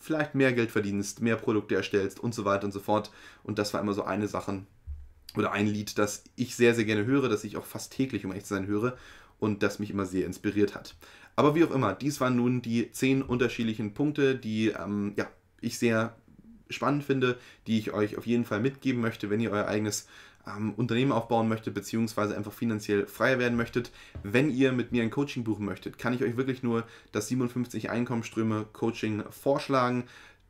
Speaker 1: vielleicht mehr Geld verdienst, mehr Produkte erstellst und so weiter und so fort. Und das war immer so eine Sache oder ein Lied, das ich sehr, sehr gerne höre, das ich auch fast täglich, um echt zu sein, höre und das mich immer sehr inspiriert hat. Aber wie auch immer, dies waren nun die zehn unterschiedlichen Punkte, die ähm, ja, ich sehr spannend finde, die ich euch auf jeden Fall mitgeben möchte, wenn ihr euer eigenes ähm, Unternehmen aufbauen möchtet, beziehungsweise einfach finanziell freier werden möchtet. Wenn ihr mit mir ein Coaching buchen möchtet, kann ich euch wirklich nur das 57 Einkommensströme Coaching vorschlagen.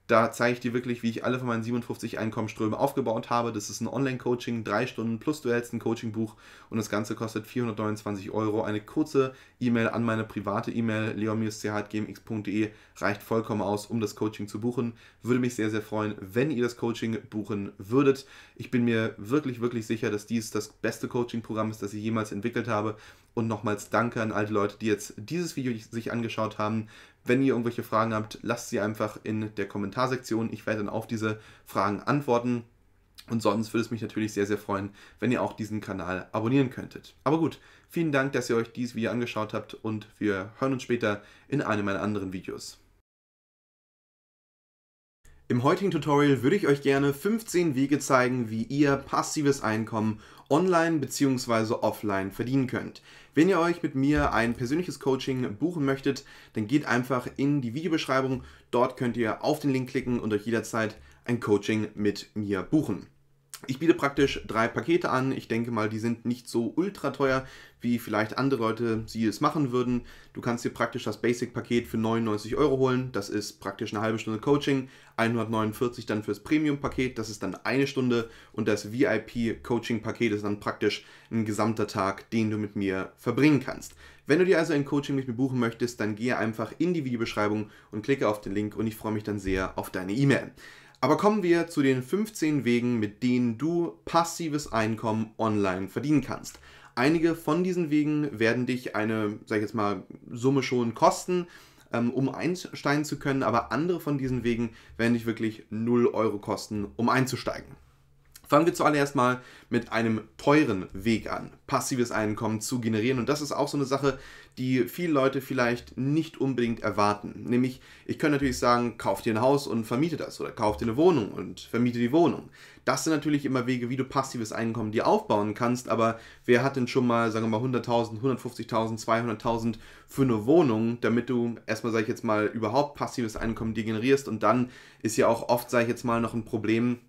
Speaker 1: Da zeige ich dir wirklich, wie ich alle von meinen 57 Einkommensströmen aufgebaut habe. Das ist ein Online-Coaching, drei Stunden plus du hältst ein Coaching-Buch und das Ganze kostet 429 Euro. Eine kurze E-Mail an meine private E-Mail leomiusch.gmx.de reicht vollkommen aus, um das Coaching zu buchen. Würde mich sehr, sehr freuen, wenn ihr das Coaching buchen würdet. Ich bin mir wirklich, wirklich sicher, dass dies das beste Coaching-Programm ist, das ich jemals entwickelt habe. Und nochmals danke an all die Leute, die jetzt dieses Video sich angeschaut haben. Wenn ihr irgendwelche Fragen habt, lasst sie einfach in der Kommentarsektion. Ich werde dann auf diese Fragen antworten. Und sonst würde es mich natürlich sehr, sehr freuen, wenn ihr auch diesen Kanal abonnieren könntet. Aber gut, vielen Dank, dass ihr euch dieses Video angeschaut habt und wir hören uns später in einem meiner anderen Videos. Im heutigen Tutorial würde ich euch gerne 15 Wege zeigen, wie ihr passives Einkommen online bzw. offline verdienen könnt. Wenn ihr euch mit mir ein persönliches Coaching buchen möchtet, dann geht einfach in die Videobeschreibung. Dort könnt ihr auf den Link klicken und euch jederzeit ein Coaching mit mir buchen. Ich biete praktisch drei Pakete an. Ich denke mal, die sind nicht so ultra teuer, wie vielleicht andere Leute sie es machen würden. Du kannst dir praktisch das Basic-Paket für 99 Euro holen. Das ist praktisch eine halbe Stunde Coaching. 149 dann fürs Premium-Paket. Das ist dann eine Stunde. Und das VIP-Coaching-Paket ist dann praktisch ein gesamter Tag, den du mit mir verbringen kannst. Wenn du dir also ein Coaching mit mir buchen möchtest, dann gehe einfach in die Videobeschreibung und klicke auf den Link und ich freue mich dann sehr auf deine E-Mail. Aber kommen wir zu den 15 Wegen, mit denen du passives Einkommen online verdienen kannst. Einige von diesen Wegen werden dich eine, sag ich jetzt mal, Summe schon kosten, ähm, um einsteigen zu können, aber andere von diesen Wegen werden dich wirklich 0 Euro kosten, um einzusteigen. Fangen wir zuallererst mal mit einem teuren Weg an, passives Einkommen zu generieren. Und das ist auch so eine Sache, die viele Leute vielleicht nicht unbedingt erwarten. Nämlich, ich könnte natürlich sagen, kauf dir ein Haus und vermiete das oder kauf dir eine Wohnung und vermiete die Wohnung. Das sind natürlich immer Wege, wie du passives Einkommen dir aufbauen kannst, aber wer hat denn schon mal, sagen wir mal, 100.000, 150.000, 200.000 für eine Wohnung, damit du erstmal, sage ich jetzt mal, überhaupt passives Einkommen dir generierst und dann ist ja auch oft, sage ich jetzt mal, noch ein Problem,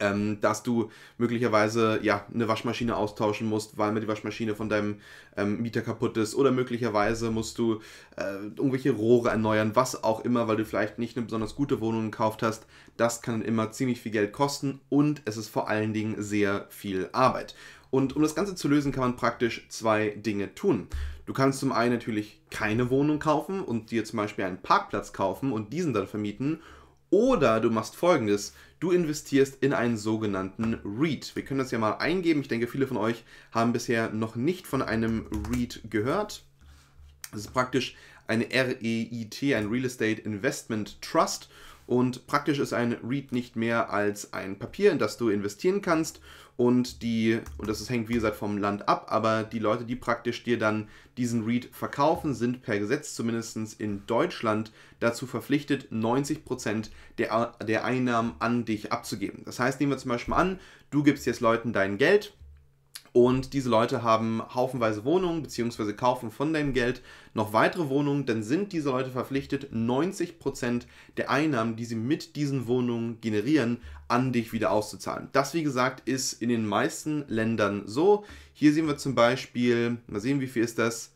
Speaker 1: ähm, dass du möglicherweise ja eine Waschmaschine austauschen musst, weil mir die Waschmaschine von deinem ähm, Mieter kaputt ist oder möglicherweise musst du äh, irgendwelche Rohre erneuern, was auch immer, weil du vielleicht nicht eine besonders gute Wohnung gekauft hast. Das kann immer ziemlich viel Geld kosten und es ist vor allen Dingen sehr viel Arbeit. Und um das Ganze zu lösen, kann man praktisch zwei Dinge tun. Du kannst zum einen natürlich keine Wohnung kaufen und dir zum Beispiel einen Parkplatz kaufen und diesen dann vermieten. Oder du machst folgendes: Du investierst in einen sogenannten REIT. Wir können das ja mal eingeben. Ich denke, viele von euch haben bisher noch nicht von einem REIT gehört. Das ist praktisch eine REIT, ein Real Estate Investment Trust. Und praktisch ist ein REIT nicht mehr als ein Papier, in das du investieren kannst. Und die, und das hängt wie gesagt vom Land ab, aber die Leute, die praktisch dir dann diesen REIT verkaufen, sind per Gesetz zumindest in Deutschland dazu verpflichtet, 90% der, der Einnahmen an dich abzugeben. Das heißt, nehmen wir zum Beispiel an, du gibst jetzt Leuten dein Geld und diese Leute haben haufenweise Wohnungen bzw. kaufen von deinem Geld noch weitere Wohnungen, dann sind diese Leute verpflichtet, 90% der Einnahmen, die sie mit diesen Wohnungen generieren, an dich wieder auszuzahlen. Das, wie gesagt, ist in den meisten Ländern so. Hier sehen wir zum Beispiel, mal sehen, wie viel ist das?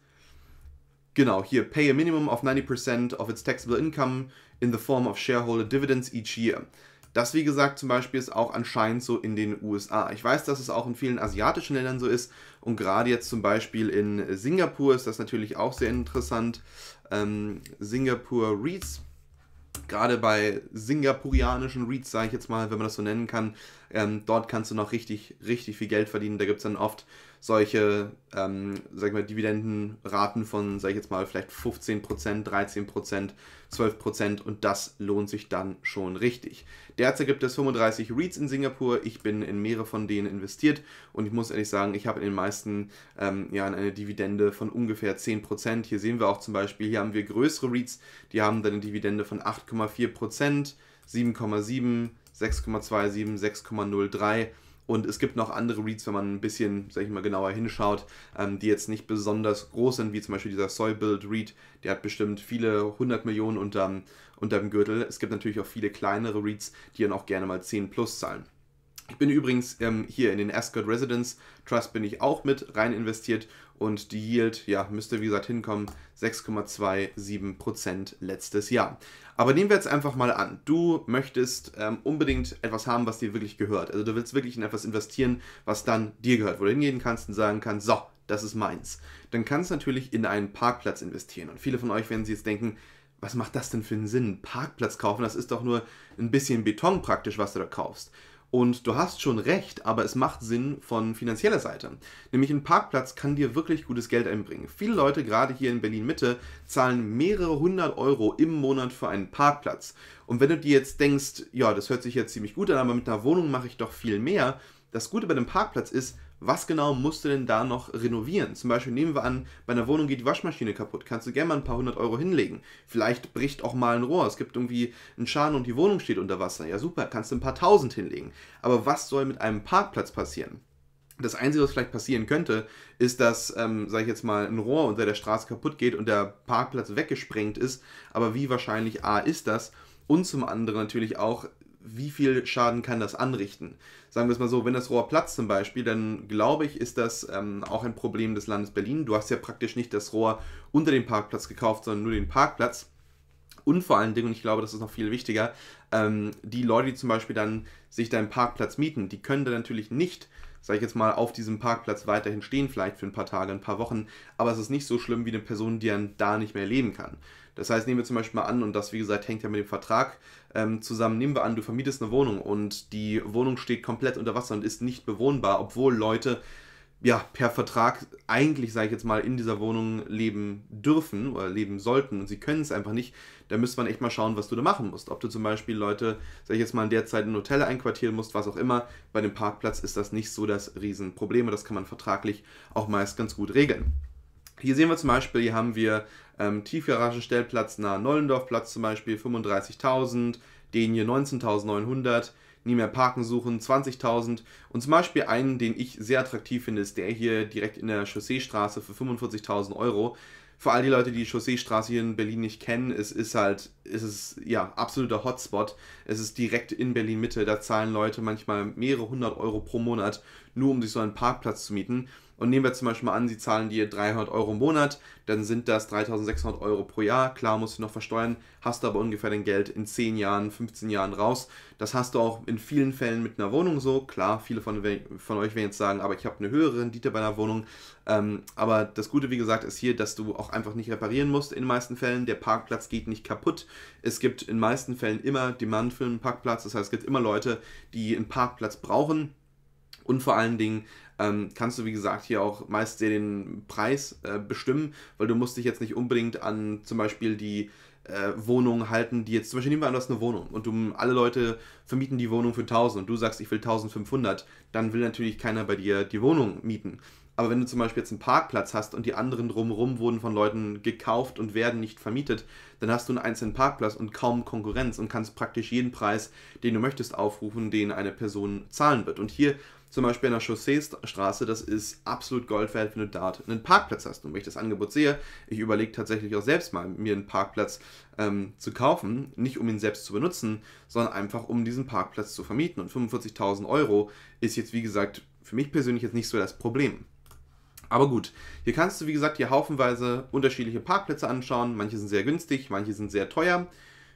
Speaker 1: Genau, hier, pay a minimum of 90% of its taxable income in the form of shareholder dividends each year. Das, wie gesagt, zum Beispiel ist auch anscheinend so in den USA. Ich weiß, dass es auch in vielen asiatischen Ländern so ist und gerade jetzt zum Beispiel in Singapur ist das natürlich auch sehr interessant. Ähm, Singapur REITs, gerade bei singapurianischen REITs, sage ich jetzt mal, wenn man das so nennen kann, ähm, dort kannst du noch richtig, richtig viel Geld verdienen. Da gibt es dann oft solche, ähm, sag ich mal, Dividendenraten von, sag ich jetzt mal, vielleicht 15%, 13%, 12% und das lohnt sich dann schon richtig. Derzeit gibt es 35 REITs in Singapur. Ich bin in mehrere von denen investiert und ich muss ehrlich sagen, ich habe in den meisten ähm, Jahren eine Dividende von ungefähr 10%. Hier sehen wir auch zum Beispiel, hier haben wir größere REITs, die haben dann eine Dividende von 8,4%, 7,7%, 6,27, 6,03 und es gibt noch andere Reads, wenn man ein bisschen, sag ich mal, genauer hinschaut, ähm, die jetzt nicht besonders groß sind, wie zum Beispiel dieser Soilbuild Read. Der hat bestimmt viele hundert Millionen unterm, unterm Gürtel. Es gibt natürlich auch viele kleinere Reads, die dann auch gerne mal 10 plus zahlen. Ich bin übrigens ähm, hier in den Ascot Residence Trust bin ich auch mit rein investiert und die Yield, ja, müsste wie gesagt hinkommen, 6,27% letztes Jahr. Aber nehmen wir jetzt einfach mal an, du möchtest ähm, unbedingt etwas haben, was dir wirklich gehört. Also du willst wirklich in etwas investieren, was dann dir gehört, wo du hingehen kannst und sagen kannst, so, das ist meins. Dann kannst du natürlich in einen Parkplatz investieren. Und viele von euch werden sich jetzt denken, was macht das denn für einen Sinn? Parkplatz kaufen, das ist doch nur ein bisschen Beton praktisch, was du da kaufst. Und du hast schon recht, aber es macht Sinn von finanzieller Seite. Nämlich ein Parkplatz kann dir wirklich gutes Geld einbringen. Viele Leute, gerade hier in Berlin Mitte, zahlen mehrere hundert Euro im Monat für einen Parkplatz. Und wenn du dir jetzt denkst, ja, das hört sich jetzt ziemlich gut an, aber mit einer Wohnung mache ich doch viel mehr. Das Gute bei dem Parkplatz ist, was genau musst du denn da noch renovieren? Zum Beispiel nehmen wir an, bei einer Wohnung geht die Waschmaschine kaputt. Kannst du gerne mal ein paar hundert Euro hinlegen. Vielleicht bricht auch mal ein Rohr. Es gibt irgendwie einen Schaden und die Wohnung steht unter Wasser. Ja, super, kannst du ein paar tausend hinlegen. Aber was soll mit einem Parkplatz passieren? Das Einzige, was vielleicht passieren könnte, ist, dass, ähm, sage ich jetzt mal, ein Rohr unter der Straße kaputt geht und der Parkplatz weggesprengt ist. Aber wie wahrscheinlich A ist das? Und zum anderen natürlich auch, wie viel Schaden kann das anrichten? Sagen wir es mal so, wenn das Rohr platzt zum Beispiel, dann glaube ich, ist das ähm, auch ein Problem des Landes Berlin. Du hast ja praktisch nicht das Rohr unter dem Parkplatz gekauft, sondern nur den Parkplatz. Und vor allen Dingen, und ich glaube, das ist noch viel wichtiger, ähm, die Leute, die zum Beispiel dann sich deinen Parkplatz mieten, die können dann natürlich nicht, sage ich jetzt mal, auf diesem Parkplatz weiterhin stehen, vielleicht für ein paar Tage, ein paar Wochen, aber es ist nicht so schlimm wie eine Person, die dann da nicht mehr leben kann. Das heißt, nehmen wir zum Beispiel mal an, und das wie gesagt hängt ja mit dem Vertrag ähm, zusammen, nehmen wir an, du vermietest eine Wohnung und die Wohnung steht komplett unter Wasser und ist nicht bewohnbar, obwohl Leute ja, per Vertrag eigentlich, sage ich jetzt mal, in dieser Wohnung leben dürfen oder leben sollten und sie können es einfach nicht, da müsste man echt mal schauen, was du da machen musst. Ob du zum Beispiel Leute, sag ich jetzt mal, in der Zeit in Hotel einquartieren musst, was auch immer. Bei dem Parkplatz ist das nicht so das Riesenproblem und das kann man vertraglich auch meist ganz gut regeln. Hier sehen wir zum Beispiel, hier haben wir ähm, Tiefgaragenstellplatz nahe Nollendorfplatz zum Beispiel 35.000, den hier 19.900, nie mehr Parken suchen 20.000 und zum Beispiel einen, den ich sehr attraktiv finde, ist der hier direkt in der Chausseestraße für 45.000 Euro für all die Leute, die die Chausseestraße hier in Berlin nicht kennen, es ist halt, es ist ja absoluter Hotspot. Es ist direkt in Berlin Mitte. Da zahlen Leute manchmal mehrere hundert Euro pro Monat, nur um sich so einen Parkplatz zu mieten. Und nehmen wir zum Beispiel mal an, sie zahlen dir 300 Euro im Monat, dann sind das 3600 Euro pro Jahr. Klar, musst du noch versteuern, hast aber ungefähr dein Geld in 10 Jahren, 15 Jahren raus. Das hast du auch in vielen Fällen mit einer Wohnung so. Klar, viele von, von euch werden jetzt sagen, aber ich habe eine höhere Rendite bei einer Wohnung. Ähm, aber das Gute, wie gesagt, ist hier, dass du auch einfach nicht reparieren musst in den meisten Fällen. Der Parkplatz geht nicht kaputt. Es gibt in den meisten Fällen immer Demand für einen Parkplatz. Das heißt, es gibt immer Leute, die einen Parkplatz brauchen. Und vor allen Dingen ähm, kannst du, wie gesagt, hier auch meist den Preis äh, bestimmen, weil du musst dich jetzt nicht unbedingt an zum Beispiel die äh, Wohnungen halten, die jetzt, zum Beispiel nehmen wir an, du hast eine Wohnung und du, alle Leute vermieten die Wohnung für 1000 und du sagst, ich will 1500, dann will natürlich keiner bei dir die Wohnung mieten. Aber wenn du zum Beispiel jetzt einen Parkplatz hast und die anderen drumherum wurden von Leuten gekauft und werden nicht vermietet, dann hast du einen einzelnen Parkplatz und kaum Konkurrenz und kannst praktisch jeden Preis, den du möchtest, aufrufen, den eine Person zahlen wird. Und hier zum Beispiel an der Chausseestraße, das ist absolut Gold wert, wenn du dort einen Parkplatz hast. Und wenn ich das Angebot sehe, ich überlege tatsächlich auch selbst mal, mir einen Parkplatz ähm, zu kaufen, nicht um ihn selbst zu benutzen, sondern einfach um diesen Parkplatz zu vermieten. Und 45.000 Euro ist jetzt, wie gesagt, für mich persönlich jetzt nicht so das Problem. Aber gut, hier kannst du, wie gesagt, hier haufenweise unterschiedliche Parkplätze anschauen. Manche sind sehr günstig, manche sind sehr teuer.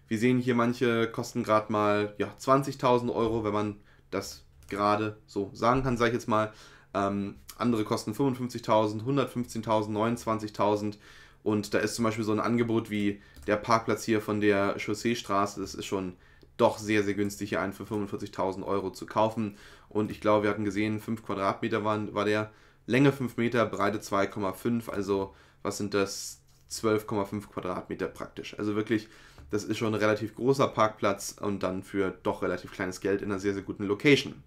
Speaker 1: Wir sehen hier, manche kosten gerade mal ja, 20.000 Euro, wenn man das gerade so sagen kann, sage ich jetzt mal. Ähm, andere kosten 55.000, 115.000, 29.000 und da ist zum Beispiel so ein Angebot wie der Parkplatz hier von der Chausseestraße, das ist schon doch sehr, sehr günstig, hier einen für 45.000 Euro zu kaufen. Und ich glaube, wir hatten gesehen, 5 Quadratmeter waren, war der, Länge 5 Meter, Breite 2,5, also was sind das? 12,5 Quadratmeter praktisch. Also wirklich das ist schon ein relativ großer Parkplatz und dann für doch relativ kleines Geld in einer sehr, sehr guten Location.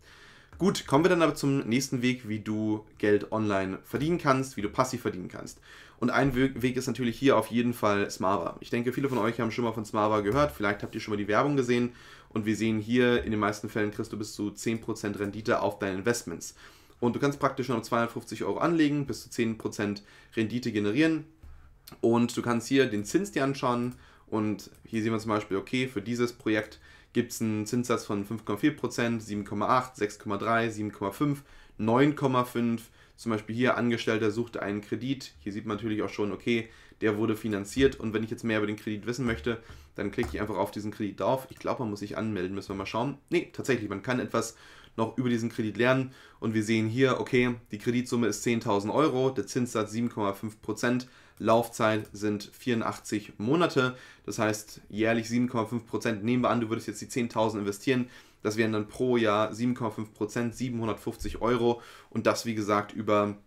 Speaker 1: Gut, kommen wir dann aber zum nächsten Weg, wie du Geld online verdienen kannst, wie du passiv verdienen kannst. Und ein Weg ist natürlich hier auf jeden Fall Smava. Ich denke, viele von euch haben schon mal von Smava gehört, vielleicht habt ihr schon mal die Werbung gesehen und wir sehen hier, in den meisten Fällen kriegst du bis zu 10% Rendite auf deine Investments. Und du kannst praktisch noch 250 Euro anlegen, bis zu 10% Rendite generieren. Und du kannst hier den Zins dir anschauen und hier sehen wir zum Beispiel, okay, für dieses Projekt gibt es einen Zinssatz von 5,4%, 7,8, 6,3, 7,5, 9,5. Zum Beispiel hier Angestellter sucht einen Kredit. Hier sieht man natürlich auch schon, okay, der wurde finanziert. Und wenn ich jetzt mehr über den Kredit wissen möchte, dann klicke ich einfach auf diesen Kredit drauf. Ich glaube, man muss sich anmelden, müssen wir mal schauen. Nee, tatsächlich, man kann etwas noch über diesen Kredit lernen. Und wir sehen hier, okay, die Kreditsumme ist 10.000 Euro, der Zinssatz 7,5%. Laufzeit sind 84 Monate. Das heißt, jährlich 7,5%. Nehmen wir an, du würdest jetzt die 10.000 investieren. Das wären dann pro Jahr 7,5%, 750 Euro. Und das, wie gesagt, über,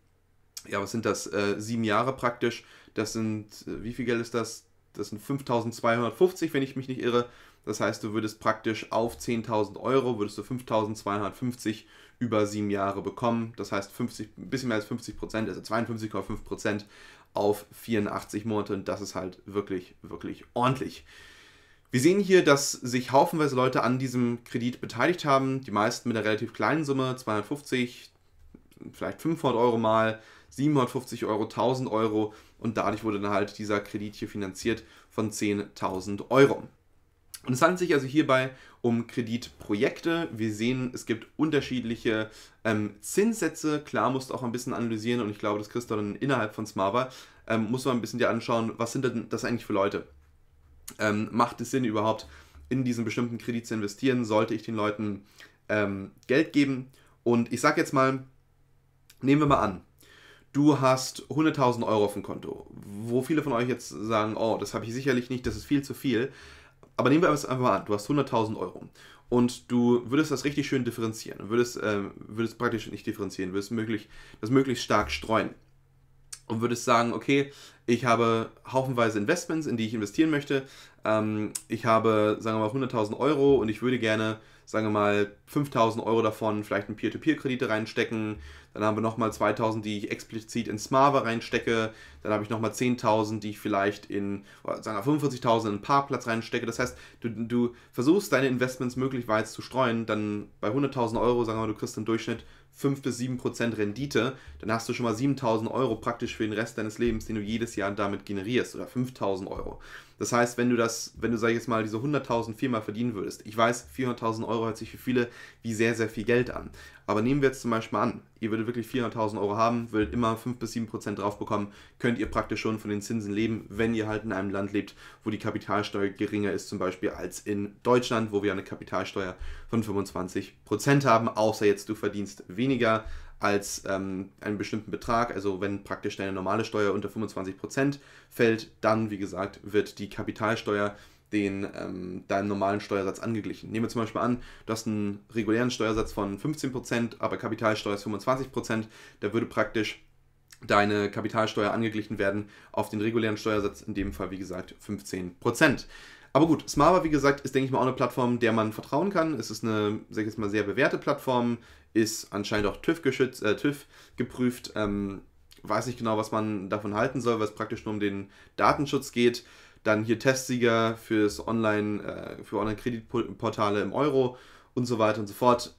Speaker 1: ja, was sind das? Äh, sieben Jahre praktisch. Das sind, äh, wie viel Geld ist das? Das sind 5250, wenn ich mich nicht irre. Das heißt, du würdest praktisch auf 10.000 Euro, würdest du 5250 über sieben Jahre bekommen. Das heißt, 50, ein bisschen mehr als 50 Prozent, also 52,5 Prozent auf 84 Monate und das ist halt wirklich, wirklich ordentlich. Wir sehen hier, dass sich haufenweise Leute an diesem Kredit beteiligt haben, die meisten mit einer relativ kleinen Summe, 250, vielleicht 500 Euro mal, 750 Euro, 1000 Euro und dadurch wurde dann halt dieser Kredit hier finanziert von 10.000 Euro. Und es handelt sich also hierbei um Kreditprojekte. Wir sehen, es gibt unterschiedliche ähm, Zinssätze. Klar, musst du auch ein bisschen analysieren und ich glaube, das kriegst du dann innerhalb von Smava. Ähm, muss man ein bisschen dir anschauen, was sind denn das eigentlich für Leute? Ähm, macht es Sinn überhaupt in diesen bestimmten Kredit zu investieren? Sollte ich den Leuten ähm, Geld geben? Und ich sage jetzt mal, nehmen wir mal an, du hast 100.000 Euro auf dem Konto, wo viele von euch jetzt sagen, oh, das habe ich sicherlich nicht, das ist viel zu viel. Aber nehmen wir es einfach mal an, du hast 100.000 Euro und du würdest das richtig schön differenzieren. Würdest, äh, würdest praktisch nicht differenzieren, würdest möglich, das möglichst stark streuen. Und würdest sagen, okay, ich habe haufenweise Investments, in die ich investieren möchte. Ähm, ich habe, sagen wir mal, 100.000 Euro und ich würde gerne sagen wir mal, 5000 Euro davon vielleicht in Peer-to-Peer-Kredite reinstecken. Dann haben wir nochmal 2000, die ich explizit in Smava reinstecke. Dann habe ich nochmal 10.000, die ich vielleicht in, sagen wir 45.000 in einen Parkplatz reinstecke. Das heißt, du, du versuchst deine Investments möglichst weit zu streuen. Dann bei 100.000 Euro, sagen wir mal, du kriegst im Durchschnitt 5 bis 7 Prozent Rendite. Dann hast du schon mal 7.000 Euro praktisch für den Rest deines Lebens, den du jedes Jahr damit generierst. Oder 5.000 Euro. Das heißt, wenn du das, wenn du, sag ich jetzt mal, diese 100.000 viermal verdienen würdest, ich weiß, 400.000 Euro hört sich für viele wie sehr, sehr viel Geld an. Aber nehmen wir jetzt zum Beispiel an, ihr würdet wirklich 400.000 Euro haben, würdet immer 5 bis 7 Prozent drauf bekommen, könnt ihr praktisch schon von den Zinsen leben, wenn ihr halt in einem Land lebt, wo die Kapitalsteuer geringer ist, zum Beispiel als in Deutschland, wo wir eine Kapitalsteuer von 25 Prozent haben, außer jetzt du verdienst weniger als ähm, einen bestimmten Betrag. Also wenn praktisch deine normale Steuer unter 25% fällt, dann, wie gesagt, wird die Kapitalsteuer den, ähm, deinem normalen Steuersatz angeglichen. Nehmen wir zum Beispiel an, du hast einen regulären Steuersatz von 15%, aber Kapitalsteuer ist 25%. Da würde praktisch deine Kapitalsteuer angeglichen werden auf den regulären Steuersatz, in dem Fall wie gesagt 15%. Aber gut, Smava, wie gesagt, ist, denke ich mal, auch eine Plattform, der man vertrauen kann. Es ist eine, sag ich jetzt mal, sehr bewährte Plattform, ist anscheinend auch TÜV, äh, TÜV geprüft. Ähm, weiß nicht genau, was man davon halten soll, weil es praktisch nur um den Datenschutz geht. Dann hier Testsieger fürs Online, äh, für Online-Kreditportale im Euro und so weiter und so fort.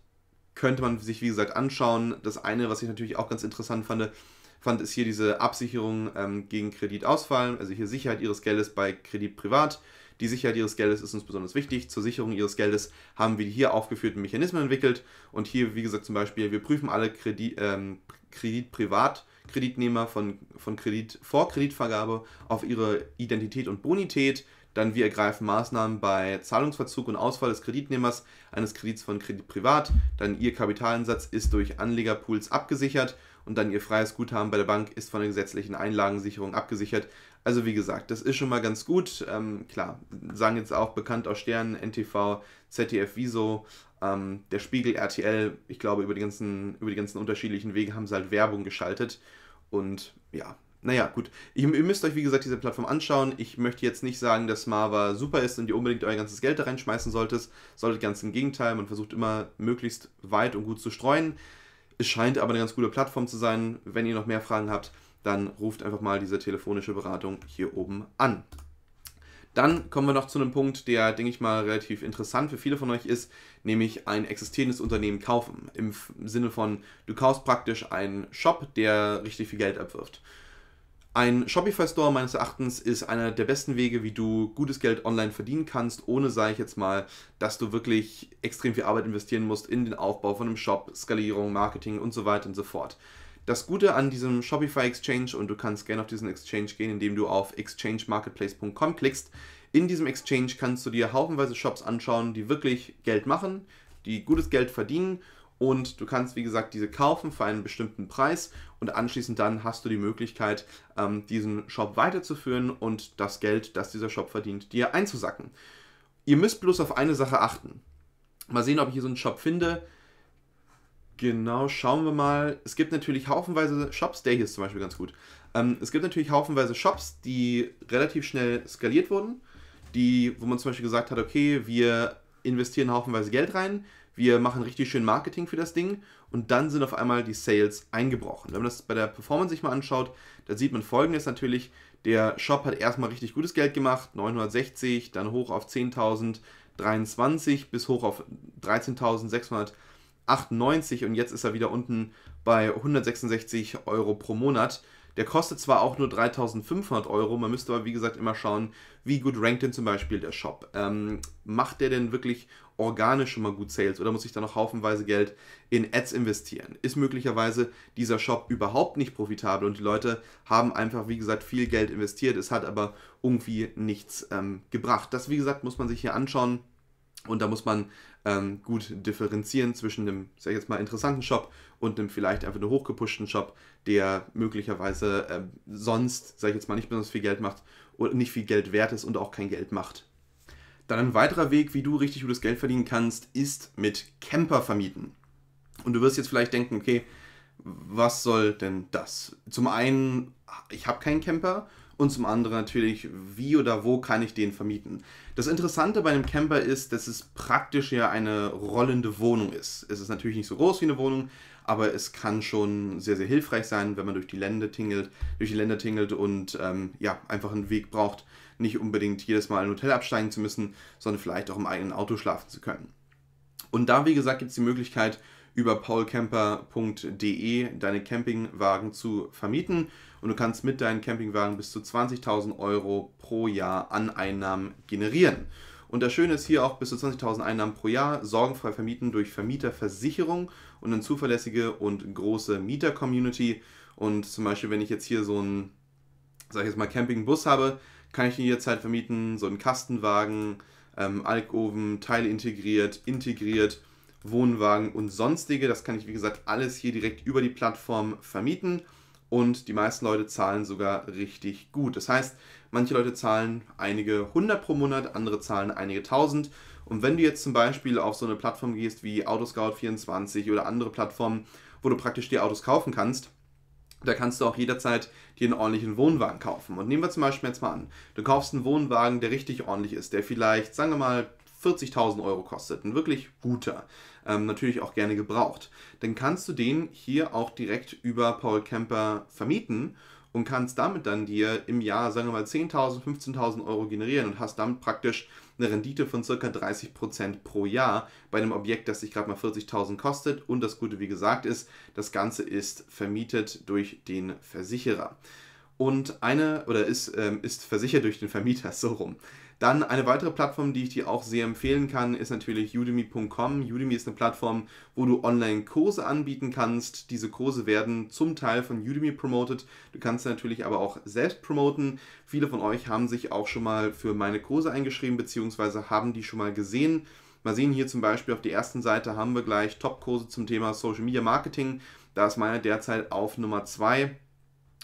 Speaker 1: Könnte man sich, wie gesagt, anschauen. Das eine, was ich natürlich auch ganz interessant fand, fand ist hier diese Absicherung ähm, gegen Kreditausfall, also hier Sicherheit Ihres Geldes bei Kredit privat. Die Sicherheit ihres Geldes ist uns besonders wichtig. Zur Sicherung ihres Geldes haben wir die hier aufgeführten Mechanismen entwickelt. Und hier, wie gesagt, zum Beispiel, wir prüfen alle Kredit, ähm, Kredit privat. Kreditnehmer von, von Kredit vor Kreditvergabe auf ihre Identität und Bonität. Dann wir ergreifen Maßnahmen bei Zahlungsverzug und Ausfall des Kreditnehmers eines Kredits von Kredit privat. Dann ihr Kapitalinsatz ist durch Anlegerpools abgesichert und dann ihr freies Guthaben bei der Bank ist von der gesetzlichen Einlagensicherung abgesichert. Also wie gesagt, das ist schon mal ganz gut. Ähm, klar, sagen jetzt auch bekannt aus Sternen, NTV, ZDF, Wieso, ähm, der Spiegel, RTL. Ich glaube, über die, ganzen, über die ganzen unterschiedlichen Wege haben sie halt Werbung geschaltet. Und ja, naja, gut. Ihr, ihr müsst euch, wie gesagt, diese Plattform anschauen. Ich möchte jetzt nicht sagen, dass Marva super ist und ihr unbedingt euer ganzes Geld da reinschmeißen solltet. Solltet ganz im Gegenteil. Man versucht immer möglichst weit und gut zu streuen. Es scheint aber eine ganz gute Plattform zu sein. Wenn ihr noch mehr Fragen habt, dann ruft einfach mal diese telefonische Beratung hier oben an. Dann kommen wir noch zu einem Punkt, der, denke ich mal, relativ interessant für viele von euch ist, nämlich ein existierendes Unternehmen kaufen. Im Sinne von, du kaufst praktisch einen Shop, der richtig viel Geld abwirft. Ein Shopify Store meines Erachtens ist einer der besten Wege, wie du gutes Geld online verdienen kannst, ohne, sage ich jetzt mal, dass du wirklich extrem viel Arbeit investieren musst in den Aufbau von einem Shop, Skalierung, Marketing und so weiter und so fort. Das Gute an diesem Shopify Exchange, und du kannst gerne auf diesen Exchange gehen, indem du auf exchangemarketplace.com klickst. In diesem Exchange kannst du dir haufenweise Shops anschauen, die wirklich Geld machen, die gutes Geld verdienen und du kannst, wie gesagt, diese kaufen für einen bestimmten Preis und anschließend dann hast du die Möglichkeit, ähm, diesen Shop weiterzuführen und das Geld, das dieser Shop verdient, dir einzusacken. Ihr müsst bloß auf eine Sache achten. Mal sehen, ob ich hier so einen Shop finde, Genau, schauen wir mal. Es gibt natürlich haufenweise Shops, der hier ist zum Beispiel ganz gut. Ähm, es gibt natürlich haufenweise Shops, die relativ schnell skaliert wurden, die, wo man zum Beispiel gesagt hat, okay, wir investieren haufenweise Geld rein, wir machen richtig schön Marketing für das Ding und dann sind auf einmal die Sales eingebrochen. Wenn man das bei der Performance sich mal anschaut, da sieht man folgendes natürlich, der Shop hat erstmal richtig gutes Geld gemacht, 960, dann hoch auf 10.023 bis hoch auf 13.600 98 und jetzt ist er wieder unten bei 166 Euro pro Monat. Der kostet zwar auch nur 3500 Euro, man müsste aber wie gesagt immer schauen, wie gut rankt denn zum Beispiel der Shop. Ähm, macht der denn wirklich organisch schon mal gut Sales oder muss ich da noch haufenweise Geld in Ads investieren? Ist möglicherweise dieser Shop überhaupt nicht profitabel und die Leute haben einfach wie gesagt viel Geld investiert, es hat aber irgendwie nichts ähm, gebracht. Das wie gesagt muss man sich hier anschauen und da muss man ähm, gut differenzieren zwischen einem, sag ich jetzt mal, interessanten Shop und einem vielleicht einfach nur hochgepushten Shop, der möglicherweise äh, sonst, sag ich jetzt mal, nicht besonders viel Geld macht oder nicht viel Geld wert ist und auch kein Geld macht. Dann ein weiterer Weg, wie du richtig gutes Geld verdienen kannst, ist mit Camper vermieten. Und du wirst jetzt vielleicht denken, okay, was soll denn das? Zum einen, ich habe keinen Camper und zum anderen natürlich, wie oder wo kann ich den vermieten. Das Interessante bei einem Camper ist, dass es praktisch ja eine rollende Wohnung ist. Es ist natürlich nicht so groß wie eine Wohnung, aber es kann schon sehr, sehr hilfreich sein, wenn man durch die Länder tingelt, durch die Länder tingelt und ähm, ja, einfach einen Weg braucht, nicht unbedingt jedes Mal in ein Hotel absteigen zu müssen, sondern vielleicht auch im eigenen Auto schlafen zu können. Und da, wie gesagt, gibt es die Möglichkeit, über paulcamper.de deine Campingwagen zu vermieten und du kannst mit deinen Campingwagen bis zu 20.000 Euro pro Jahr an Einnahmen generieren. Und das Schöne ist hier auch bis zu 20.000 Einnahmen pro Jahr sorgenfrei vermieten durch Vermieterversicherung und eine zuverlässige und große Mieter-Community. Und zum Beispiel, wenn ich jetzt hier so einen, sag ich jetzt mal, Campingbus habe, kann ich ihn jederzeit vermieten, so einen Kastenwagen, ähm, Alkoven, Teil integriert, integriert, Wohnwagen und sonstige. Das kann ich, wie gesagt, alles hier direkt über die Plattform vermieten und die meisten Leute zahlen sogar richtig gut. Das heißt, manche Leute zahlen einige hundert pro Monat, andere zahlen einige tausend. Und wenn du jetzt zum Beispiel auf so eine Plattform gehst wie Autoscout24 oder andere Plattformen, wo du praktisch die Autos kaufen kannst, da kannst du auch jederzeit dir einen ordentlichen Wohnwagen kaufen. Und nehmen wir zum Beispiel jetzt mal an, du kaufst einen Wohnwagen, der richtig ordentlich ist, der vielleicht, sagen wir mal, 40.000 Euro kostet, ein wirklich guter, ähm, natürlich auch gerne gebraucht, dann kannst du den hier auch direkt über Paul Camper vermieten und kannst damit dann dir im Jahr, sagen wir mal, 10.000, 15.000 Euro generieren und hast damit praktisch eine Rendite von ca. 30% pro Jahr bei einem Objekt, das sich gerade mal 40.000 kostet. Und das Gute, wie gesagt, ist, das Ganze ist vermietet durch den Versicherer. Und eine, oder ist, ähm, ist versichert durch den Vermieter, so rum. Dann eine weitere Plattform, die ich dir auch sehr empfehlen kann, ist natürlich udemy.com. Udemy ist eine Plattform, wo du Online-Kurse anbieten kannst. Diese Kurse werden zum Teil von Udemy promoted. Du kannst natürlich aber auch selbst promoten. Viele von euch haben sich auch schon mal für meine Kurse eingeschrieben, beziehungsweise haben die schon mal gesehen. Mal sehen hier zum Beispiel auf der ersten Seite haben wir gleich Top-Kurse zum Thema Social Media Marketing. Da ist meiner derzeit auf Nummer 2.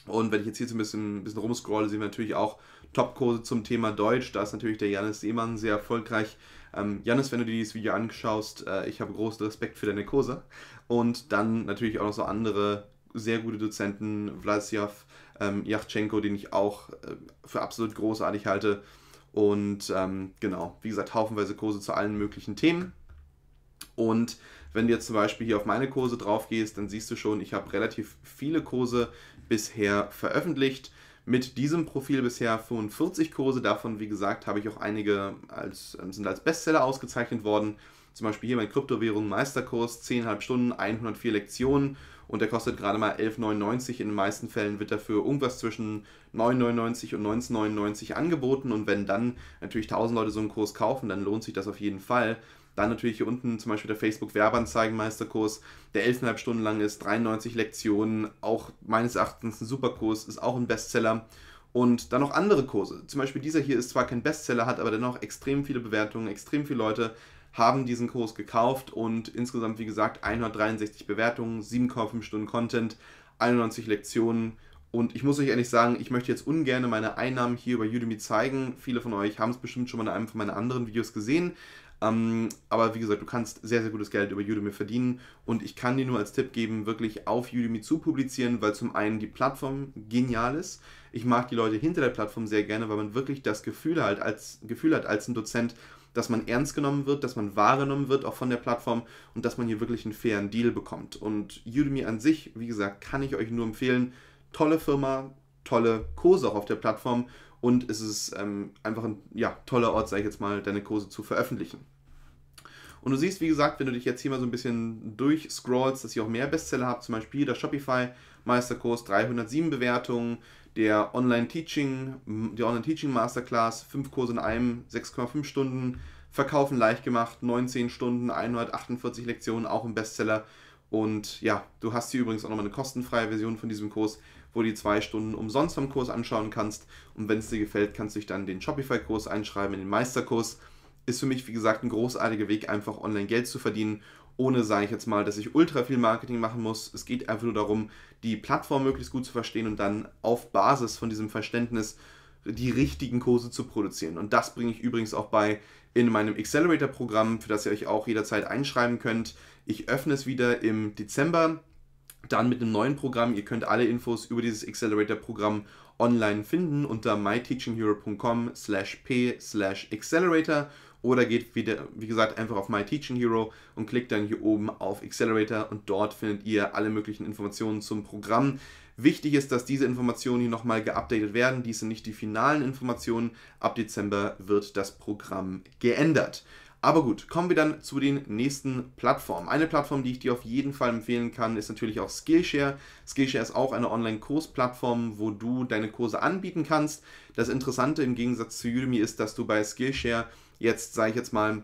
Speaker 1: Und wenn ich jetzt hier so ein bisschen, ein bisschen rumscrolle, sehen wir natürlich auch Topkurse zum Thema Deutsch. Da ist natürlich der Janis Seemann sehr erfolgreich. Ähm, Janis, wenn du dir dieses Video anschaust, äh, ich habe großen Respekt für deine Kurse. Und dann natürlich auch noch so andere sehr gute Dozenten, Vlasiav, ähm, Yachtschenko, den ich auch äh, für absolut großartig halte. Und ähm, genau, wie gesagt, haufenweise Kurse zu allen möglichen Themen. Und wenn du jetzt zum Beispiel hier auf meine Kurse drauf gehst, dann siehst du schon, ich habe relativ viele Kurse bisher veröffentlicht mit diesem Profil bisher 45 Kurse. Davon, wie gesagt, habe ich auch einige als, ähm, sind als Bestseller ausgezeichnet worden. Zum Beispiel hier mein Kryptowährung Meisterkurs, 10,5 Stunden, 104 Lektionen und der kostet gerade mal 11,99. In den meisten Fällen wird dafür irgendwas zwischen 9,99 und 19,99 angeboten und wenn dann natürlich 1000 Leute so einen Kurs kaufen, dann lohnt sich das auf jeden Fall. Dann natürlich hier unten zum Beispiel der Facebook Werbeanzeigenmeisterkurs, der 11,5 Stunden lang ist, 93 Lektionen, auch meines Erachtens ein super Kurs, ist auch ein Bestseller. Und dann noch andere Kurse. Zum Beispiel dieser hier ist zwar kein Bestseller, hat aber dennoch extrem viele Bewertungen, extrem viele Leute haben diesen Kurs gekauft und insgesamt, wie gesagt, 163 Bewertungen, 7,5 Stunden Content, 91 Lektionen. Und ich muss euch ehrlich sagen, ich möchte jetzt ungern meine Einnahmen hier über Udemy zeigen. Viele von euch haben es bestimmt schon mal in einem von meinen anderen Videos gesehen. Ähm, aber wie gesagt, du kannst sehr, sehr gutes Geld über Udemy verdienen und ich kann dir nur als Tipp geben, wirklich auf Udemy zu publizieren, weil zum einen die Plattform genial ist. Ich mag die Leute hinter der Plattform sehr gerne, weil man wirklich das Gefühl hat, als, Gefühl hat als ein Dozent, dass man ernst genommen wird, dass man wahrgenommen wird, auch von der Plattform und dass man hier wirklich einen fairen Deal bekommt. Und Udemy an sich, wie gesagt, kann ich euch nur empfehlen. Tolle Firma, tolle Kurse auch auf der Plattform und es ist ähm, einfach ein ja, toller Ort, sage ich jetzt mal, deine Kurse zu veröffentlichen. Und du siehst, wie gesagt, wenn du dich jetzt hier mal so ein bisschen durchscrollst, dass ich auch mehr Bestseller habe, zum Beispiel der Shopify Meisterkurs, 307 Bewertungen, der Online-Teaching, die Online-Teaching Masterclass, 5 Kurse in einem, 6,5 Stunden, Verkaufen leicht gemacht, 19 Stunden, 148 Lektionen, auch ein Bestseller. Und ja, du hast hier übrigens auch nochmal eine kostenfreie Version von diesem Kurs, wo du die zwei Stunden umsonst am Kurs anschauen kannst. Und wenn es dir gefällt, kannst du dich dann den Shopify-Kurs einschreiben, in den Meisterkurs. Ist für mich, wie gesagt, ein großartiger Weg, einfach online Geld zu verdienen, ohne, sage ich jetzt mal, dass ich ultra viel Marketing machen muss. Es geht einfach nur darum, die Plattform möglichst gut zu verstehen und dann auf Basis von diesem Verständnis die richtigen Kurse zu produzieren. Und das bringe ich übrigens auch bei in meinem Accelerator-Programm, für das ihr euch auch jederzeit einschreiben könnt. Ich öffne es wieder im Dezember, dann mit einem neuen Programm. Ihr könnt alle Infos über dieses Accelerator-Programm online finden unter myteachinghero.com slash p slash accelerator oder geht wieder, wie gesagt, einfach auf My Teaching Hero und klickt dann hier oben auf Accelerator und dort findet ihr alle möglichen Informationen zum Programm. Wichtig ist, dass diese Informationen hier nochmal geupdatet werden. Dies sind nicht die finalen Informationen. Ab Dezember wird das Programm geändert. Aber gut, kommen wir dann zu den nächsten Plattformen. Eine Plattform, die ich dir auf jeden Fall empfehlen kann, ist natürlich auch Skillshare. Skillshare ist auch eine Online-Kursplattform, wo du deine Kurse anbieten kannst. Das Interessante im Gegensatz zu Udemy ist, dass du bei Skillshare jetzt, sage ich jetzt mal,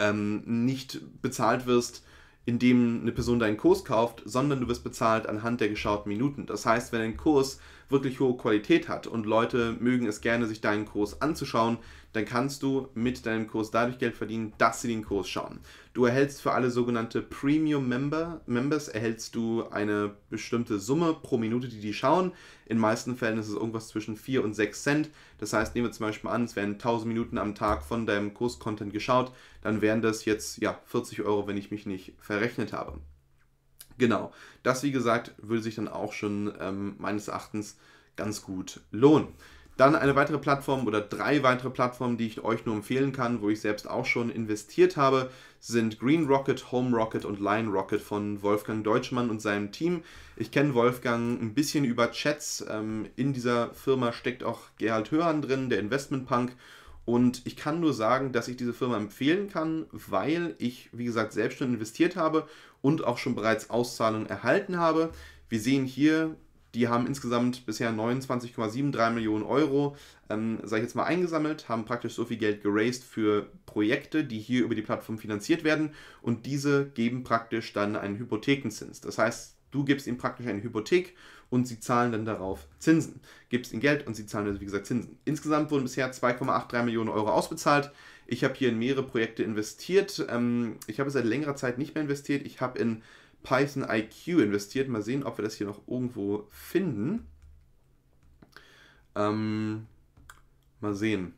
Speaker 1: ähm, nicht bezahlt wirst, indem eine Person deinen Kurs kauft, sondern du wirst bezahlt anhand der geschauten Minuten. Das heißt, wenn ein Kurs wirklich hohe Qualität hat und Leute mögen es gerne, sich deinen Kurs anzuschauen, dann kannst du mit deinem Kurs dadurch Geld verdienen, dass sie den Kurs schauen. Du erhältst für alle sogenannte Premium Member, Members erhältst du eine bestimmte Summe pro Minute, die die schauen. In meisten Fällen ist es irgendwas zwischen 4 und 6 Cent. Das heißt, nehmen wir zum Beispiel an, es werden 1000 Minuten am Tag von deinem Kurscontent geschaut, dann wären das jetzt ja 40 Euro, wenn ich mich nicht verrechnet habe. Genau, das wie gesagt würde sich dann auch schon ähm, meines Erachtens ganz gut lohnen. Dann eine weitere Plattform oder drei weitere Plattformen, die ich euch nur empfehlen kann, wo ich selbst auch schon investiert habe, sind Green Rocket, Home Rocket und Line Rocket von Wolfgang Deutschmann und seinem Team. Ich kenne Wolfgang ein bisschen über Chats. Ähm, in dieser Firma steckt auch Gerhard Hörhan drin, der Investmentpunk. Und ich kann nur sagen, dass ich diese Firma empfehlen kann, weil ich, wie gesagt, selbst schon investiert habe und auch schon bereits Auszahlungen erhalten habe. Wir sehen hier die haben insgesamt bisher 29,73 Millionen Euro, ähm, sage ich jetzt mal, eingesammelt, haben praktisch so viel Geld geraced für Projekte, die hier über die Plattform finanziert werden und diese geben praktisch dann einen Hypothekenzins. Das heißt, du gibst ihnen praktisch eine Hypothek und sie zahlen dann darauf Zinsen. Gibst ihnen Geld und sie zahlen also, wie gesagt, Zinsen. Insgesamt wurden bisher 2,83 Millionen Euro ausbezahlt. Ich habe hier in mehrere Projekte investiert. Ähm, ich habe seit längerer Zeit nicht mehr investiert. Ich habe in Python IQ investiert. Mal sehen, ob wir das hier noch irgendwo finden. Ähm, mal sehen.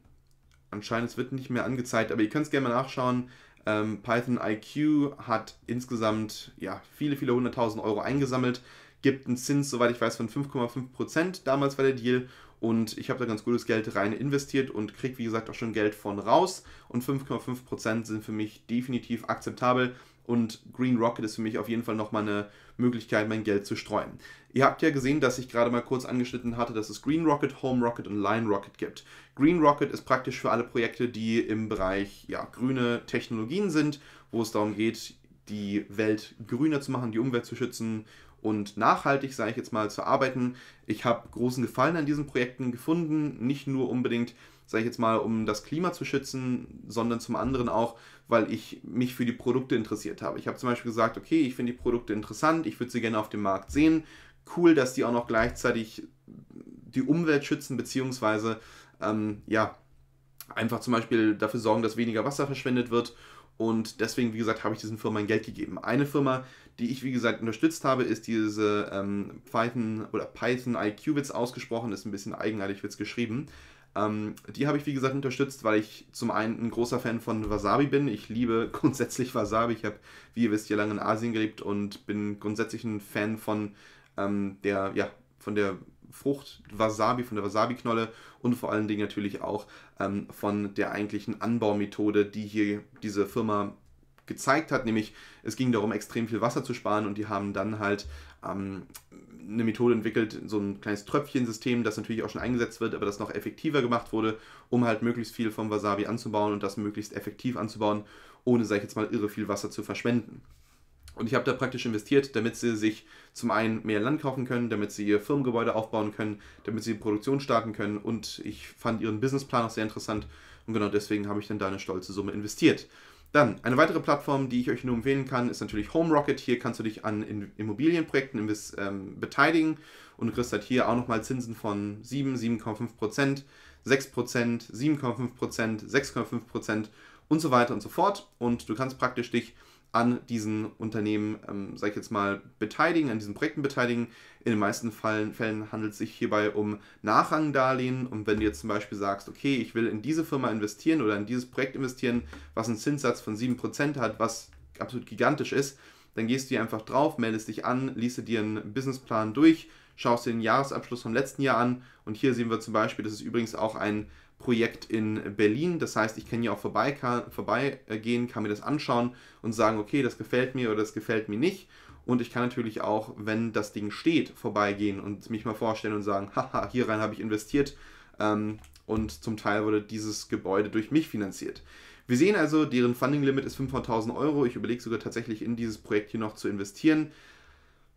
Speaker 1: Anscheinend es wird nicht mehr angezeigt, aber ihr könnt es gerne mal nachschauen. Ähm, Python IQ hat insgesamt ja, viele, viele hunderttausend Euro eingesammelt, gibt einen Zins, soweit ich weiß, von 5,5%. Damals war der Deal und ich habe da ganz gutes Geld rein investiert und kriege, wie gesagt, auch schon Geld von raus. Und 5,5% sind für mich definitiv akzeptabel und Green Rocket ist für mich auf jeden Fall nochmal eine Möglichkeit, mein Geld zu streuen. Ihr habt ja gesehen, dass ich gerade mal kurz angeschnitten hatte, dass es Green Rocket, Home Rocket und Line Rocket gibt. Green Rocket ist praktisch für alle Projekte, die im Bereich ja, grüne Technologien sind, wo es darum geht, die Welt grüner zu machen, die Umwelt zu schützen und nachhaltig, sage ich jetzt mal, zu arbeiten. Ich habe großen Gefallen an diesen Projekten gefunden, nicht nur unbedingt sage ich jetzt mal, um das Klima zu schützen, sondern zum anderen auch, weil ich mich für die Produkte interessiert habe. Ich habe zum Beispiel gesagt, okay, ich finde die Produkte interessant, ich würde sie gerne auf dem Markt sehen. Cool, dass die auch noch gleichzeitig die Umwelt schützen, beziehungsweise ähm, ja, einfach zum Beispiel dafür sorgen, dass weniger Wasser verschwendet wird. Und deswegen, wie gesagt, habe ich diesen Firmen Geld gegeben. Eine Firma, die ich, wie gesagt, unterstützt habe, ist diese ähm, Python oder Python IQ Witz ausgesprochen, ist ein bisschen eigenartig Witz geschrieben. Ähm, die habe ich, wie gesagt, unterstützt, weil ich zum einen ein großer Fan von Wasabi bin. Ich liebe grundsätzlich Wasabi. Ich habe, wie ihr wisst, ja lange in Asien gelebt und bin grundsätzlich ein Fan von ähm, der, ja, von der Frucht Wasabi, von der Wasabi-Knolle und vor allen Dingen natürlich auch ähm, von der eigentlichen Anbaumethode, die hier diese Firma gezeigt hat, nämlich es ging darum, extrem viel Wasser zu sparen und die haben dann halt ähm, eine Methode entwickelt, so ein kleines Tröpfchensystem, das natürlich auch schon eingesetzt wird, aber das noch effektiver gemacht wurde, um halt möglichst viel vom Wasabi anzubauen und das möglichst effektiv anzubauen, ohne, sag ich jetzt mal, irre viel Wasser zu verschwenden. Und ich habe da praktisch investiert, damit sie sich zum einen mehr Land kaufen können, damit sie ihr Firmengebäude aufbauen können, damit sie die Produktion starten können und ich fand ihren Businessplan auch sehr interessant und genau deswegen habe ich dann da eine stolze Summe investiert. Dann, eine weitere Plattform, die ich euch nur empfehlen kann, ist natürlich Home Rocket. Hier kannst du dich an Immobilienprojekten ähm, beteiligen und du kriegst halt hier auch nochmal Zinsen von 7, 7,5%, 6%, 7,5%, 6,5% und so weiter und so fort. Und du kannst praktisch dich an diesen Unternehmen, ähm, sag ich jetzt mal, beteiligen, an diesen Projekten beteiligen. In den meisten Fällen, Fällen handelt es sich hierbei um Nachrangdarlehen. Und wenn du jetzt zum Beispiel sagst, okay, ich will in diese Firma investieren oder in dieses Projekt investieren, was einen Zinssatz von 7% hat, was absolut gigantisch ist, dann gehst du hier einfach drauf, meldest dich an, liest dir einen Businessplan durch, schaust dir den Jahresabschluss vom letzten Jahr an. Und hier sehen wir zum Beispiel, das ist übrigens auch ein Projekt in Berlin. Das heißt, ich kann hier auch vorbeigehen, vorbei kann mir das anschauen und sagen, okay, das gefällt mir oder das gefällt mir nicht. Und ich kann natürlich auch, wenn das Ding steht, vorbeigehen und mich mal vorstellen und sagen, haha, hier rein habe ich investiert ähm, und zum Teil wurde dieses Gebäude durch mich finanziert. Wir sehen also, deren Funding Limit ist 500.000 Euro. Ich überlege sogar tatsächlich in dieses Projekt hier noch zu investieren.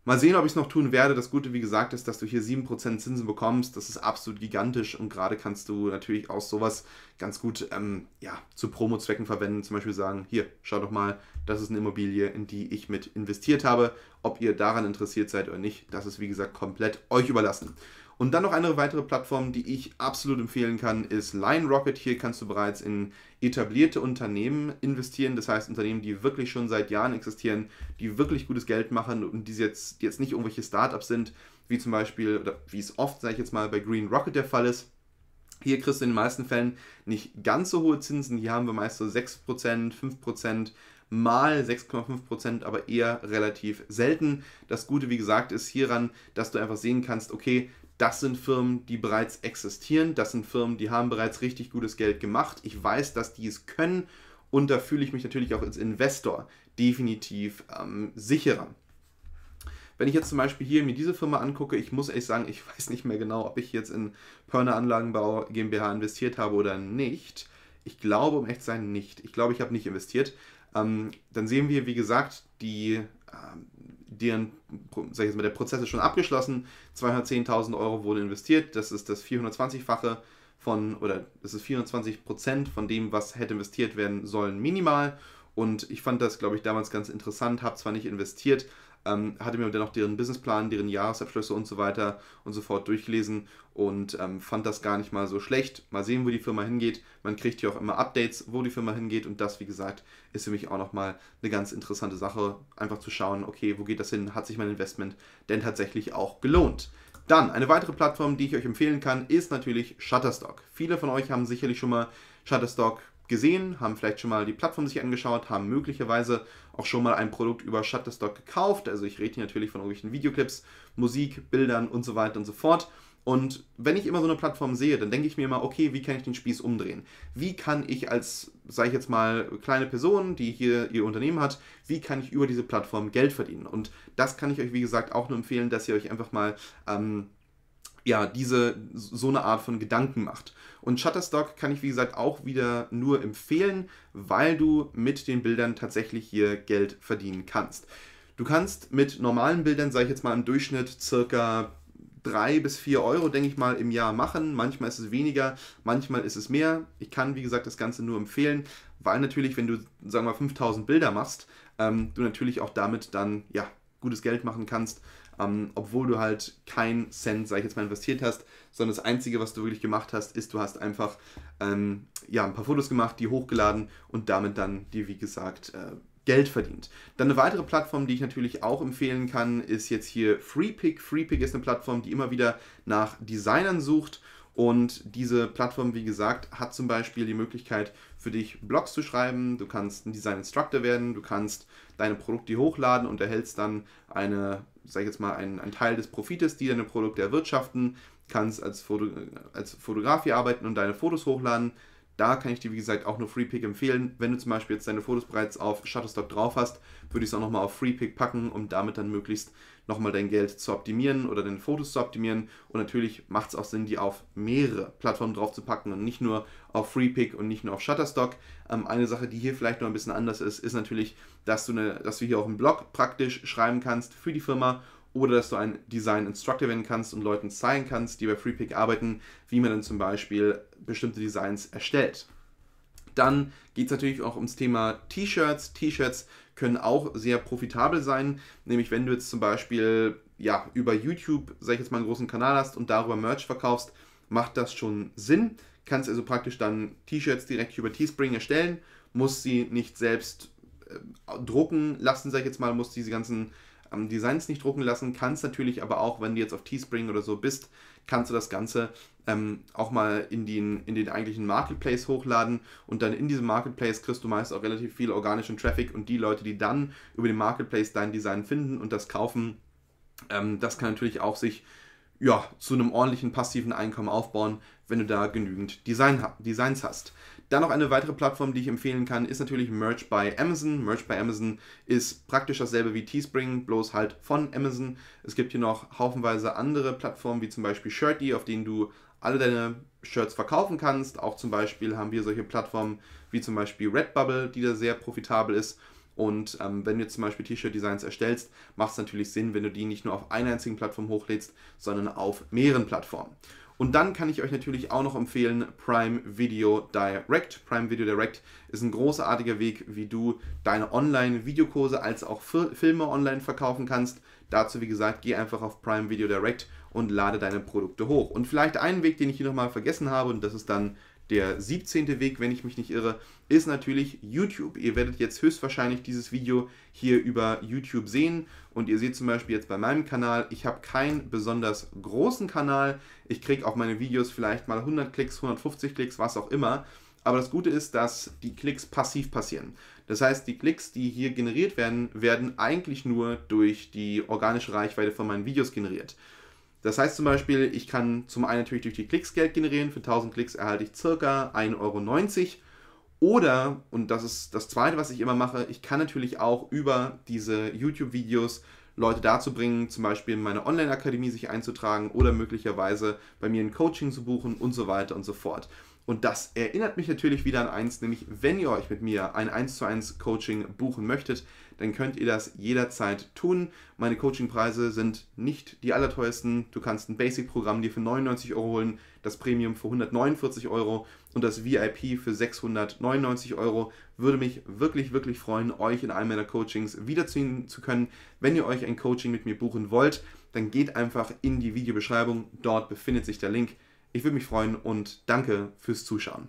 Speaker 1: Mal sehen, ob ich es noch tun werde. Das Gute, wie gesagt, ist, dass du hier 7% Zinsen bekommst. Das ist absolut gigantisch und gerade kannst du natürlich auch sowas ganz gut ähm, ja, zu Promo-Zwecken verwenden. Zum Beispiel sagen, hier, schau doch mal, das ist eine Immobilie, in die ich mit investiert habe. Ob ihr daran interessiert seid oder nicht, das ist wie gesagt komplett euch überlassen. Und dann noch eine weitere Plattform, die ich absolut empfehlen kann, ist Line Rocket. Hier kannst du bereits in etablierte Unternehmen investieren. Das heißt, Unternehmen, die wirklich schon seit Jahren existieren, die wirklich gutes Geld machen und die jetzt, die jetzt nicht irgendwelche Startups sind, wie zum Beispiel, oder wie es oft, sage ich jetzt mal, bei Green Rocket der Fall ist. Hier kriegst du in den meisten Fällen nicht ganz so hohe Zinsen. Hier haben wir meist so 6%, 5%, mal 6,5%, aber eher relativ selten. Das Gute, wie gesagt, ist hieran, dass du einfach sehen kannst, okay, das sind Firmen, die bereits existieren, das sind Firmen, die haben bereits richtig gutes Geld gemacht. Ich weiß, dass die es können und da fühle ich mich natürlich auch als Investor definitiv ähm, sicherer. Wenn ich jetzt zum Beispiel hier mir diese Firma angucke, ich muss ehrlich sagen, ich weiß nicht mehr genau, ob ich jetzt in Pörner Anlagenbau GmbH investiert habe oder nicht. Ich glaube, um echt zu sein, nicht. Ich glaube, ich habe nicht investiert. Ähm, dann sehen wir, wie gesagt, die ähm, deren, sag ich jetzt mal, der Prozess ist schon abgeschlossen. 210.000 Euro wurden investiert. Das ist das 420-fache von, oder das ist 24 Prozent von dem, was hätte investiert werden sollen, minimal. Und ich fand das, glaube ich, damals ganz interessant, habe zwar nicht investiert, ähm, hatte mir dann auch deren Businessplan, deren Jahresabschlüsse und so weiter und so fort durchgelesen und ähm, fand das gar nicht mal so schlecht. Mal sehen, wo die Firma hingeht. Man kriegt hier auch immer Updates, wo die Firma hingeht und das, wie gesagt, ist für mich auch nochmal eine ganz interessante Sache, einfach zu schauen, okay, wo geht das hin? Hat sich mein Investment denn tatsächlich auch gelohnt? Dann, eine weitere Plattform, die ich euch empfehlen kann, ist natürlich Shutterstock. Viele von euch haben sicherlich schon mal Shutterstock gesehen, haben vielleicht schon mal die Plattform sich angeschaut, haben möglicherweise auch schon mal ein Produkt über Shutterstock gekauft. Also ich rede hier natürlich von irgendwelchen Videoclips, Musik, Bildern und so weiter und so fort. Und wenn ich immer so eine Plattform sehe, dann denke ich mir immer, okay, wie kann ich den Spieß umdrehen? Wie kann ich als, sage ich jetzt mal, kleine Person, die hier ihr Unternehmen hat, wie kann ich über diese Plattform Geld verdienen? Und das kann ich euch, wie gesagt, auch nur empfehlen, dass ihr euch einfach mal ähm, ja, diese, so eine Art von Gedanken macht. Und Shutterstock kann ich, wie gesagt, auch wieder nur empfehlen, weil du mit den Bildern tatsächlich hier Geld verdienen kannst. Du kannst mit normalen Bildern, sage ich jetzt mal im Durchschnitt, circa 3 bis 4 Euro, denke ich mal, im Jahr machen. Manchmal ist es weniger, manchmal ist es mehr. Ich kann, wie gesagt, das Ganze nur empfehlen, weil natürlich, wenn du, sagen wir mal, 5000 Bilder machst, ähm, du natürlich auch damit dann, ja, gutes Geld machen kannst ähm, obwohl du halt kein Cent, sag ich jetzt mal, investiert hast, sondern das Einzige, was du wirklich gemacht hast, ist, du hast einfach ähm, ja, ein paar Fotos gemacht, die hochgeladen und damit dann dir, wie gesagt, äh, Geld verdient. Dann eine weitere Plattform, die ich natürlich auch empfehlen kann, ist jetzt hier FreePick. FreePick ist eine Plattform, die immer wieder nach Designern sucht und diese Plattform, wie gesagt, hat zum Beispiel die Möglichkeit für dich Blogs zu schreiben. Du kannst ein Design Instructor werden, du kannst deine Produkte hochladen und erhältst dann eine, sag ich jetzt mal, einen, einen Teil des Profites, die deine Produkte erwirtschaften. Kannst als, Foto, als Fotograf hier arbeiten und deine Fotos hochladen. Da kann ich dir, wie gesagt, auch nur FreePick empfehlen. Wenn du zum Beispiel jetzt deine Fotos bereits auf Shutterstock drauf hast, würde ich es auch nochmal auf FreePick packen, um damit dann möglichst nochmal dein Geld zu optimieren oder deine Fotos zu optimieren. Und natürlich macht es auch Sinn, die auf mehrere Plattformen drauf zu packen und nicht nur auf FreePick und nicht nur auf Shutterstock. Ähm, eine Sache, die hier vielleicht noch ein bisschen anders ist, ist natürlich, dass du, eine, dass du hier auch einen Blog praktisch schreiben kannst für die Firma oder dass du ein Design Instructor werden kannst und Leuten zeigen kannst, die bei FreePick arbeiten, wie man dann zum Beispiel bestimmte Designs erstellt. Dann geht es natürlich auch ums Thema T-Shirts. T-Shirts können auch sehr profitabel sein. Nämlich wenn du jetzt zum Beispiel ja, über YouTube, sag ich jetzt mal, einen großen Kanal hast und darüber Merch verkaufst, macht das schon Sinn. Kannst also praktisch dann T-Shirts direkt über Teespring erstellen, musst sie nicht selbst äh, drucken lassen, sag ich jetzt mal, musst diese ganzen ähm, Designs nicht drucken lassen, kannst natürlich aber auch, wenn du jetzt auf Teespring oder so bist, kannst du das Ganze ähm, auch mal in den, in den eigentlichen Marketplace hochladen und dann in diesem Marketplace kriegst du meist auch relativ viel organischen Traffic und die Leute, die dann über den Marketplace dein Design finden und das kaufen, ähm, das kann natürlich auch sich ja, zu einem ordentlichen passiven Einkommen aufbauen, wenn du da genügend Design, Designs hast. Dann noch eine weitere Plattform, die ich empfehlen kann, ist natürlich Merch by Amazon. Merch by Amazon ist praktisch dasselbe wie Teespring, bloß halt von Amazon. Es gibt hier noch haufenweise andere Plattformen, wie zum Beispiel Shirty, auf denen du alle deine Shirts verkaufen kannst. Auch zum Beispiel haben wir solche Plattformen wie zum Beispiel Redbubble, die da sehr profitabel ist. Und ähm, wenn du zum Beispiel T-Shirt-Designs erstellst, macht es natürlich Sinn, wenn du die nicht nur auf einer einzigen Plattform hochlädst, sondern auf mehreren Plattformen. Und dann kann ich euch natürlich auch noch empfehlen Prime Video Direct. Prime Video Direct ist ein großartiger Weg, wie du deine Online-Videokurse als auch Filme online verkaufen kannst. Dazu, wie gesagt, geh einfach auf Prime Video Direct und lade deine Produkte hoch. Und vielleicht einen Weg, den ich hier nochmal vergessen habe, und das ist dann der 17. Weg, wenn ich mich nicht irre, ist natürlich YouTube. Ihr werdet jetzt höchstwahrscheinlich dieses Video hier über YouTube sehen und ihr seht zum Beispiel jetzt bei meinem Kanal, ich habe keinen besonders großen Kanal. Ich kriege auf meine Videos vielleicht mal 100 Klicks, 150 Klicks, was auch immer. Aber das Gute ist, dass die Klicks passiv passieren. Das heißt, die Klicks, die hier generiert werden, werden eigentlich nur durch die organische Reichweite von meinen Videos generiert. Das heißt zum Beispiel, ich kann zum einen natürlich durch die Klicks Geld generieren. Für 1000 Klicks erhalte ich circa 1,90 Euro. Oder, und das ist das zweite, was ich immer mache, ich kann natürlich auch über diese YouTube-Videos Leute dazu bringen, zum Beispiel in meine Online-Akademie sich einzutragen oder möglicherweise bei mir ein Coaching zu buchen und so weiter und so fort. Und das erinnert mich natürlich wieder an eins, nämlich wenn ihr euch mit mir ein 1 zu 1 Coaching buchen möchtet, dann könnt ihr das jederzeit tun. Meine Coachingpreise sind nicht die allerteuersten. Du kannst ein Basic-Programm dir für 99 Euro holen, das Premium für 149 Euro und das VIP für 699 Euro. Würde mich wirklich, wirklich freuen, euch in einem meiner Coachings wiederziehen zu können. Wenn ihr euch ein Coaching mit mir buchen wollt, dann geht einfach in die Videobeschreibung. Dort befindet sich der Link. Ich würde mich freuen und danke fürs Zuschauen.